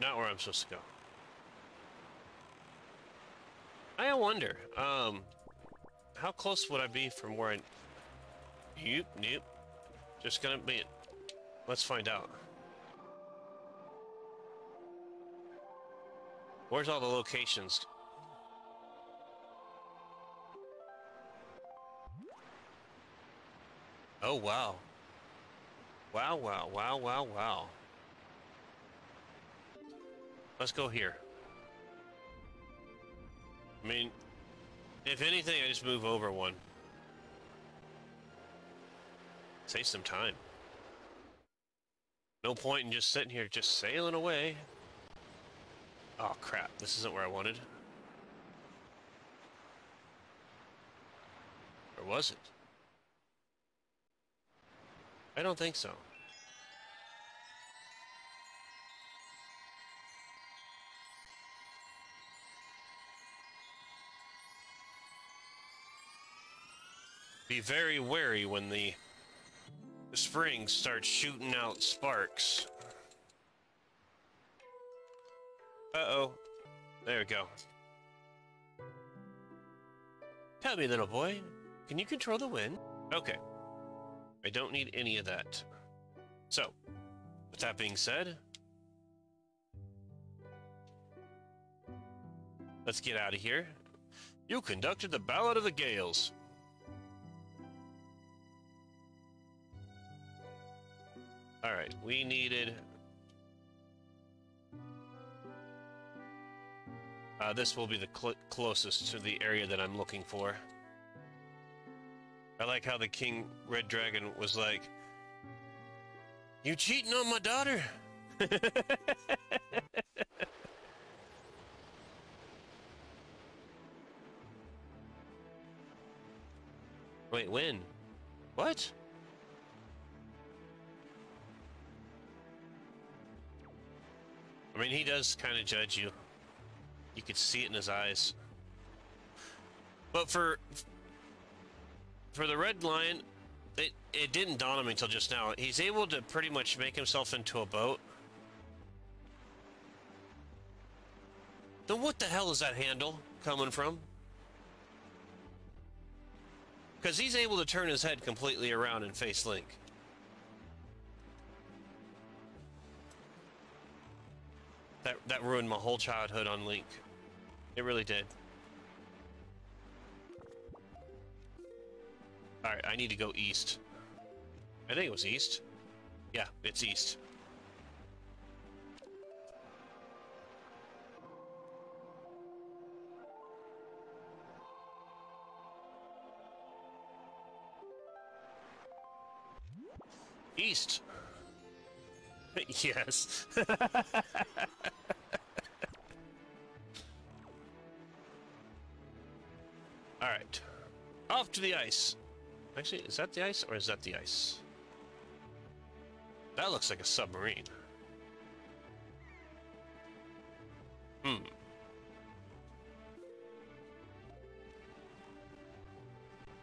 Not where I'm supposed to go. I wonder, um, how close would I be from where I... Nope, nope. Just gonna be... Let's find out. Where's all the locations? Oh, wow. Wow, wow, wow, wow, wow. Let's go here. I mean, if anything, I just move over one. Save some time. No point in just sitting here just sailing away. Oh crap, this isn't where I wanted. Or was it? I don't think so. Be very wary when the, the spring starts shooting out sparks. Uh-oh. There we go. Tell me, little boy, can you control the wind? Okay. I don't need any of that. So, with that being said, let's get out of here. You conducted the Ballad of the Gales. Alright, we needed... Uh, this will be the cl closest to the area that I'm looking for. I like how the King Red Dragon was like, You cheating on my daughter? *laughs* Wait, when? What? I mean, he does kind of judge you. You could see it in his eyes. But for for the Red Lion, it, it didn't dawn on me until just now. He's able to pretty much make himself into a boat. Then what the hell is that handle coming from? Because he's able to turn his head completely around and face Link. That, that ruined my whole childhood on Link. It really did. Alright, I need to go east. I think it was east. Yeah, it's east. East. *laughs* yes. *laughs* Off to the ice. Actually, is that the ice or is that the ice? That looks like a submarine. Hmm.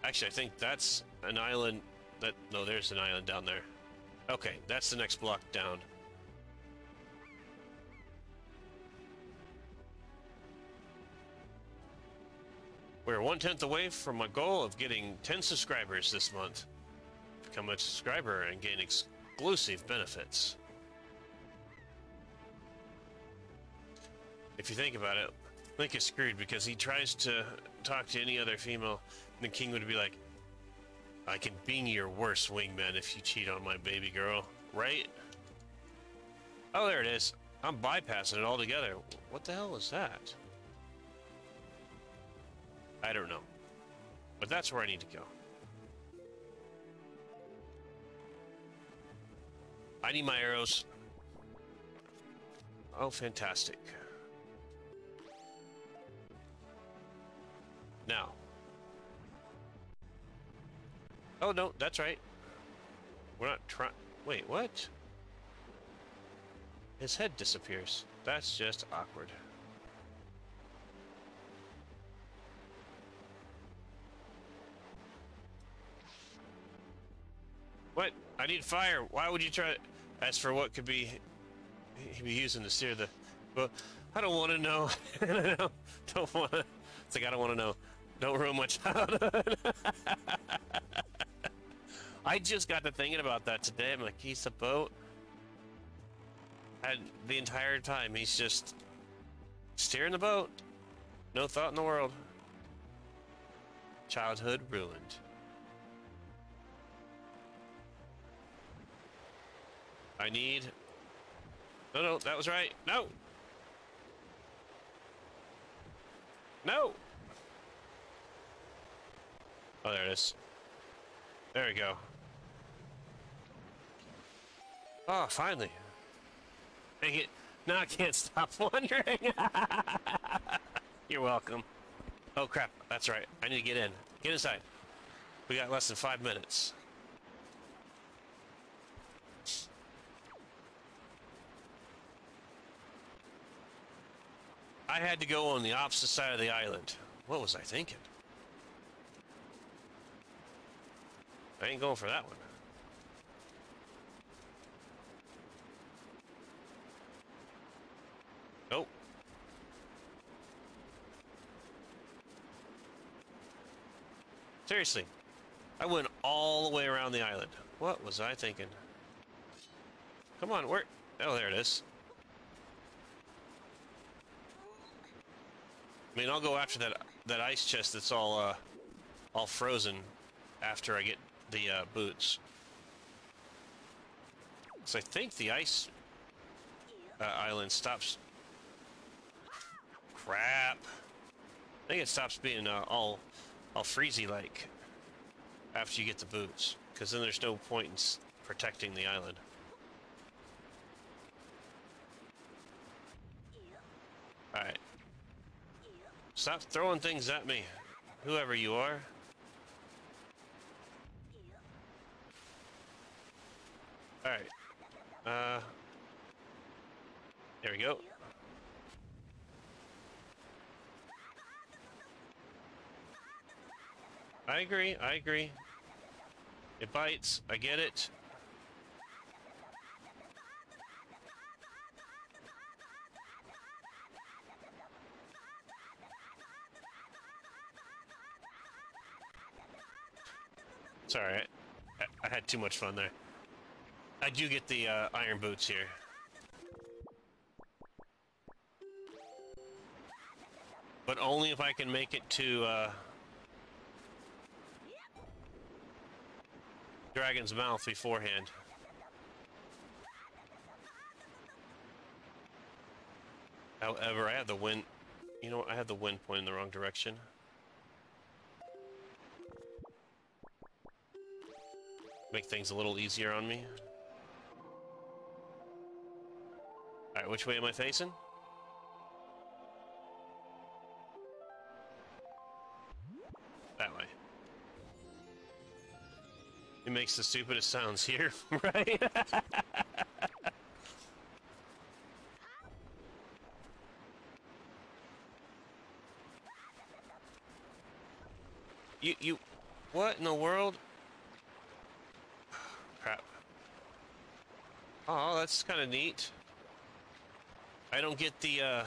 Actually, I think that's an island that... No, there's an island down there. Okay, that's the next block down. We're one tenth away from my goal of getting 10 subscribers this month. Become a subscriber and gain exclusive benefits. If you think about it, Link is screwed because he tries to talk to any other female, and the king would be like, I can be your worst wingman if you cheat on my baby girl, right? Oh, there it is. I'm bypassing it altogether. What the hell is that? I don't know. But that's where I need to go. I need my arrows. Oh, fantastic. Now. Oh, no, that's right. We're not trying... Wait, what? His head disappears. That's just awkward. What? I need fire. Why would you try... As for what could be... He'd be using to steer the... But I don't want *laughs* to know. don't, don't want to... It's like, I don't want to know. Don't ruin my childhood. *laughs* I just got to thinking about that today. I'm like, he's a boat. And the entire time, he's just steering the boat. No thought in the world. Childhood ruined. I need... No, no, that was right. No! No! Oh, there it is. There we go. Oh, finally. Dang it. Now I can't stop *laughs* wondering. *laughs* You're welcome. Oh, crap. That's right. I need to get in. Get inside. We got less than five minutes. I had to go on the opposite side of the island. What was I thinking? I ain't going for that one. Nope. Seriously, I went all the way around the island. What was I thinking? Come on, where? Oh, there it is. I mean, I'll go after that that ice chest that's all uh, all frozen after I get the uh, boots. So I think the ice uh, island stops. Crap. I think it stops being uh, all all freezy like after you get the boots, because then there's no point in protecting the island. All right. Stop throwing things at me, whoever you are. All right. Uh. There we go. I agree. I agree. It bites. I get it. Sorry, I, I had too much fun there. I do get the uh, iron boots here. But only if I can make it to uh, Dragon's Mouth beforehand. However, I have the wind. You know? I have the wind pointing in the wrong direction. Make things a little easier on me. Alright, which way am I facing? That way. It makes the stupidest sounds here, *laughs* right? you, you, what in the world? Crap. Oh, that's kind of neat. I don't get the, uh,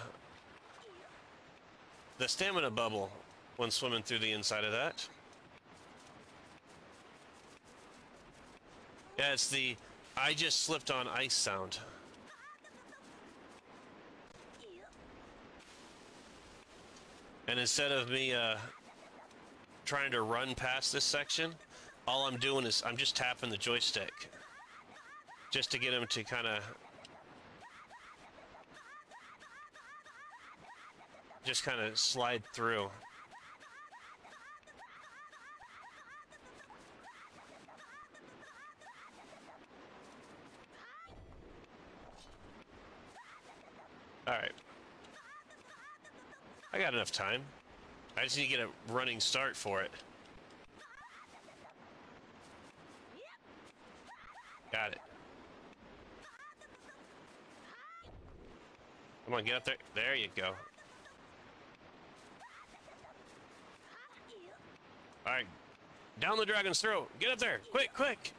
the stamina bubble when swimming through the inside of that. Yeah, it's the I just slipped on ice sound. And instead of me uh, trying to run past this section, all I'm doing is I'm just tapping the joystick. Just to get him to kind of... Just kind of slide through. Alright. I got enough time. I just need to get a running start for it. Got it. Come on, get up there. There you go. Alright. Down the dragon's throat. Get up there. Quick, quick.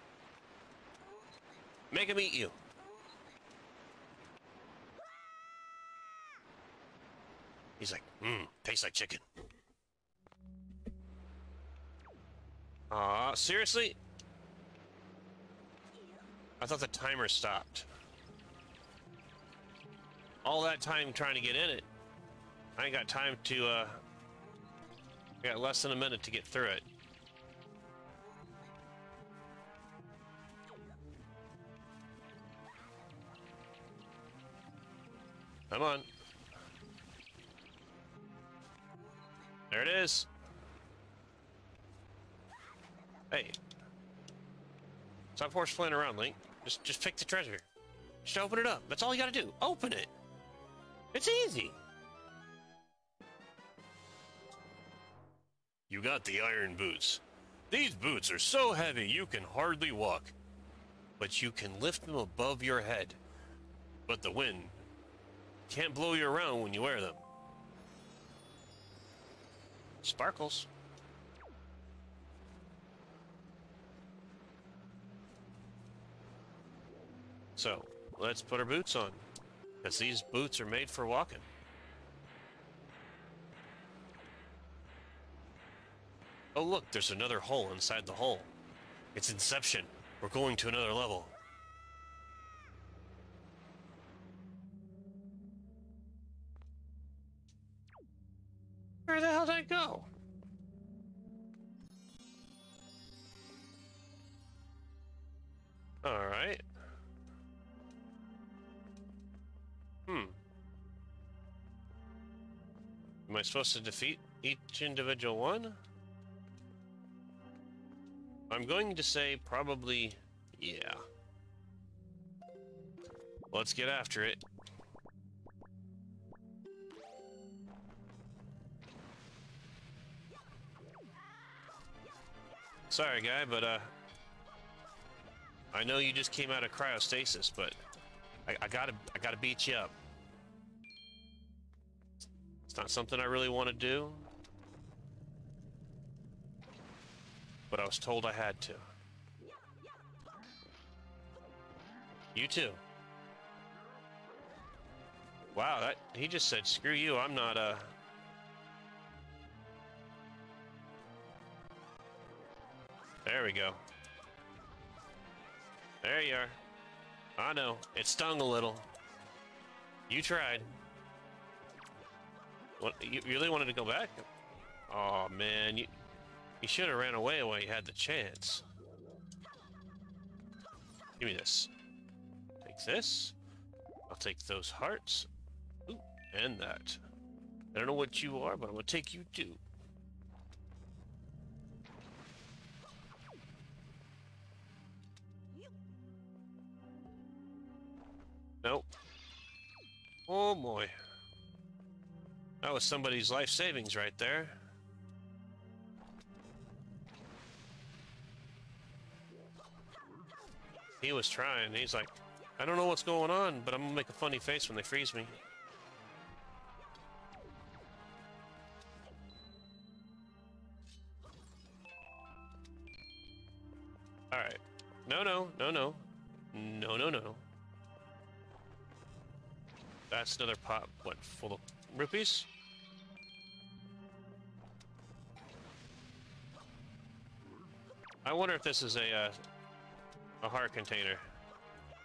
Make him eat you. He's like, mmm, tastes like chicken. Aw, seriously? I thought the timer stopped. All that time trying to get in it. I ain't got time to, uh... I got less than a minute to get through it. Come on. There it is. Hey. Stop horse flying around, Link. Just just pick the treasure. Just open it up. That's all you gotta do. Open it. It's easy. You got the iron boots. These boots are so heavy you can hardly walk, but you can lift them above your head. But the wind can't blow you around when you wear them. Sparkles. So, let's put our boots on, because these boots are made for walking. Oh, look, there's another hole inside the hole. It's Inception. We're going to another level. Where the hell did I go? Alright. Am I supposed to defeat each individual one? I'm going to say probably, yeah. Let's get after it. Sorry, guy, but, uh... I know you just came out of cryostasis, but I, I gotta, I gotta beat you up. It's not something I really want to do. But I was told I had to. You too. Wow, that he just said, "Screw you! I'm not uh." There we go. There you are. I know it stung a little. You tried. What? You really wanted to go back? Oh man, you you should have ran away while you had the chance. Give me this. Take this. I'll take those hearts. Ooh, and that. I don't know what you are, but I'm gonna take you too. Nope. Oh boy. That was somebody's life savings right there. He was trying. He's like, I don't know what's going on, but I'm gonna make a funny face when they freeze me. Alright. No, no, no, no. No, no, no. That's another pot, what, full of rupees? I wonder if this is a, uh, a heart container.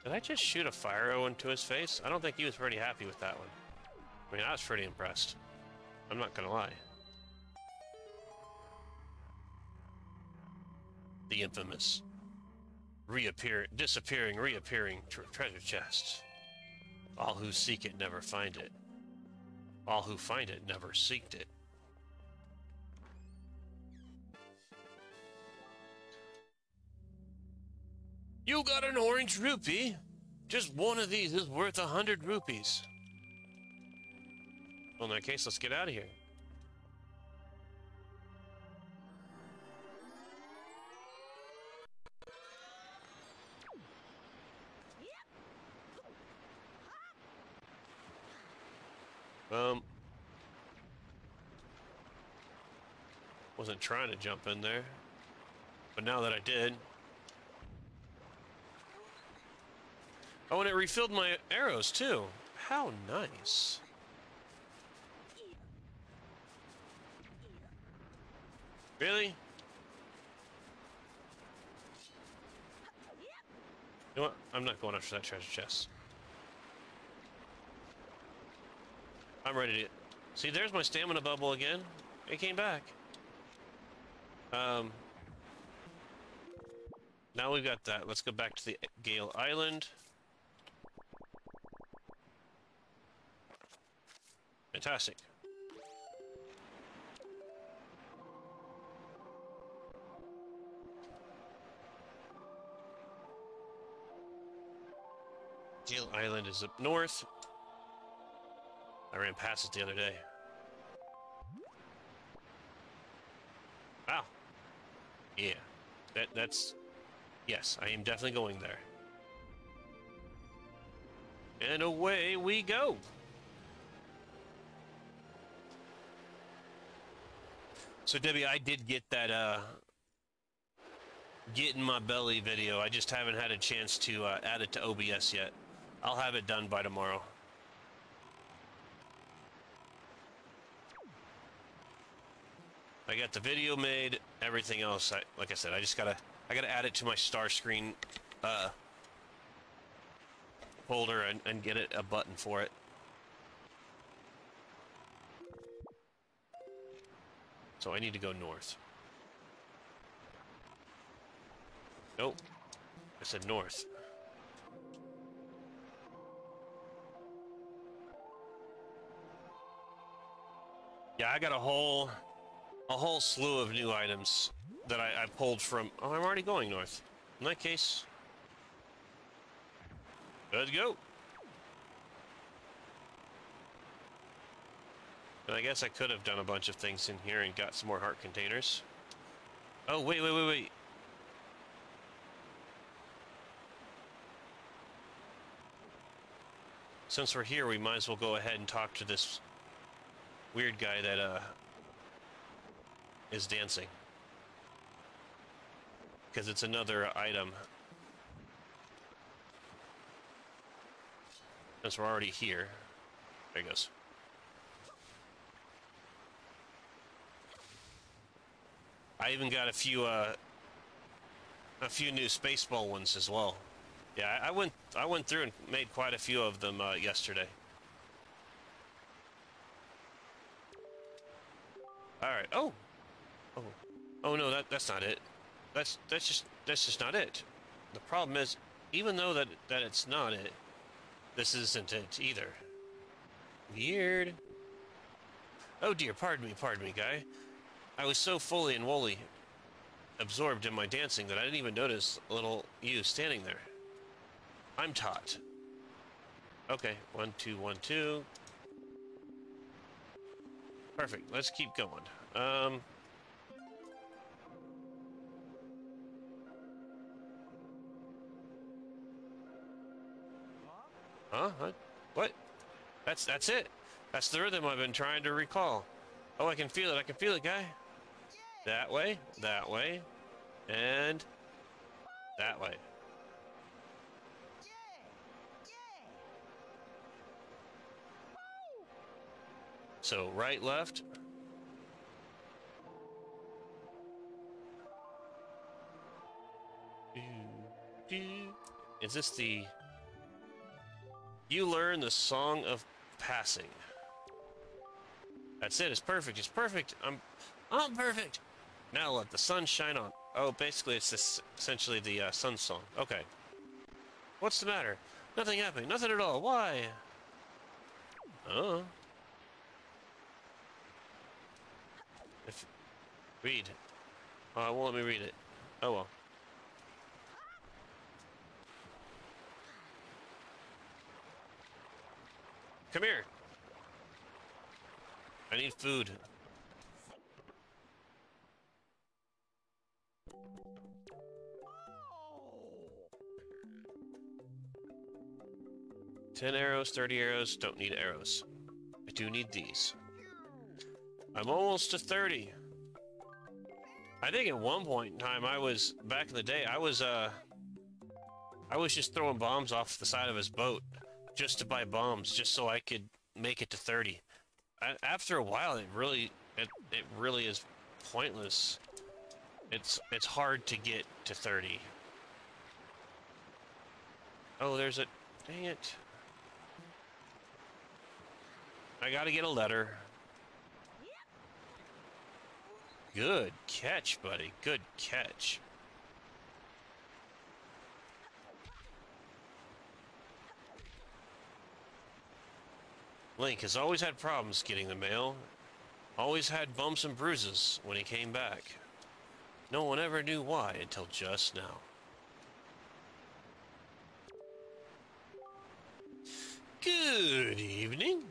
Did I just shoot a fire arrow into his face? I don't think he was pretty happy with that one. I mean, I was pretty impressed. I'm not gonna lie. The infamous reappear, disappearing, reappearing tre treasure chest. All who seek it never find it. All who find it never seeked it. You got an orange rupee? Just one of these is worth a hundred rupees. Well, in that case, let's get out of here. Um, wasn't trying to jump in there, but now that I did, Oh, and it refilled my arrows too. How nice. Really? You know what? I'm not going after that treasure chest. I'm ready to... See, there's my stamina bubble again. It came back. Um... Now we've got that. Let's go back to the Gale Island. Fantastic. Gale Island is up north. I ran past it the other day. Wow. Yeah, that that's yes, I am definitely going there. And away we go. So Debbie, I did get that uh get in my belly video. I just haven't had a chance to uh, add it to OBS yet. I'll have it done by tomorrow. I got the video made, everything else. I, like I said, I just gotta, I gotta add it to my Starscream uh, folder and, and get it a button for it. So I need to go north. Nope. I said north. Yeah, I got a whole a whole slew of new items that I, I pulled from oh I'm already going north. In that case. Let's go. And I guess I could have done a bunch of things in here and got some more heart containers. Oh wait, wait, wait, wait. Since we're here, we might as well go ahead and talk to this weird guy that uh is dancing. Because it's another item. Since we're already here. There he goes. I even got a few uh a few new spaceball ones as well. Yeah, I went I went through and made quite a few of them uh, yesterday. All right. Oh, oh, oh no, that that's not it. That's that's just that's just not it. The problem is, even though that that it's not it, this isn't it either. Weird. Oh dear, pardon me, pardon me, guy. I was so fully and wholly absorbed in my dancing that I didn't even notice little you standing there. I'm taught. Okay, one, two, one, two. Perfect. Let's keep going. Um. Huh? Huh? What? That's that's it. That's the rhythm I've been trying to recall. Oh, I can feel it. I can feel it, guy. That way, that way, and that way. So right, left. Is this the... You learn the Song of Passing. That's it. It's perfect. It's perfect. I'm, I'm perfect. Now let the sun shine on. Oh, basically, it's this essentially the uh, sun song. Okay. What's the matter? Nothing happening. Nothing at all. Why? Oh. If read. Oh, it won't let me read it. Oh well. Come here. I need food. Ten arrows, thirty arrows, don't need arrows. I do need these. I'm almost to 30. I think at one point in time I was, back in the day, I was, uh, I was just throwing bombs off the side of his boat just to buy bombs, just so I could make it to 30. I, after a while, it really, it, it really is pointless. It's, it's hard to get to 30. Oh, there's a, dang it. I gotta get a letter. Good catch, buddy. Good catch. Link has always had problems getting the mail. Always had bumps and bruises when he came back. No one ever knew why until just now. Good evening.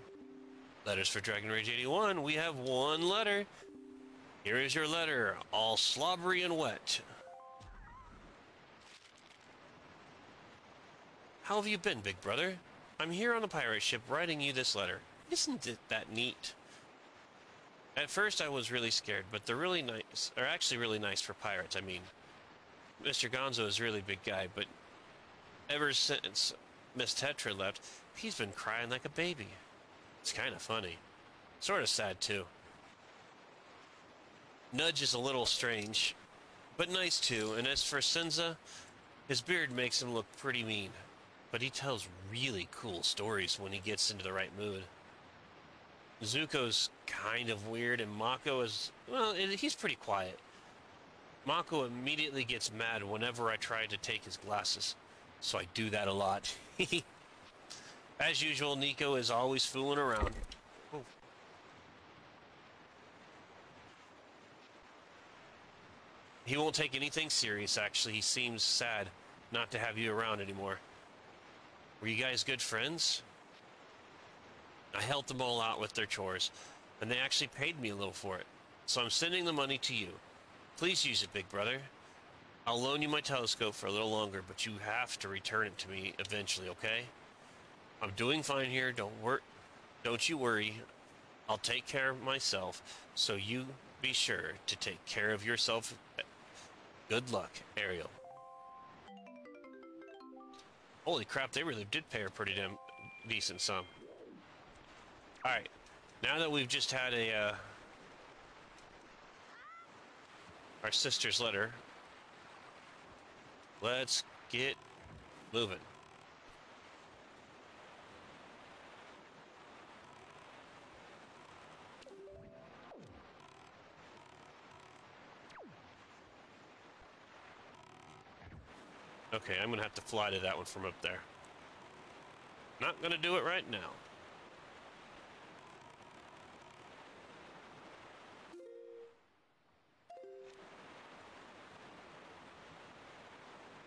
Letters for Dragon Rage 81. We have one letter. Here is your letter, all slobbery and wet. How have you been, big brother? I'm here on a pirate ship writing you this letter. Isn't it that neat? At first I was really scared, but they're really nice. They're actually really nice for pirates, I mean. Mr. Gonzo is a really big guy, but ever since Miss Tetra left, he's been crying like a baby. It's kind of funny. Sort of sad, too. Nudge is a little strange, but nice too, and as for Senza, his beard makes him look pretty mean, but he tells really cool stories when he gets into the right mood. Zuko's kind of weird, and Mako is, well, he's pretty quiet. Mako immediately gets mad whenever I try to take his glasses, so I do that a lot. *laughs* As usual, Niko is always fooling around. He won't take anything serious, actually. He seems sad not to have you around anymore. Were you guys good friends? I helped them all out with their chores, and they actually paid me a little for it. So I'm sending the money to you. Please use it, big brother. I'll loan you my telescope for a little longer, but you have to return it to me eventually, okay? I'm doing fine here. Don't wor- Don't you worry. I'll take care of myself, so you be sure to take care of yourself. Good luck, Aryll. Holy crap, they really did pay a pretty damn decent sum. Alright, now that we've just had a, uh, our sister's letter, let's get moving. Okay, I'm gonna have to fly to that one from up there. Not gonna do it right now.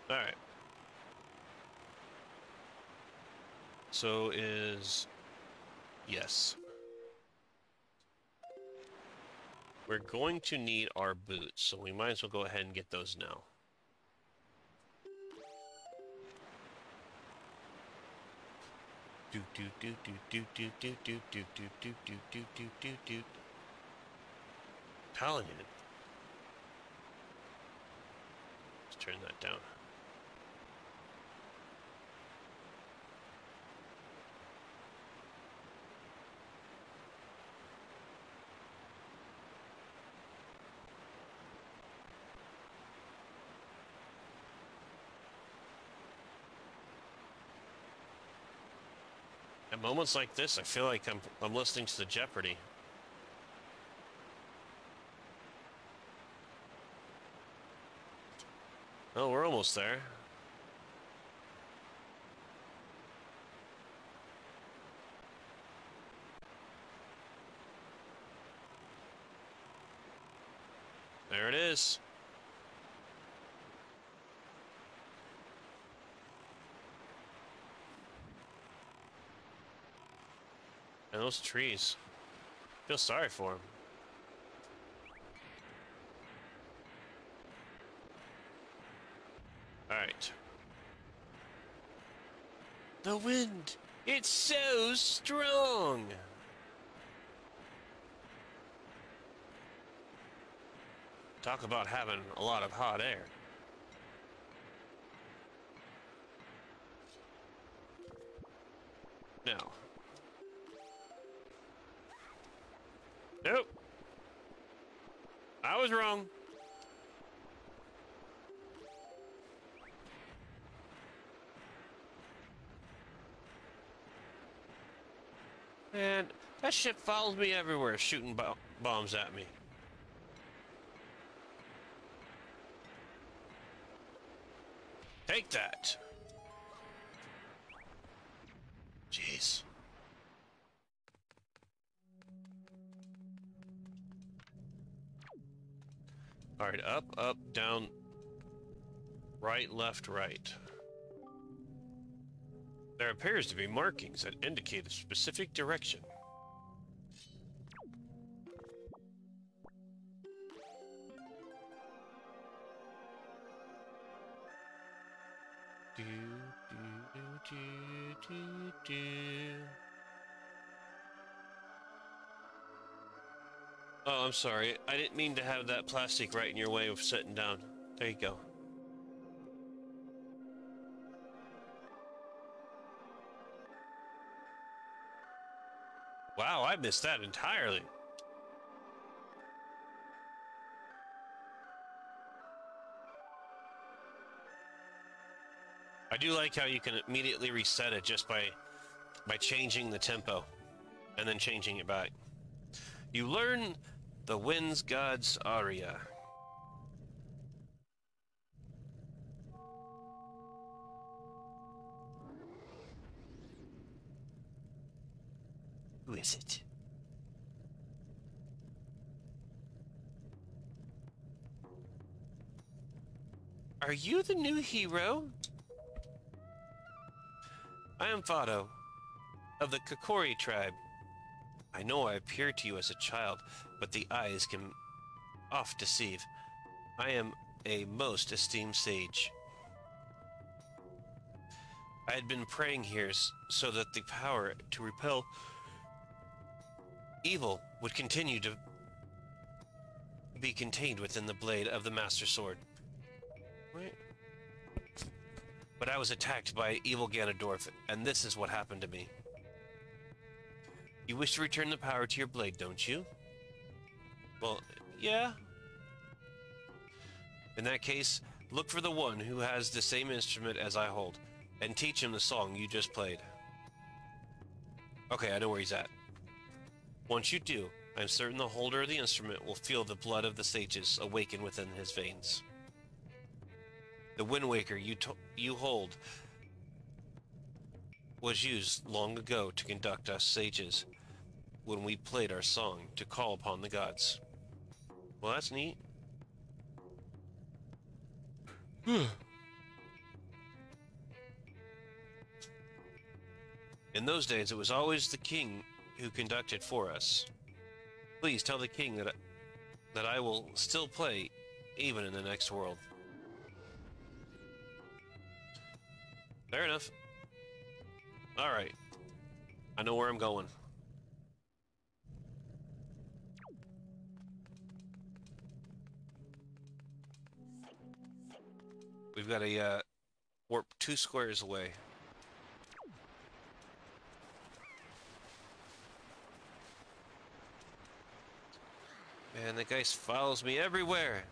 Alright. So is... Yes. We're going to need our boots, so we might as well go ahead and get those now. Do do do do do do do do do do do do do do do do. You. Let's turn that down. At moments like this, I feel like I'm I'm listening to the Jeopardy. Oh, we're almost there. There it is. Those trees. Feel sorry for them. Alright. The wind! It's so strong! Talk about having a lot of hot air. Was wrong. Man, that ship follows me everywhere, shooting bo bombs at me. Up, up, down, right, left, right. There appears to be markings that indicate a specific direction. I'm sorry. I didn't mean to have that plastic right in your way of sitting down. There you go. Wow, I missed that entirely. I do like how you can immediately reset it just by by changing the tempo and then changing it back. You learn the Winds God's aria. Who is it? Are you the new hero? I am Fado, of the Kokiri tribe. I know I appeared to you as a child, but the eyes can oft deceive. I am a most esteemed sage. I had been praying here so that the power to repel evil would continue to be contained within the blade of the Master Sword. Wait. But I was attacked by evil Ganondorf, and this is what happened to me. You wish to return the power to your blade, don't you? Well, yeah. In that case, look for the one who has the same instrument as I hold, and teach him the song you just played. Okay, I know where he's at. Once you do, I'm certain the holder of the instrument will feel the blood of the sages awaken within his veins. The Wind Waker you you hold was used long ago to conduct us sages when we played our song to call upon the gods. Well, that's neat. *sighs* In those days, it was always the king who conducted for us. Please tell the king that I, that I will still play even in the next world. Fair enough. All right. I know where I'm going. We've got a uh, warp two squares away. Man, that guy follows me everywhere.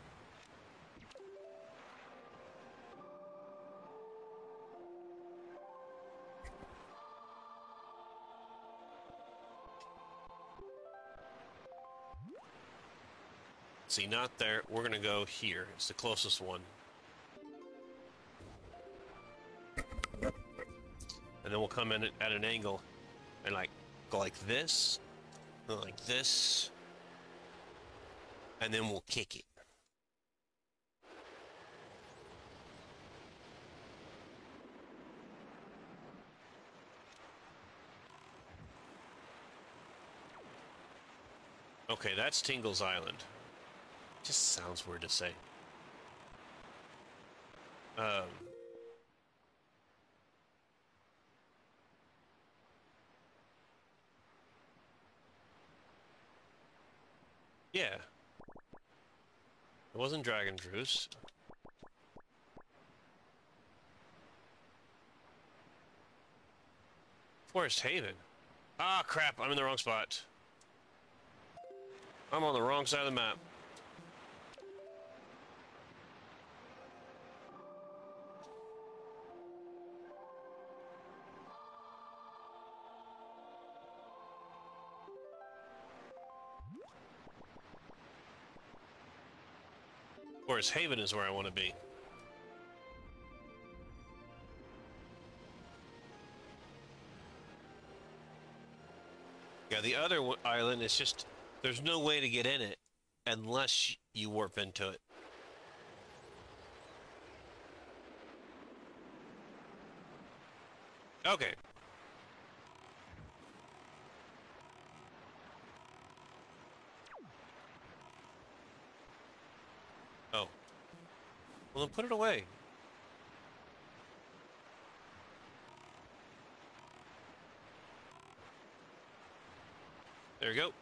See, not there. We're gonna go here. It's the closest one. And then we'll come in at an angle and like go like this, like this, and then we'll kick it. Okay, that's Tingle's Island. Just sounds weird to say. Um. Yeah. It wasn't Dragon Roost. Forest Haven. Ah, crap, I'm in the wrong spot. I'm on the wrong side of the map. Forest Haven is where I want to be. Yeah, the other island is just there's no way to get in it unless you warp into it. Okay. Well, then put it away. There we go.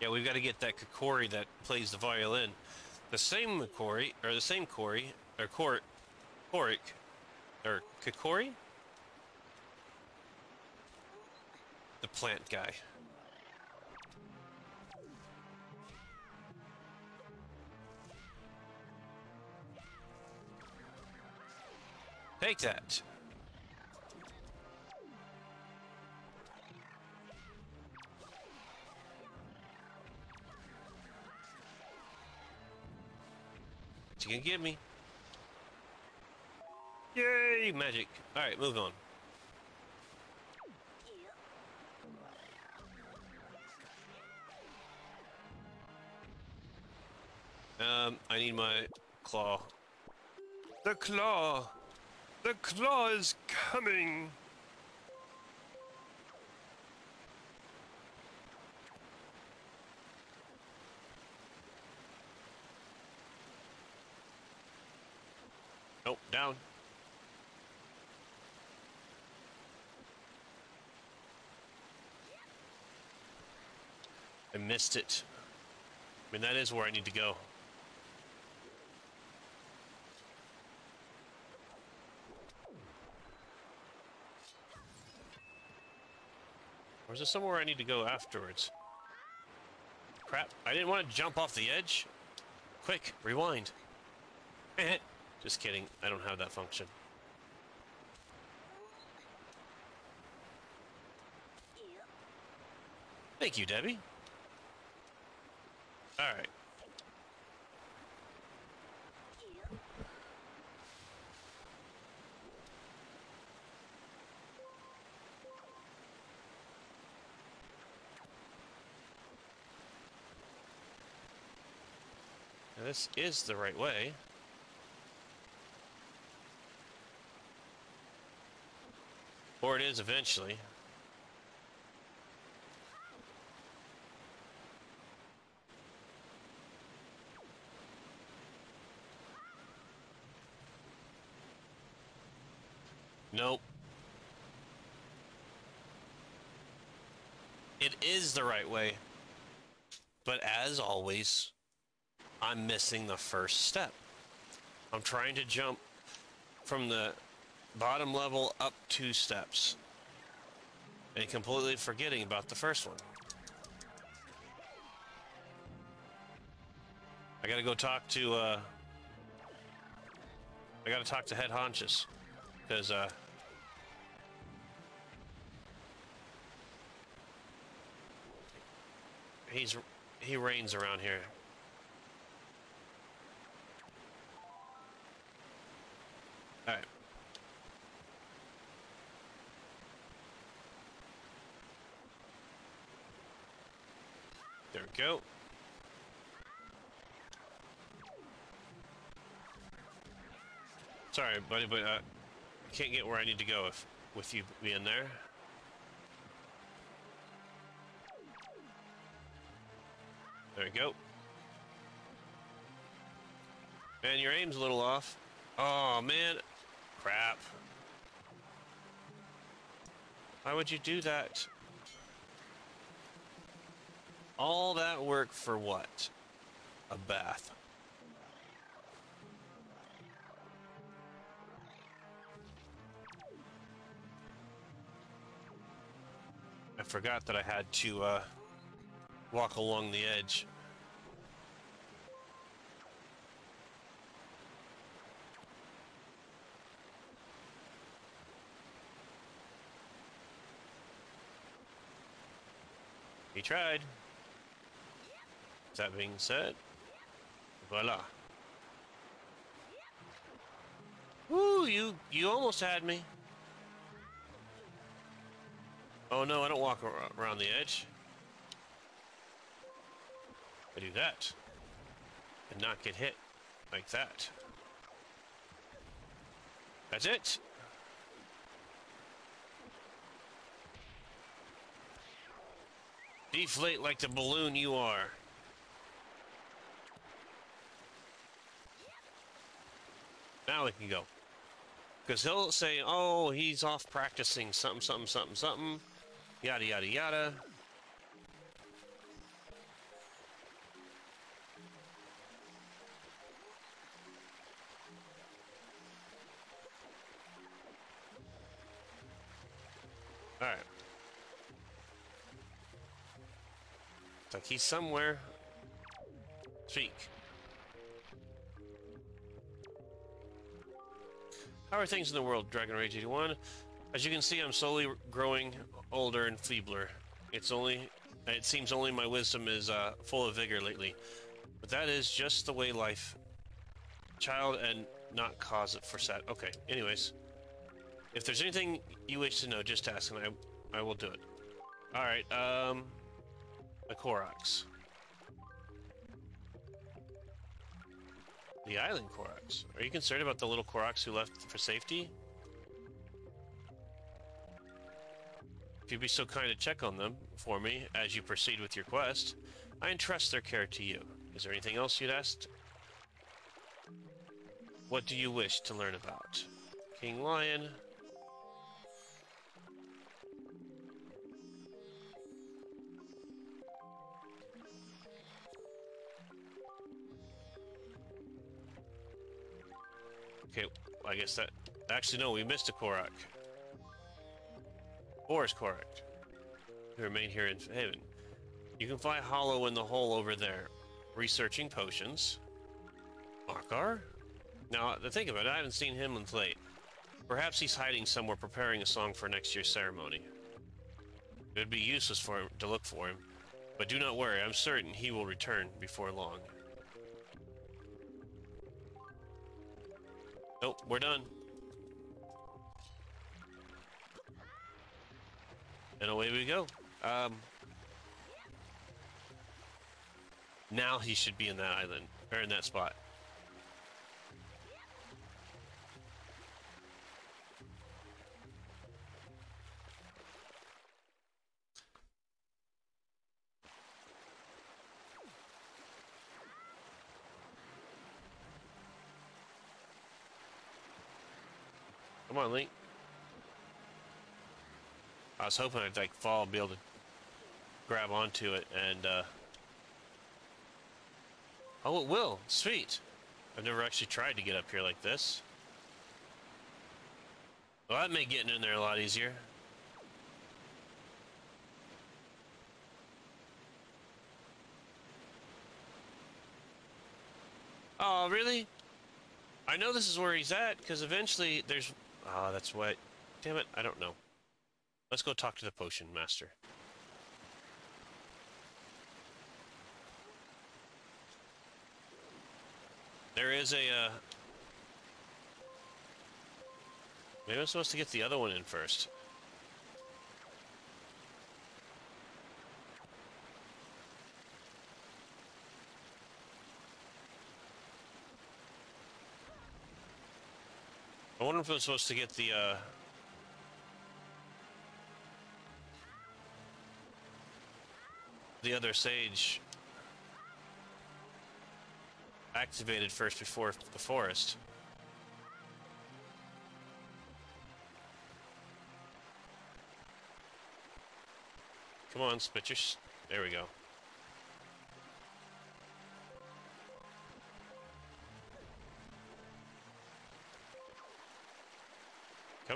Yeah, we've got to get that Kokori that plays the violin. The same Kokori, or the same Kori, or Kork, Korik, or Kokori? The plant guy. Take that. What you gonna give me? Yay, magic. Alright, move on. Um, I need my claw. The claw! The claw is coming! Nope, down. I missed it. I mean, that is where I need to go. Is there somewhere I need to go afterwards? Crap, I didn't want to jump off the edge. Quick, rewind. *laughs* Just kidding, I don't have that function. Thank you, Debbie. Alright. Now, this is the right way. Or it is eventually. Nope. It is the right way. But as always, I'm missing the first step. I'm trying to jump from the bottom level up two steps and completely forgetting about the first one. I gotta go talk to, uh, I gotta talk to head honches because, uh, he's, he reigns around here. Go. Sorry, buddy, but uh, I can't get where I need to go if with you being there. There we go. Man, your aim's a little off. Oh, man. Crap. Why would you do that? All that work for what? A bath. I forgot that I had to uh, walk along the edge. He tried. That being said, voila. Woo, you you almost had me. Oh no, I don't walk ar- around the edge. I do that. And not get hit like that. That's it. Deflate like the balloon you are. now they can go. Because he'll say, oh, he's off practicing something, something, something, something. Yada, yada, yada. Alright. Like he's somewhere. Speak. How are things in the world, Dragon Rage 81? As you can see, I'm slowly growing older and feebler. It's only, it seems only my wisdom is uh, full of vigor lately. But that is just the way life. Child and not cause it for sad. Okay, anyways. If there's anything you wish to know, just ask and I, I will do it. Alright, um... The Koroks. The island Koroks. Are you concerned about the little Koroks who left for safety? If you'd be so kind to check on them for me as you proceed with your quest, I entrust their care to you. Is there anything else you'd ask? What do you wish to learn about? King Lion. Okay, I guess that... Actually, no, we missed a Korok. Boris Korok. You remain here in Haven. You can fly Hollo in the hole over there, researching potions. Makar? Now, to think about it, I haven't seen him in late. Perhaps he's hiding somewhere preparing a song for next year's ceremony. It would be useless for him to look for him, but do not worry, I'm certain he will return before long. Nope, we're done. And away we go. Um, now he should be in that island, or in that spot. Come on, Link. I was hoping I'd like fall and be able to grab onto it and uh Oh it will. Sweet. I've never actually tried to get up here like this. Well that made getting in there a lot easier. Oh, really? I know this is where he's at, because eventually there's... Oh, that's what... Damn it, I don't know. Let's go talk to the potion master. There is a, uh... Maybe I'm supposed to get the other one in first. Wonder if I'm supposed to get the, uh... The other sage activated first before the forest. Come on, spit your... There we go.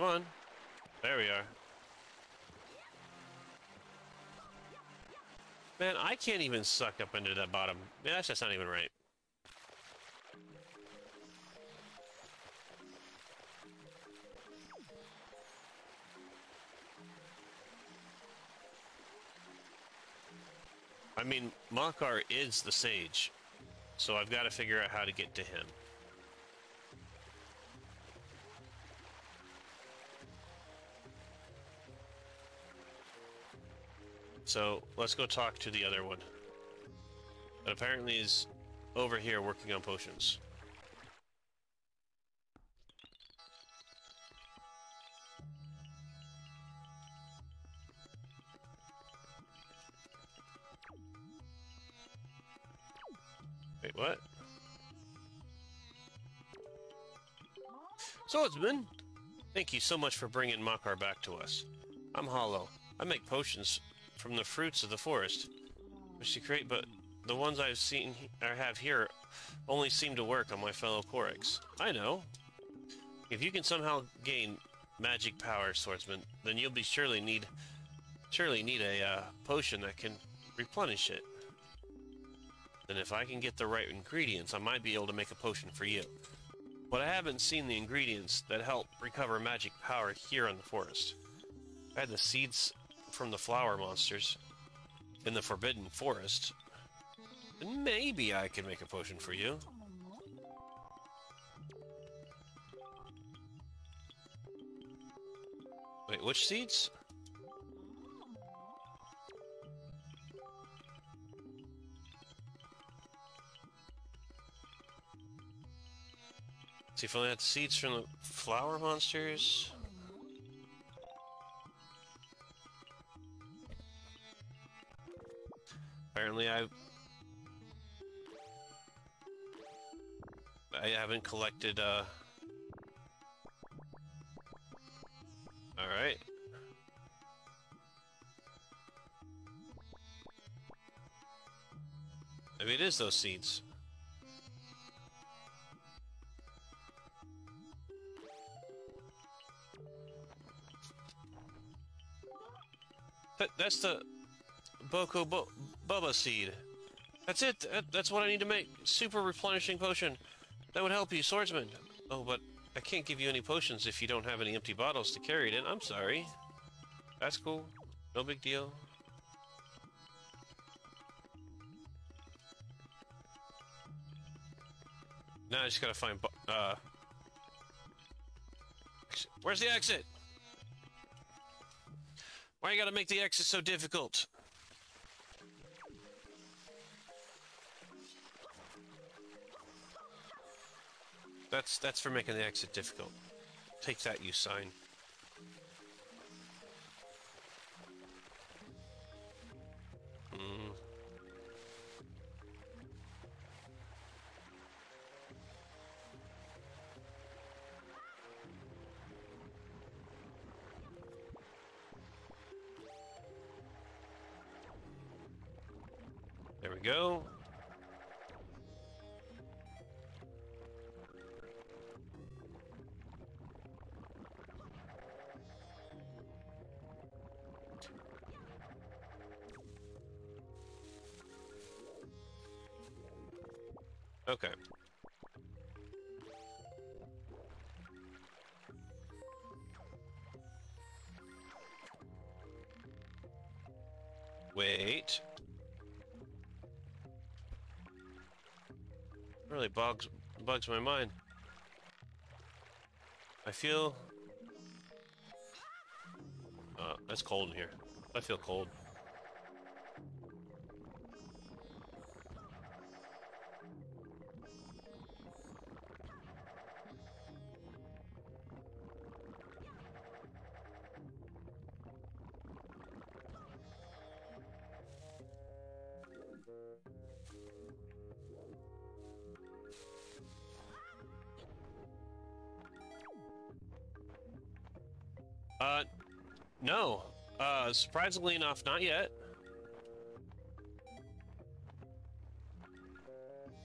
Come on. There we are. Man, I can't even suck up into that bottom. Yeah, that's just not even right. I mean, Makar is the sage, so I've got to figure out how to get to him. So let's go talk to the other one. That apparently is over here working on potions. Wait, what? Swordsman, thank you so much for bringing Makar back to us. I'm Hollo. I make potions from the fruits of the forest, which to create, but the ones I've seen or have here only seem to work on my fellow Koroks. I know. If you can somehow gain magic power, swordsman, then you'll be surely need surely need a uh, potion that can replenish it. then if I can get the right ingredients, I might be able to make a potion for you. But I haven't seen the ingredients that help recover magic power here in the forest. I had the seeds from the flower monsters in the Forbidden Forest. And maybe I can make a potion for you. Wait, which seeds? See if I had seeds from the flower monsters. Apparently I... I haven't collected, uh... Alright. Maybe it is those seeds. That, that's the Boko Bo Baba seed. That's it. That, that's what I need to make. Super replenishing potion. That would help you, swordsman. Oh, but I can't give you any potions if you don't have any empty bottles to carry it in. I'm sorry. That's cool. No big deal. Now I just gotta find. Uh. Where's the exit? Why you gotta make the exit so difficult? That's that's for making the exit difficult. Take that, you sign. Hmm. There we go. Okay. Wait. Really bugs bugs my mind. I feel uh, it's cold in here. I feel cold. Surprisingly enough, not yet.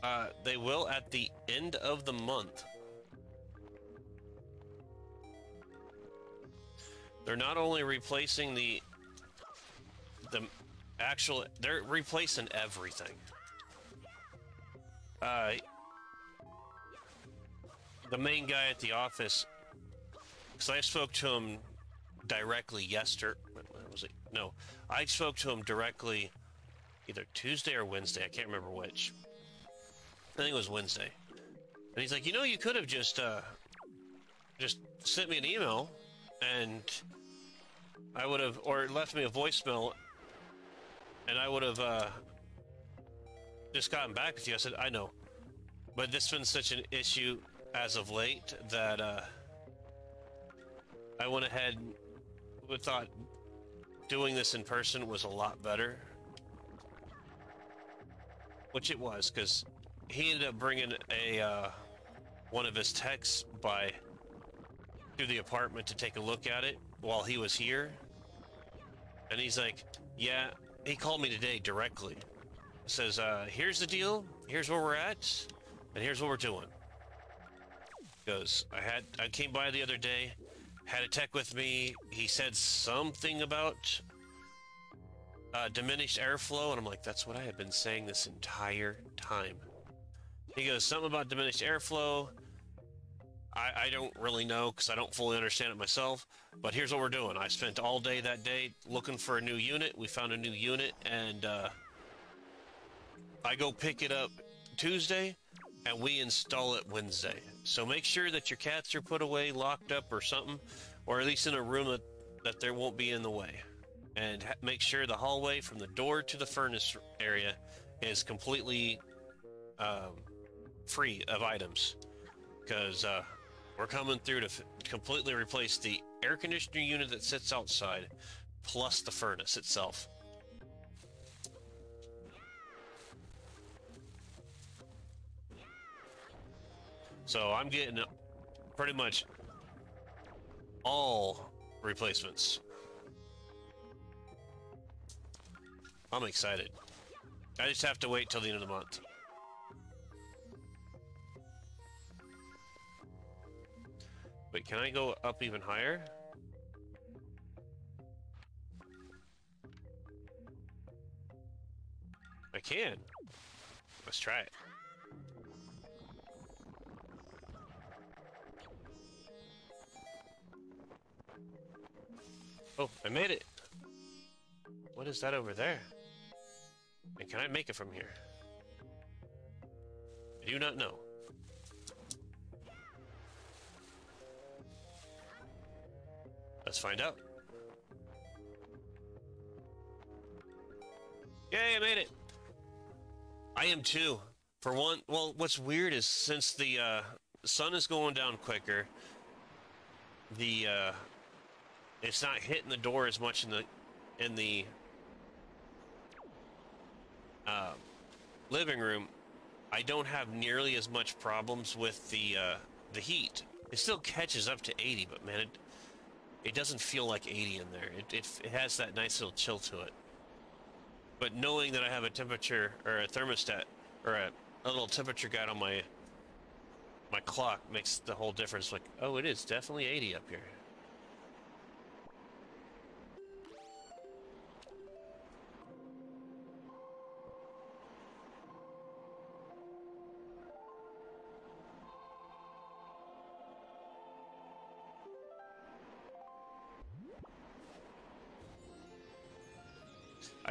Uh, they will at the end of the month. They're not only replacing the the actual, they're replacing everything. Uh, the main guy at the office, because I spoke to him directly yesterday. No, I spoke to him directly either Tuesday or Wednesday. I can't remember which. I think it was Wednesday. And he's like, you know, you could have just uh, just sent me an email, and I would have, or left me a voicemail, and I would have uh, just gotten back with you. I said, I know, but this has been such an issue as of late that uh, I went ahead and thought doing this in person was a lot better. Which it was, because he ended up bringing a uh, one of his techs by to the apartment to take a look at it while he was here. And he's like, "Yeah." He called me today directly. Says, uh, "Here's the deal. Here's where we're at, and here's what we're doing." Goes, "I had I came by the other day, had a tech with me. He said something about uh, diminished airflow, and I'm like, that's what I have been saying this entire time. He goes, something about diminished airflow. I, I don't really know because I don't fully understand it myself. But here's what we're doing. I spent all day that day looking for a new unit. We found a new unit, and uh, I go pick it up Tuesday, and we install it Wednesday. So make sure that your cats are put away, locked up, or something, or at least in a room that, that there won't be in the way. And ha- make sure the hallway from the door to the furnace area is completely um, free of items because uh, we're coming through to f- completely replace the air conditioner unit that sits outside plus the furnace itself. So I'm getting pretty much all replacements. I'm excited. I just have to wait till the end of the month. Wait, can I go up even higher? I can. Let's try it. Oh, I made it. What is that over there? And can I make it from here? I do not know. Let's find out. Yay, I made it! I am too. For one, well, what's weird is since the uh, sun is going down quicker, the uh, it's not hitting the door as much in the in the uh, living room. I don't have nearly as much problems with the uh, the heat. It still catches up to 80, but man, it it doesn't feel like 80 in there. It, it, it has that nice little chill to it. But knowing that I have a temperature or a thermostat or a, a little temperature guide on my my clock makes the whole difference. Like, oh, it is definitely 80 up here.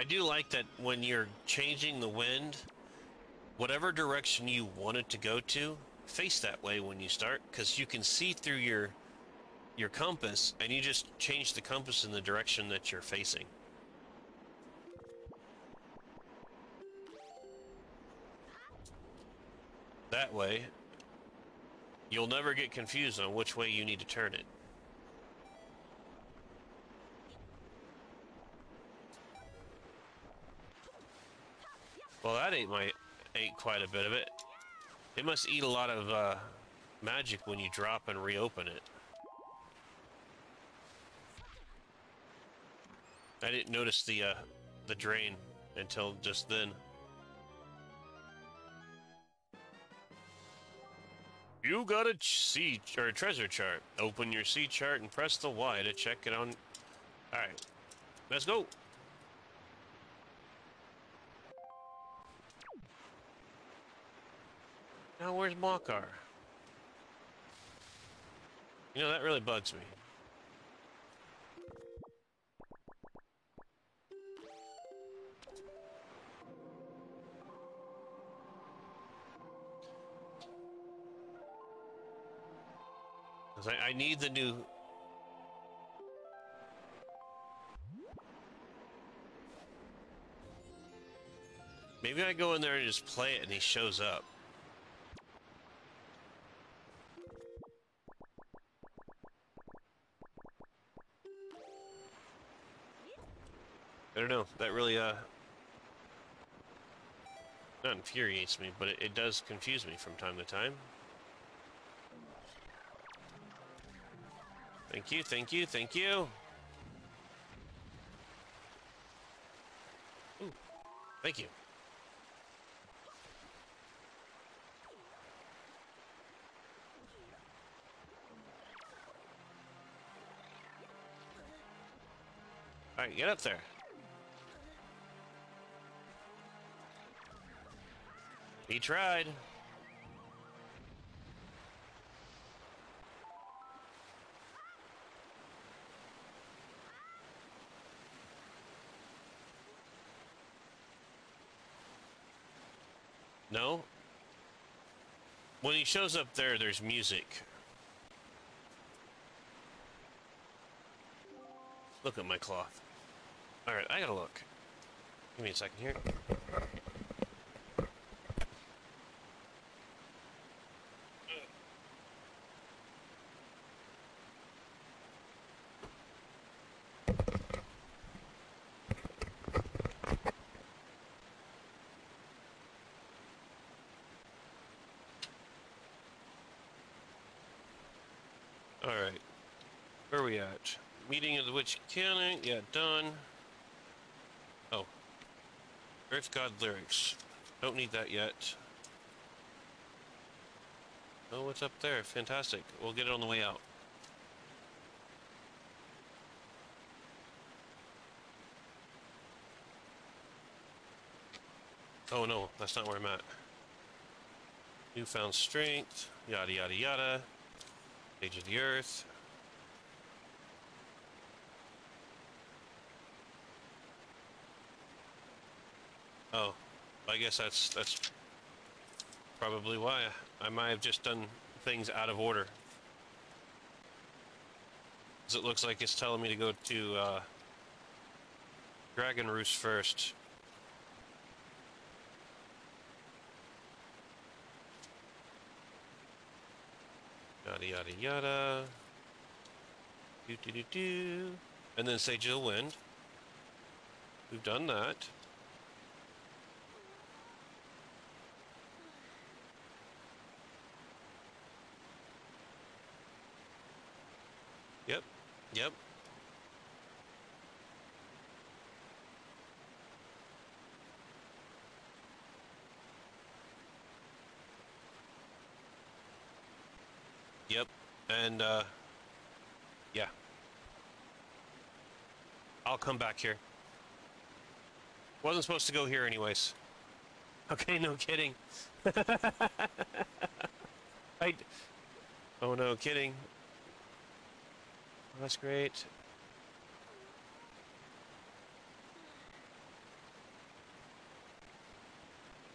I do like that when you're changing the wind, whatever direction you want it to go to, face that way when you start, because you can see through your your compass, and you just change the compass in the direction that you're facing. That way, you'll never get confused on which way you need to turn it. Well, that ate my ate quite a bit of it. It must eat a lot of uh, magic when you drop and reopen it. I didn't notice the uh, the drain until just then. You got a sea or a treasure chart. Open your sea chart and press the Y to check it on. All right, let's go. Now where's Makar? You know, that really bugs me. Cause I, I need the new... Maybe I go in there and just play it and he shows up. Don't know. That really, uh... Not infuriates me, but it, it does confuse me from time to time. Thank you, thank you, thank you! Ooh, thank you. Alright, get up there. He tried. No? When he shows up there, there's music. Look at my cloth. Alright, I gotta look. Give me a second here. Alright. Where are we at? Meeting of the Witch Canon. Yeah, done. Oh. Earth God lyrics. Don't need that yet. Oh, what's up there? Fantastic. We'll get it on the way out. Oh no, that's not where I'm at. Newfound strength, yada yada yada. Age of the Earth. Oh, I guess that's that's probably why I might have just done things out of order. 'Cause it looks like it's telling me to go to uh, Dragon Roost first. Yada yada yada. Do do do do. And then Sage of Wind. We've done that. Yep. Yep. Yep. And uh yeah. I'll come back here. Wasn't supposed to go here anyways. *laughs* Okay, no kidding. *laughs* I Oh no, kidding. That's great.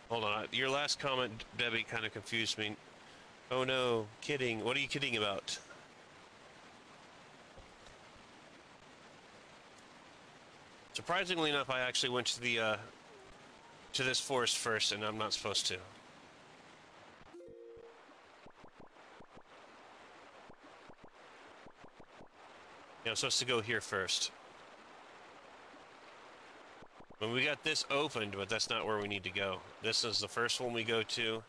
Hold on, your last comment, Debbie, kind of confused me. Oh no, kidding. What are you kidding about? Surprisingly enough, I actually went to the uh, to this forest first, and I'm not supposed to. I'm supposed to go here first. When we got this opened, but that's not where we need to go. This is the first one we go to.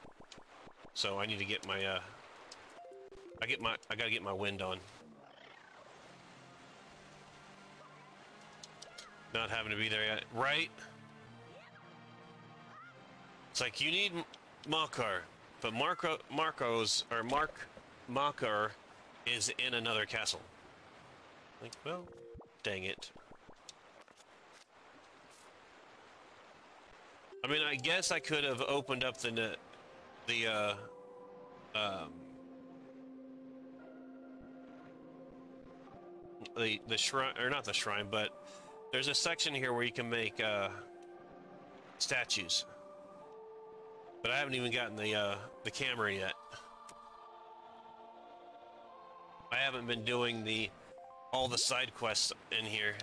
So I need to get my, uh... I get my... I gotta get my wind on. Not having to be there yet. Right? It's like, you need Makar, but Marco... Marco's... Or Mark... Makar is in another castle. Like, well, dang it. I mean, I guess I could have opened up the net, the uh, um, the the shrine or not the shrine, but there's a section here where you can make uh, statues. But I haven't even gotten the uh, the camera yet. I haven't been doing the all the side quests in here.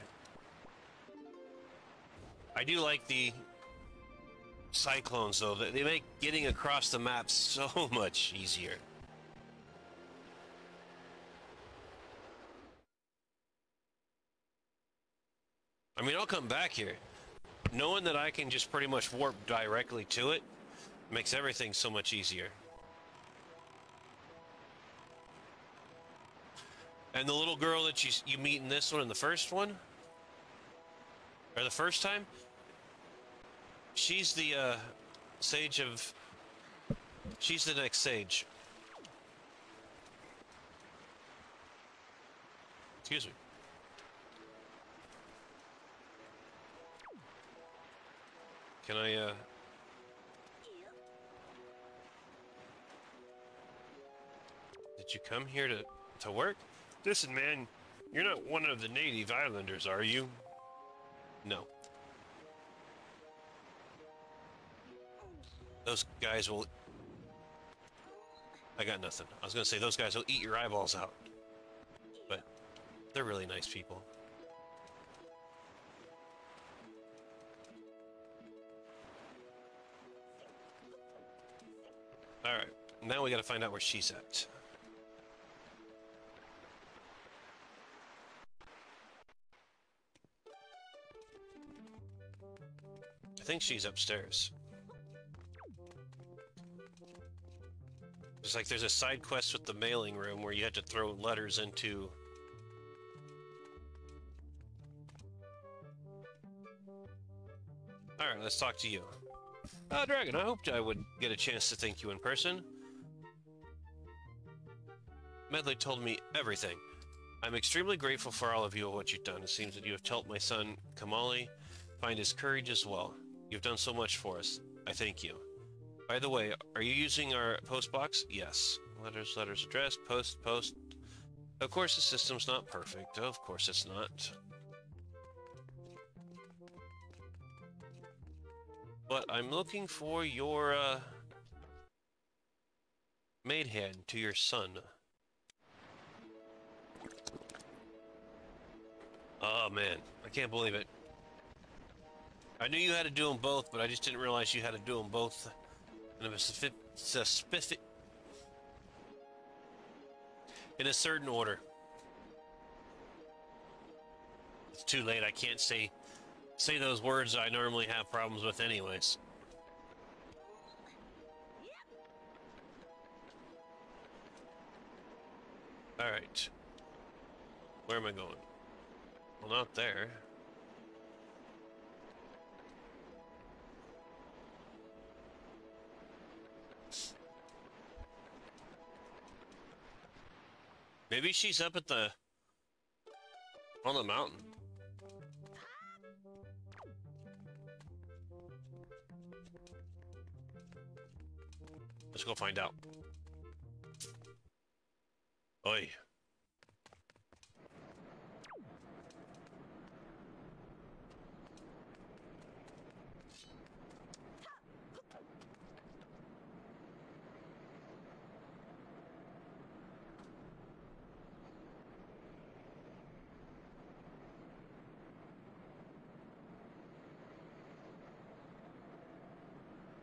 I do like the cyclones though. They make getting across the map so *laughs* much easier. I mean, I'll come back here. Knowing that I can just pretty much warp directly to it makes everything so much easier. And the little girl that you, you meet in this one and the first one? Or the first time? She's the, uh, sage of... She's the next sage. Excuse me. Can I, uh... Did you come here to, to work? Listen, man, you're not one of the native islanders, are you? No. Those guys will. I got nothing. I was gonna say those guys will eat your eyeballs out. But they're really nice people. Alright, now we gotta find out where she's at. Think she's upstairs. It's like there's a side quest with the mailing room where you had to throw letters into. Alright, let's talk to you. Uh, Dragon, I hoped I would get a chance to thank you in person. Medli told me everything. I'm extremely grateful for all of you and what you've done. It seems that you have helped my son, Komali, find his courage as well. You've done so much for us. I thank you. By the way, are you using our post box? Yes. Letters, letters, address, post, post. Of course, the system's not perfect. Of course, it's not. But I'm looking for your, uh, maid hand to your son. Oh, man. I can't believe it. I knew you had to do them both, but I just didn't realize you had to do them both in a specific, in a certain order. It's too late. I can't say say those words I normally have problems with, anyways. All right. Where am I going? Well, not there. Maybe she's up at the... on the mountain. Let's go find out. Oi.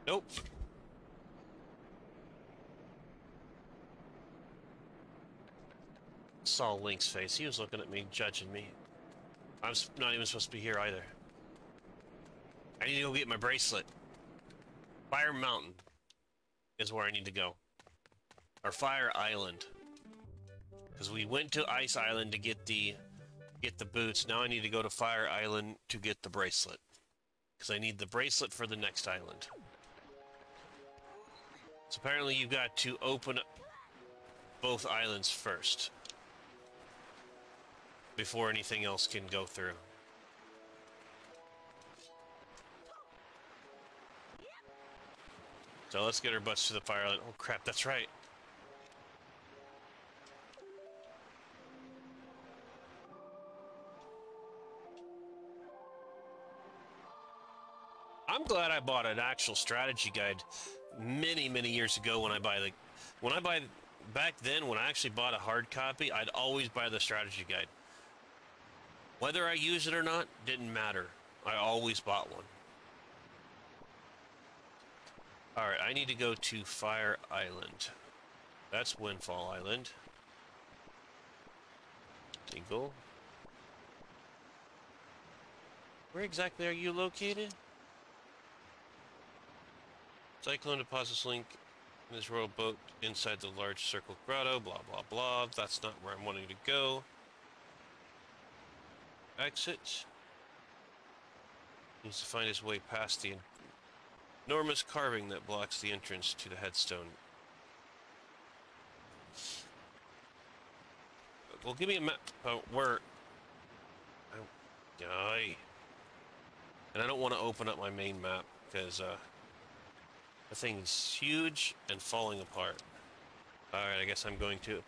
Nope. Saw Link's face. He was looking at me, judging me. I'm not even supposed to be here either. I need to go get my bracelet. Fire Mountain is where I need to go. Or Fire Island. Because we went to Ice Island to get the get the boots. Now I need to go to Fire Island to get the bracelet. Because I need the bracelet for the next island. So apparently you've got to open both islands first. Before anything else can go through. So let's get our butts to the fire. Oh crap, that's right. I'm glad I bought an actual strategy guide many, many years ago when I buy the when I buy back then when I actually bought a hard copy, I'd always buy the strategy guide. Whether I use it or not didn't matter. I always bought one. All right, I need to go to Fire Island. That's Windfall Island. Tingle. Where exactly are you located? Cyclone deposits link in this royal boat inside the large circle grotto, blah blah blah. That's not where I'm wanting to go. Exit. Needs to find his way past the enormous carving that blocks the entrance to the headstone. Well, give me a map uh, where. I. And I don't want to open up my main map because uh, the thing's huge and falling apart. Alright, I guess I'm going to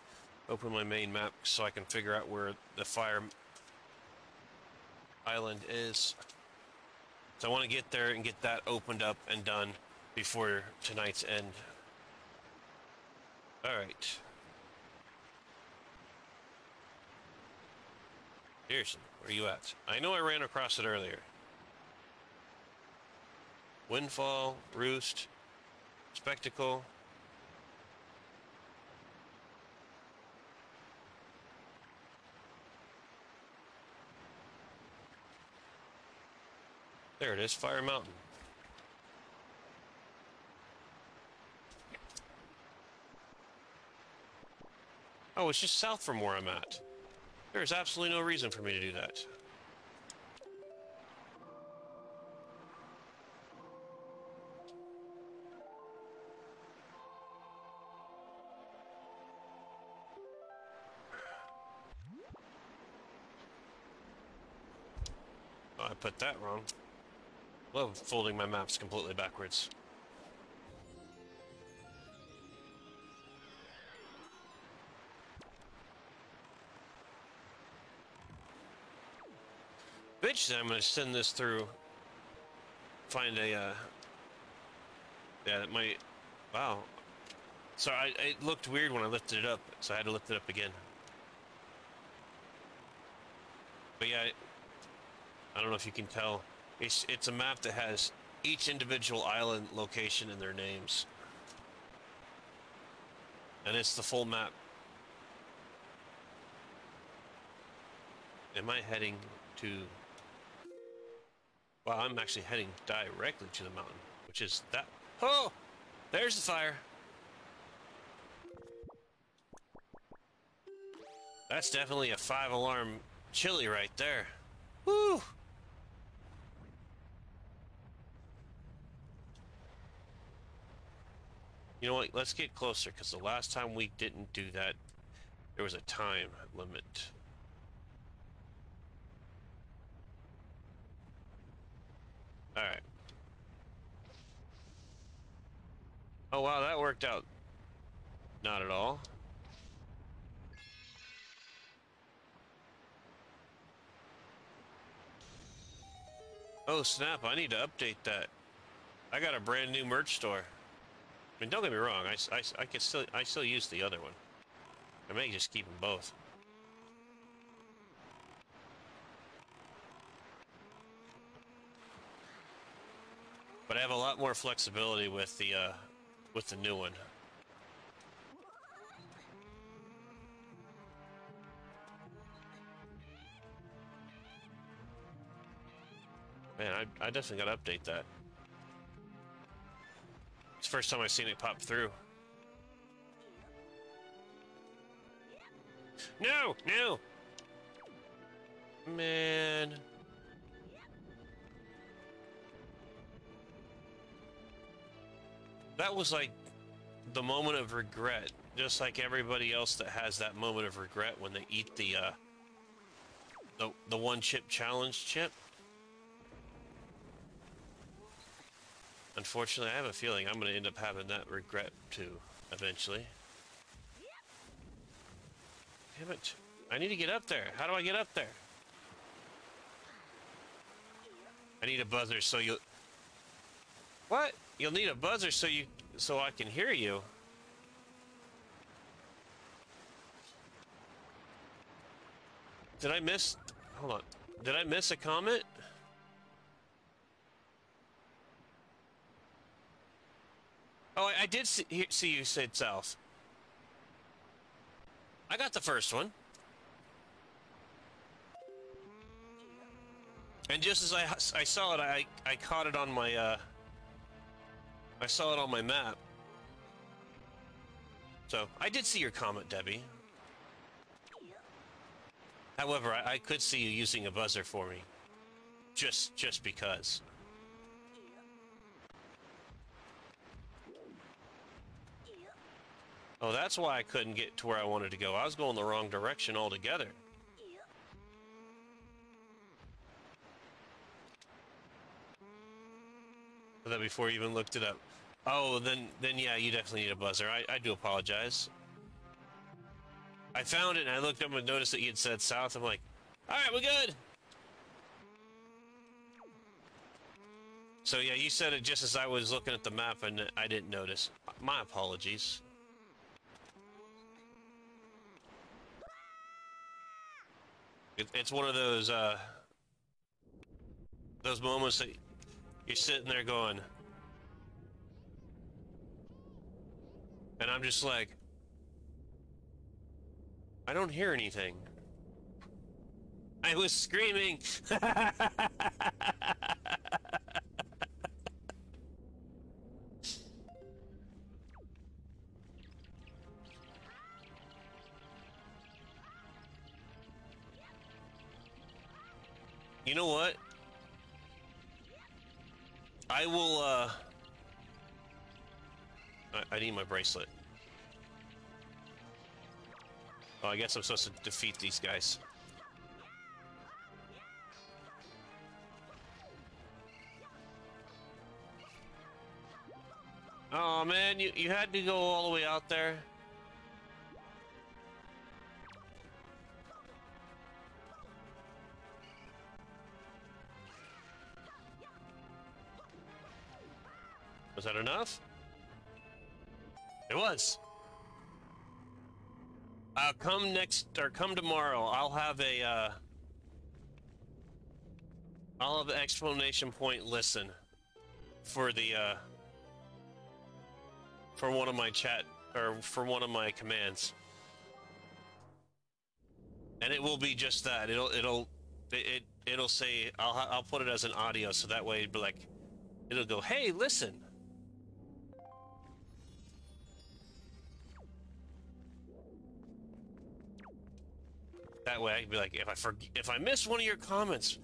open my main map so I can figure out where the fire island is. So I want to get there and get that opened up and done before tonight's end. Alright. Pearson, where are you at? I know I ran across it earlier. Windfall, Roost, Spectacle. There it is, Fire Mountain. Oh, it's just south from where I'm at. There's absolutely no reason for me to do that. Put that wrong. Love folding my maps completely backwards. Eventually, I'm to send this through. Find a, uh... Yeah, it might... Wow. Sorry, I, it looked weird when I lifted it up, so I had to lift it up again. But yeah, I don't know if you can tell. It's, it's a map that has each individual island location and their names. And it's the full map. Am I heading to... Well, I'm actually heading directly to the mountain, which is that... Oh! There's the fire! That's definitely a five alarm chili right there. Woo! You know what? Let's get closer because the last time we didn't do that, there was a time limit. Alright. Oh wow, that worked out. Not at all. Oh snap, I need to update that. I got a brand new merch store. I mean, don't get me wrong, I, I I can still, I still use the other one. I may just keep them both. But I have a lot more flexibility with the, uh, with the new one. Man, I, I definitely gotta update that. The first time I've seen it pop through. No, no! Man. That was like the moment of regret, just like everybody else that has that moment of regret when they eat the uh the the one chip challenge chip. Unfortunately, I have a feeling I'm going to end up having that regret too, eventually. Damn it. I need to get up there. How do I get up there? I need a buzzer so you... What? You'll need a buzzer so you... so I can hear you. Did I miss... Hold on. Did I miss a comment? Oh, I, I did see, see you said south. I got the first one. And just as I, I saw it, I, I caught it on my, uh, I saw it on my map. So, I did see your comment, Debbie. However, I, I could see you using a buzzer for me. Just, just because. Oh, that's why I couldn't get to where I wanted to go. I was going the wrong direction altogether. Then before you even looked it up. Oh, then then yeah, you definitely need a buzzer. I, I do apologize. I found it and I looked up and noticed that you had said south. I'm like, all right, we're good. So yeah, you said it just as I was looking at the map and I didn't notice. My apologies. It, it's one of those uh, those moments that you're sitting there going, and I'm just like, I don't hear anything. I was screaming. *laughs* you know what? I will, uh... I, I need my bracelet. Oh, I guess I'm supposed to defeat these guys. Oh man, you, you had to go all the way out there? That enough? It was. Uh, come next, or come tomorrow. I'll have a, uh... I'll have an explanation point listen for the, uh... For one of my chat, or for one of my commands. And it will be just that. It'll, it'll, it, it it'll say, I'll, I'll put it as an audio, so that way it'll be like, it'll go, hey, listen. That way I can be like, if I forg if I miss one of your comments,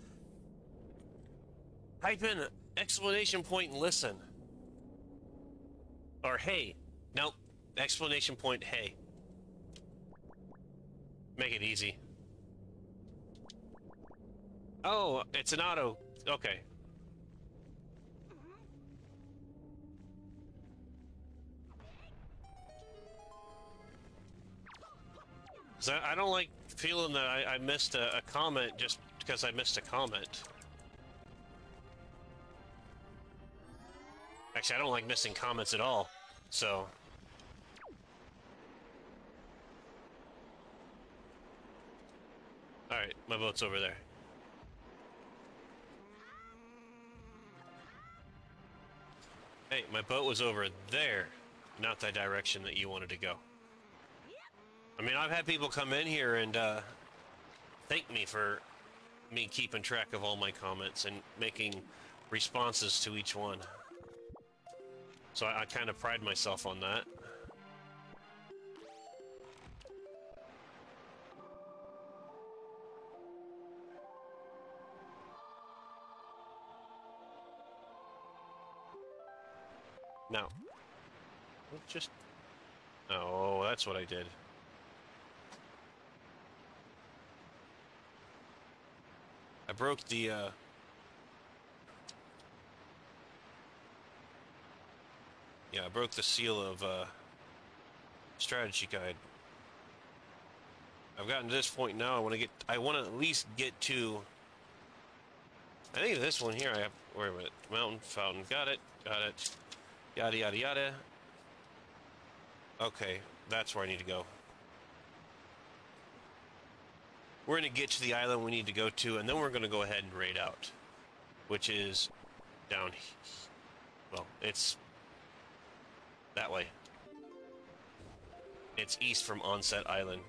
type in explanation point and listen. Or hey. Nope. Explanation point hey. Make it easy. Oh, it's an auto. Okay. So I don't like feeling that I, I missed a, a comment just because I missed a comment. Actually, I don't like missing comments at all, so... Alright, my boat's over there. Hey, my boat was over there, not that direction that you wanted to go. I mean, I've had people come in here and uh, thank me for me keeping track of all my comments and making responses to each one. So I, I kind of pride myself on that. Now, just... Oh, that's what I did. I broke the, uh... Yeah, I broke the seal of, uh... Strategy guide. I've gotten to this point now, I want to get... I want to at least get to... I think this one here I have... Wait a minute. Mountain, fountain, got it, got it. Yada, yada, yada. Okay, that's where I need to go. We're going to get to the island we need to go to, and then we're going to go ahead and raid out. Which is down... Well, it's... That way. It's east from Outset Island.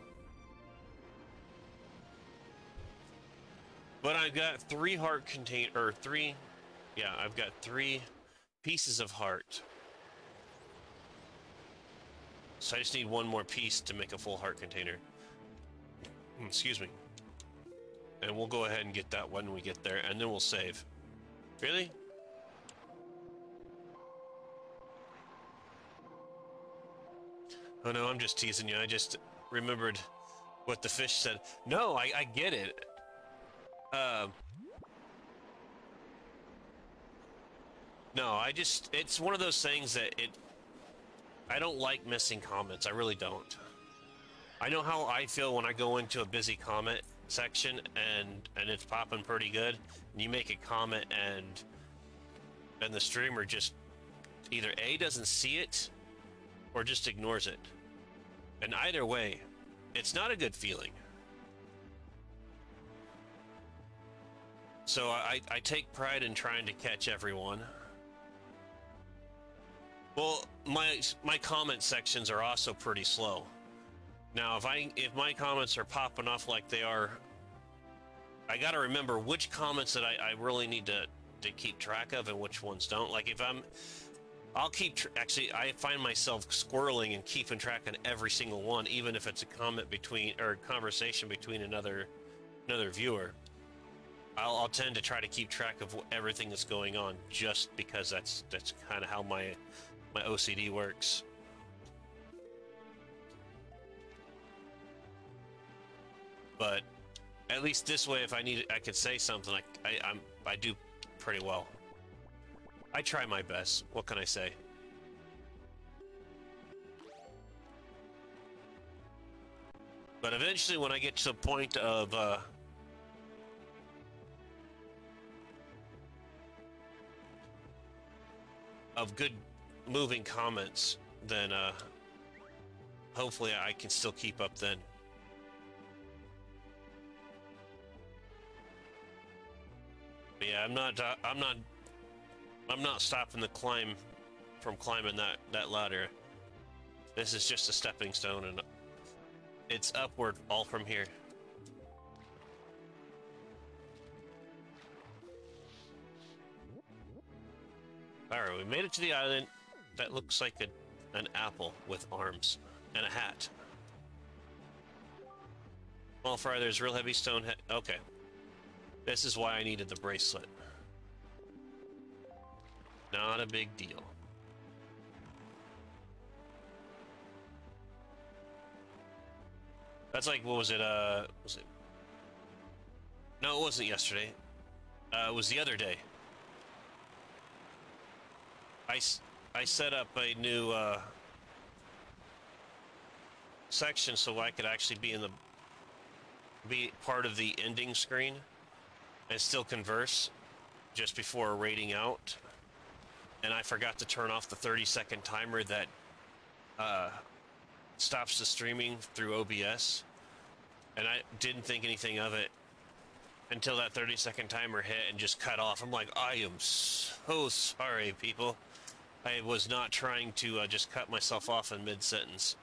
But I've got three heart contain... Or three... Yeah, I've got three pieces of heart. So I just need one more piece to make a full heart container. Hmm, excuse me. And we'll go ahead and get that when we get there, and then we'll save. Really? Oh no, I'm just teasing you. I just remembered what the fish said. No, I, I get it. Um... no, I just... It's one of those things that it... I don't like missing comments. I really don't. I know how I feel when I go into a busy comment section and and it's popping pretty good. And you make a comment and and the streamer just either A doesn't see it or just ignores it. And either way, it's not a good feeling. So I, I take pride in trying to catch everyone. Well, my my comment sections are also pretty slow. Now, if I if my comments are popping off like they are, I got to remember which comments that I, I really need to to keep track of and which ones don't. Like if I'm, I'll keep actually I find myself squirreling and keeping track on every single one, even if it's a comment between or conversation between another another viewer. I'll, I'll tend to try to keep track of everything that's going on, just because that's that's kind of how my my OCD works. But at least this way, if I need, I could say something. I, I, I'm, I do pretty well. I try my best. What can I say? But eventually, when I get to the point of uh, of good moving comments, then uh, hopefully I can still keep up then. Yeah, I'm not. Uh, I'm not. I'm not stopping the climb from climbing that that ladder. This is just a stepping stone, and it's upward all from here. All right, we made it to the island. That looks like a, an apple with arms and a hat. Small fry, there's real heavy stone. Okay. This is why I needed the bracelet. Not a big deal. That's like, what was it? Uh, was it? No, it wasn't yesterday. Uh, it was the other day. I, I set up a new uh, section so I could actually be in the be part of the ending screen and still converse just before rating out. And I forgot to turn off the 30 second timer that uh, stops the streaming through OBS. And I didn't think anything of it until that 30 second timer hit and just cut off. I'm like, I am so sorry, people. I was not trying to uh, just cut myself off in mid sentence.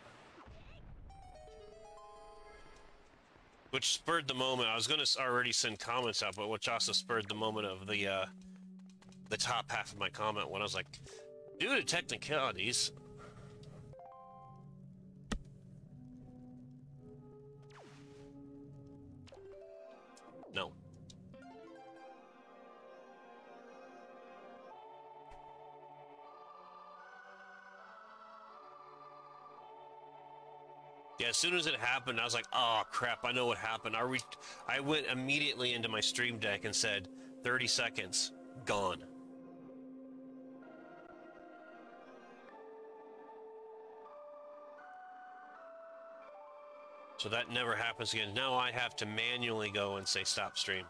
Which spurred the moment. I was going to already send comments out, but which also spurred the moment of the uh, the top half of my comment when I was like, due to technicalities. Yeah, as soon as it happened, I was like, "Oh crap! I know what happened." I re- I went immediately into my stream deck and said, "30 seconds, gone." So that never happens again. Now I have to manually go and say stop stream.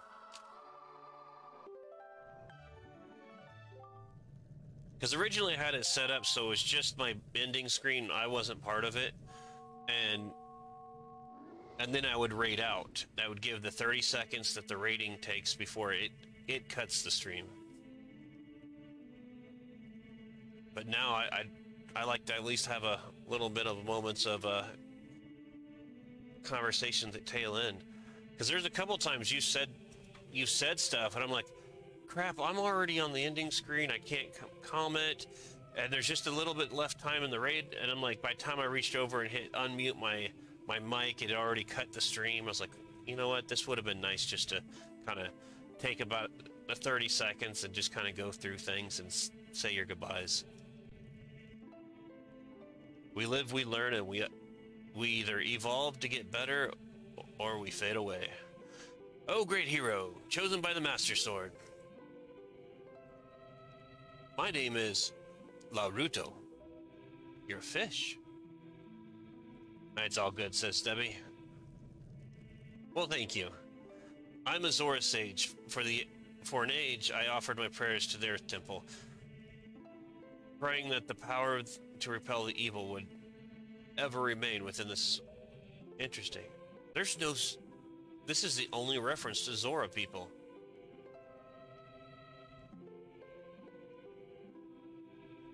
Because originally I had it set up so it was just my ending screen. I wasn't part of it, and and then I would rate out. That would give the 30 seconds that the rating takes before it it cuts the stream. But now I I, I like to at least have a little bit of moments of uh, conversation that tail end. Because there's a couple times you said you said stuff, and I'm like, crap, I'm already on the ending screen. I can't com- comment. And there's just a little bit left time in the raid, and I'm like, by the time I reached over and hit unmute my my mic, it already cut the stream. I was like, you know what? This would have been nice just to kind of take about 30 seconds and just kind of go through things and say your goodbyes. We live, we learn, and we we either evolve to get better or we fade away. Oh, great hero, chosen by the Master Sword. My name is Laruto. You're fish. It's all good, says Debbie. Well, thank you. I'm a Zora sage. For the for an age, I offered my prayers to their Temple, praying that the power to repel the evil would ever remain within this. Interesting. There's no. This is the only reference to Zora people.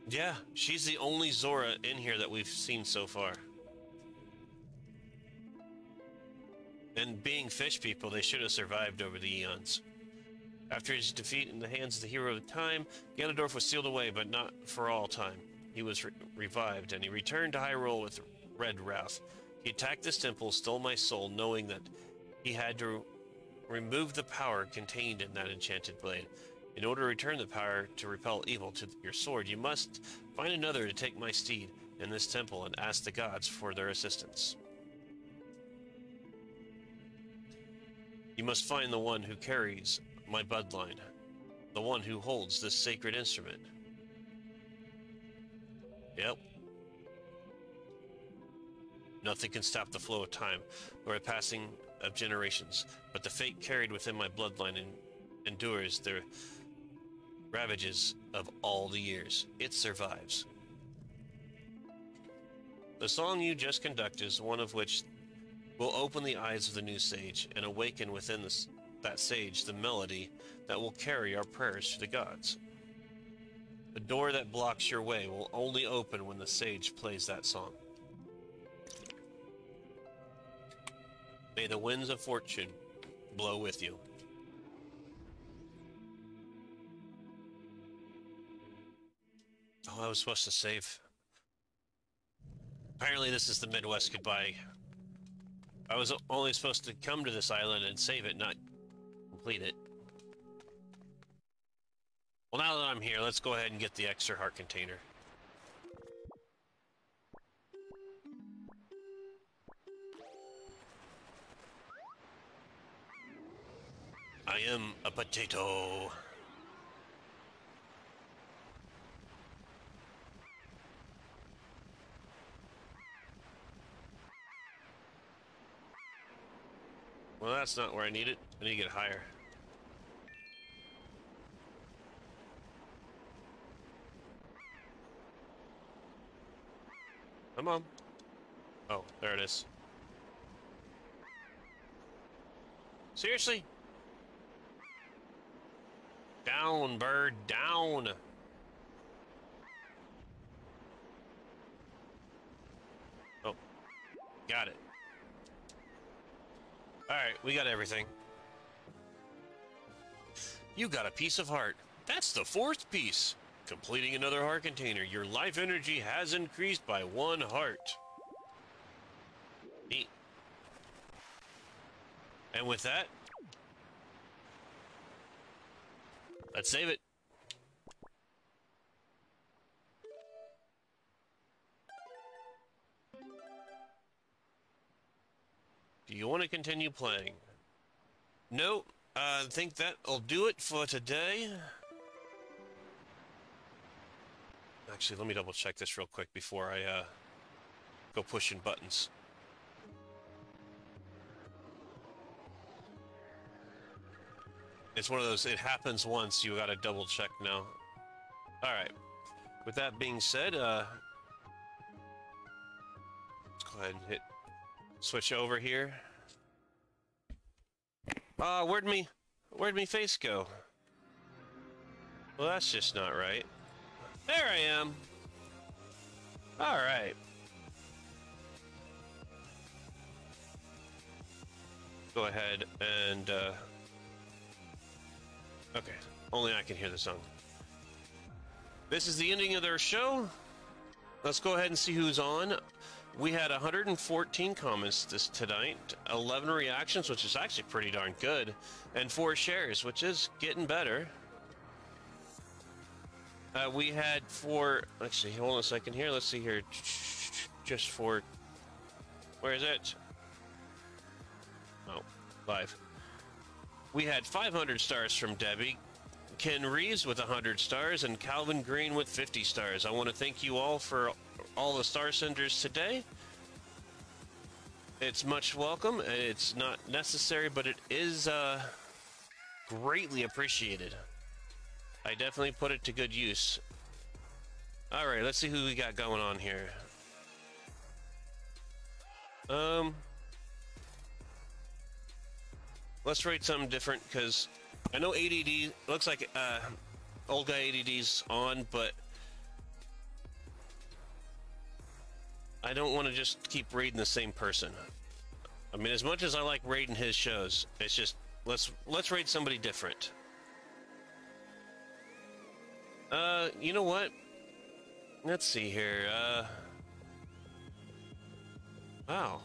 Yeah, she's the only Zora in here that we've seen so far. And being fish people, they should have survived over the eons. After his defeat in the hands of the hero of the time, Ganondorf was sealed away, but not for all time. He was re- revived, and he returned to Hyrule with Red Wrath. He attacked this temple, stole my soul, knowing that he had to remove the power contained in that enchanted blade. In order to return the power to repel evil to your sword, you must find another to take my steed in this temple and ask the gods for their assistance. You must find the one who carries my bloodline, the one who holds this sacred instrument. Yep. Nothing can stop the flow of time or the passing of generations, but the fate carried within my bloodline en- endures the ravages of all the years. It survives. The song you just conducted is one of which will open the eyes of the new sage and awaken within that sage the melody that will carry our prayers to the gods. The door that blocks your way will only open when the sage plays that song. May the winds of fortune blow with you. Oh, I was supposed to save. Apparently, this is the Midwest goodbye. I was only supposed to come to this island and save it, not complete it. Well, now that I'm here, let's go ahead and get the extra heart container. I am a potato. Well, that's not where I need it. I need to get higher. Come on. Oh, there it is. Seriously? Down, bird, down. Oh, got it. Alright, we got everything. You got a piece of heart. That's the fourth piece. Completing another heart container. Your life energy has increased by one heart. Neat. And with that, let's save it. Do you want to continue playing? No, I think that'll do it for today. Actually, let me double check this real quick before I uh, go pushing buttons. It's one of those, it happens once, you gotta double check now. Alright. With that being said, uh, let's go ahead and hit switch over here. Ah, where'd me, where'd me face go? Well, that's just not right. There I am. All right. Go ahead and, uh, okay, only I can hear the song. This is the ending of their show. Let's go ahead and see who's on. We had 114 comments this tonight, 11 reactions, which is actually pretty darn good, and four shares, which is getting better. Uh, we had four. Actually, hold on a second here. Let's see here. Just for. Where is it? Oh, live. We had 500 stars from Debbie, Ken Reeves with 100 stars, and Calvin Green with 50 stars. I want to thank you all for all the star senders today. It's much welcome. It's not necessary, but it is uh, greatly appreciated. I definitely put it to good use. All right, let's see who we got going on here. Um, let's rate something different because I know ADD looks like uh, old guy ADD's on, but I don't want to just keep raiding the same person. I mean, as much as I like raiding his shows, it's just let's let's raid somebody different. Uh, you know what? Let's see here. Uh, wow.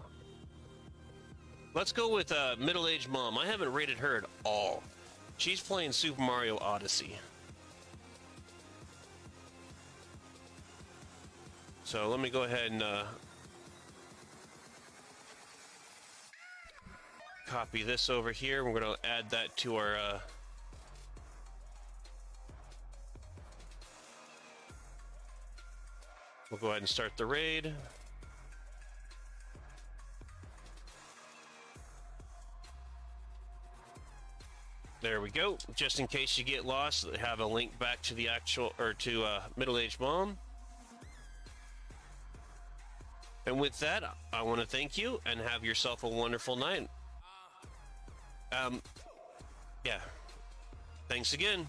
Let's go with uh, middle-aged mom. I haven't rated her at all. She's playing Super Mario Odyssey. So let me go ahead and uh, copy this over here. We're going to add that to our. Uh, we'll go ahead and start the raid. There we go. Just in case you get lost, have a link back to the actual or to uh, middle-aged mom. And with that, I want to thank you and have yourself a wonderful night. Um, yeah. Thanks again.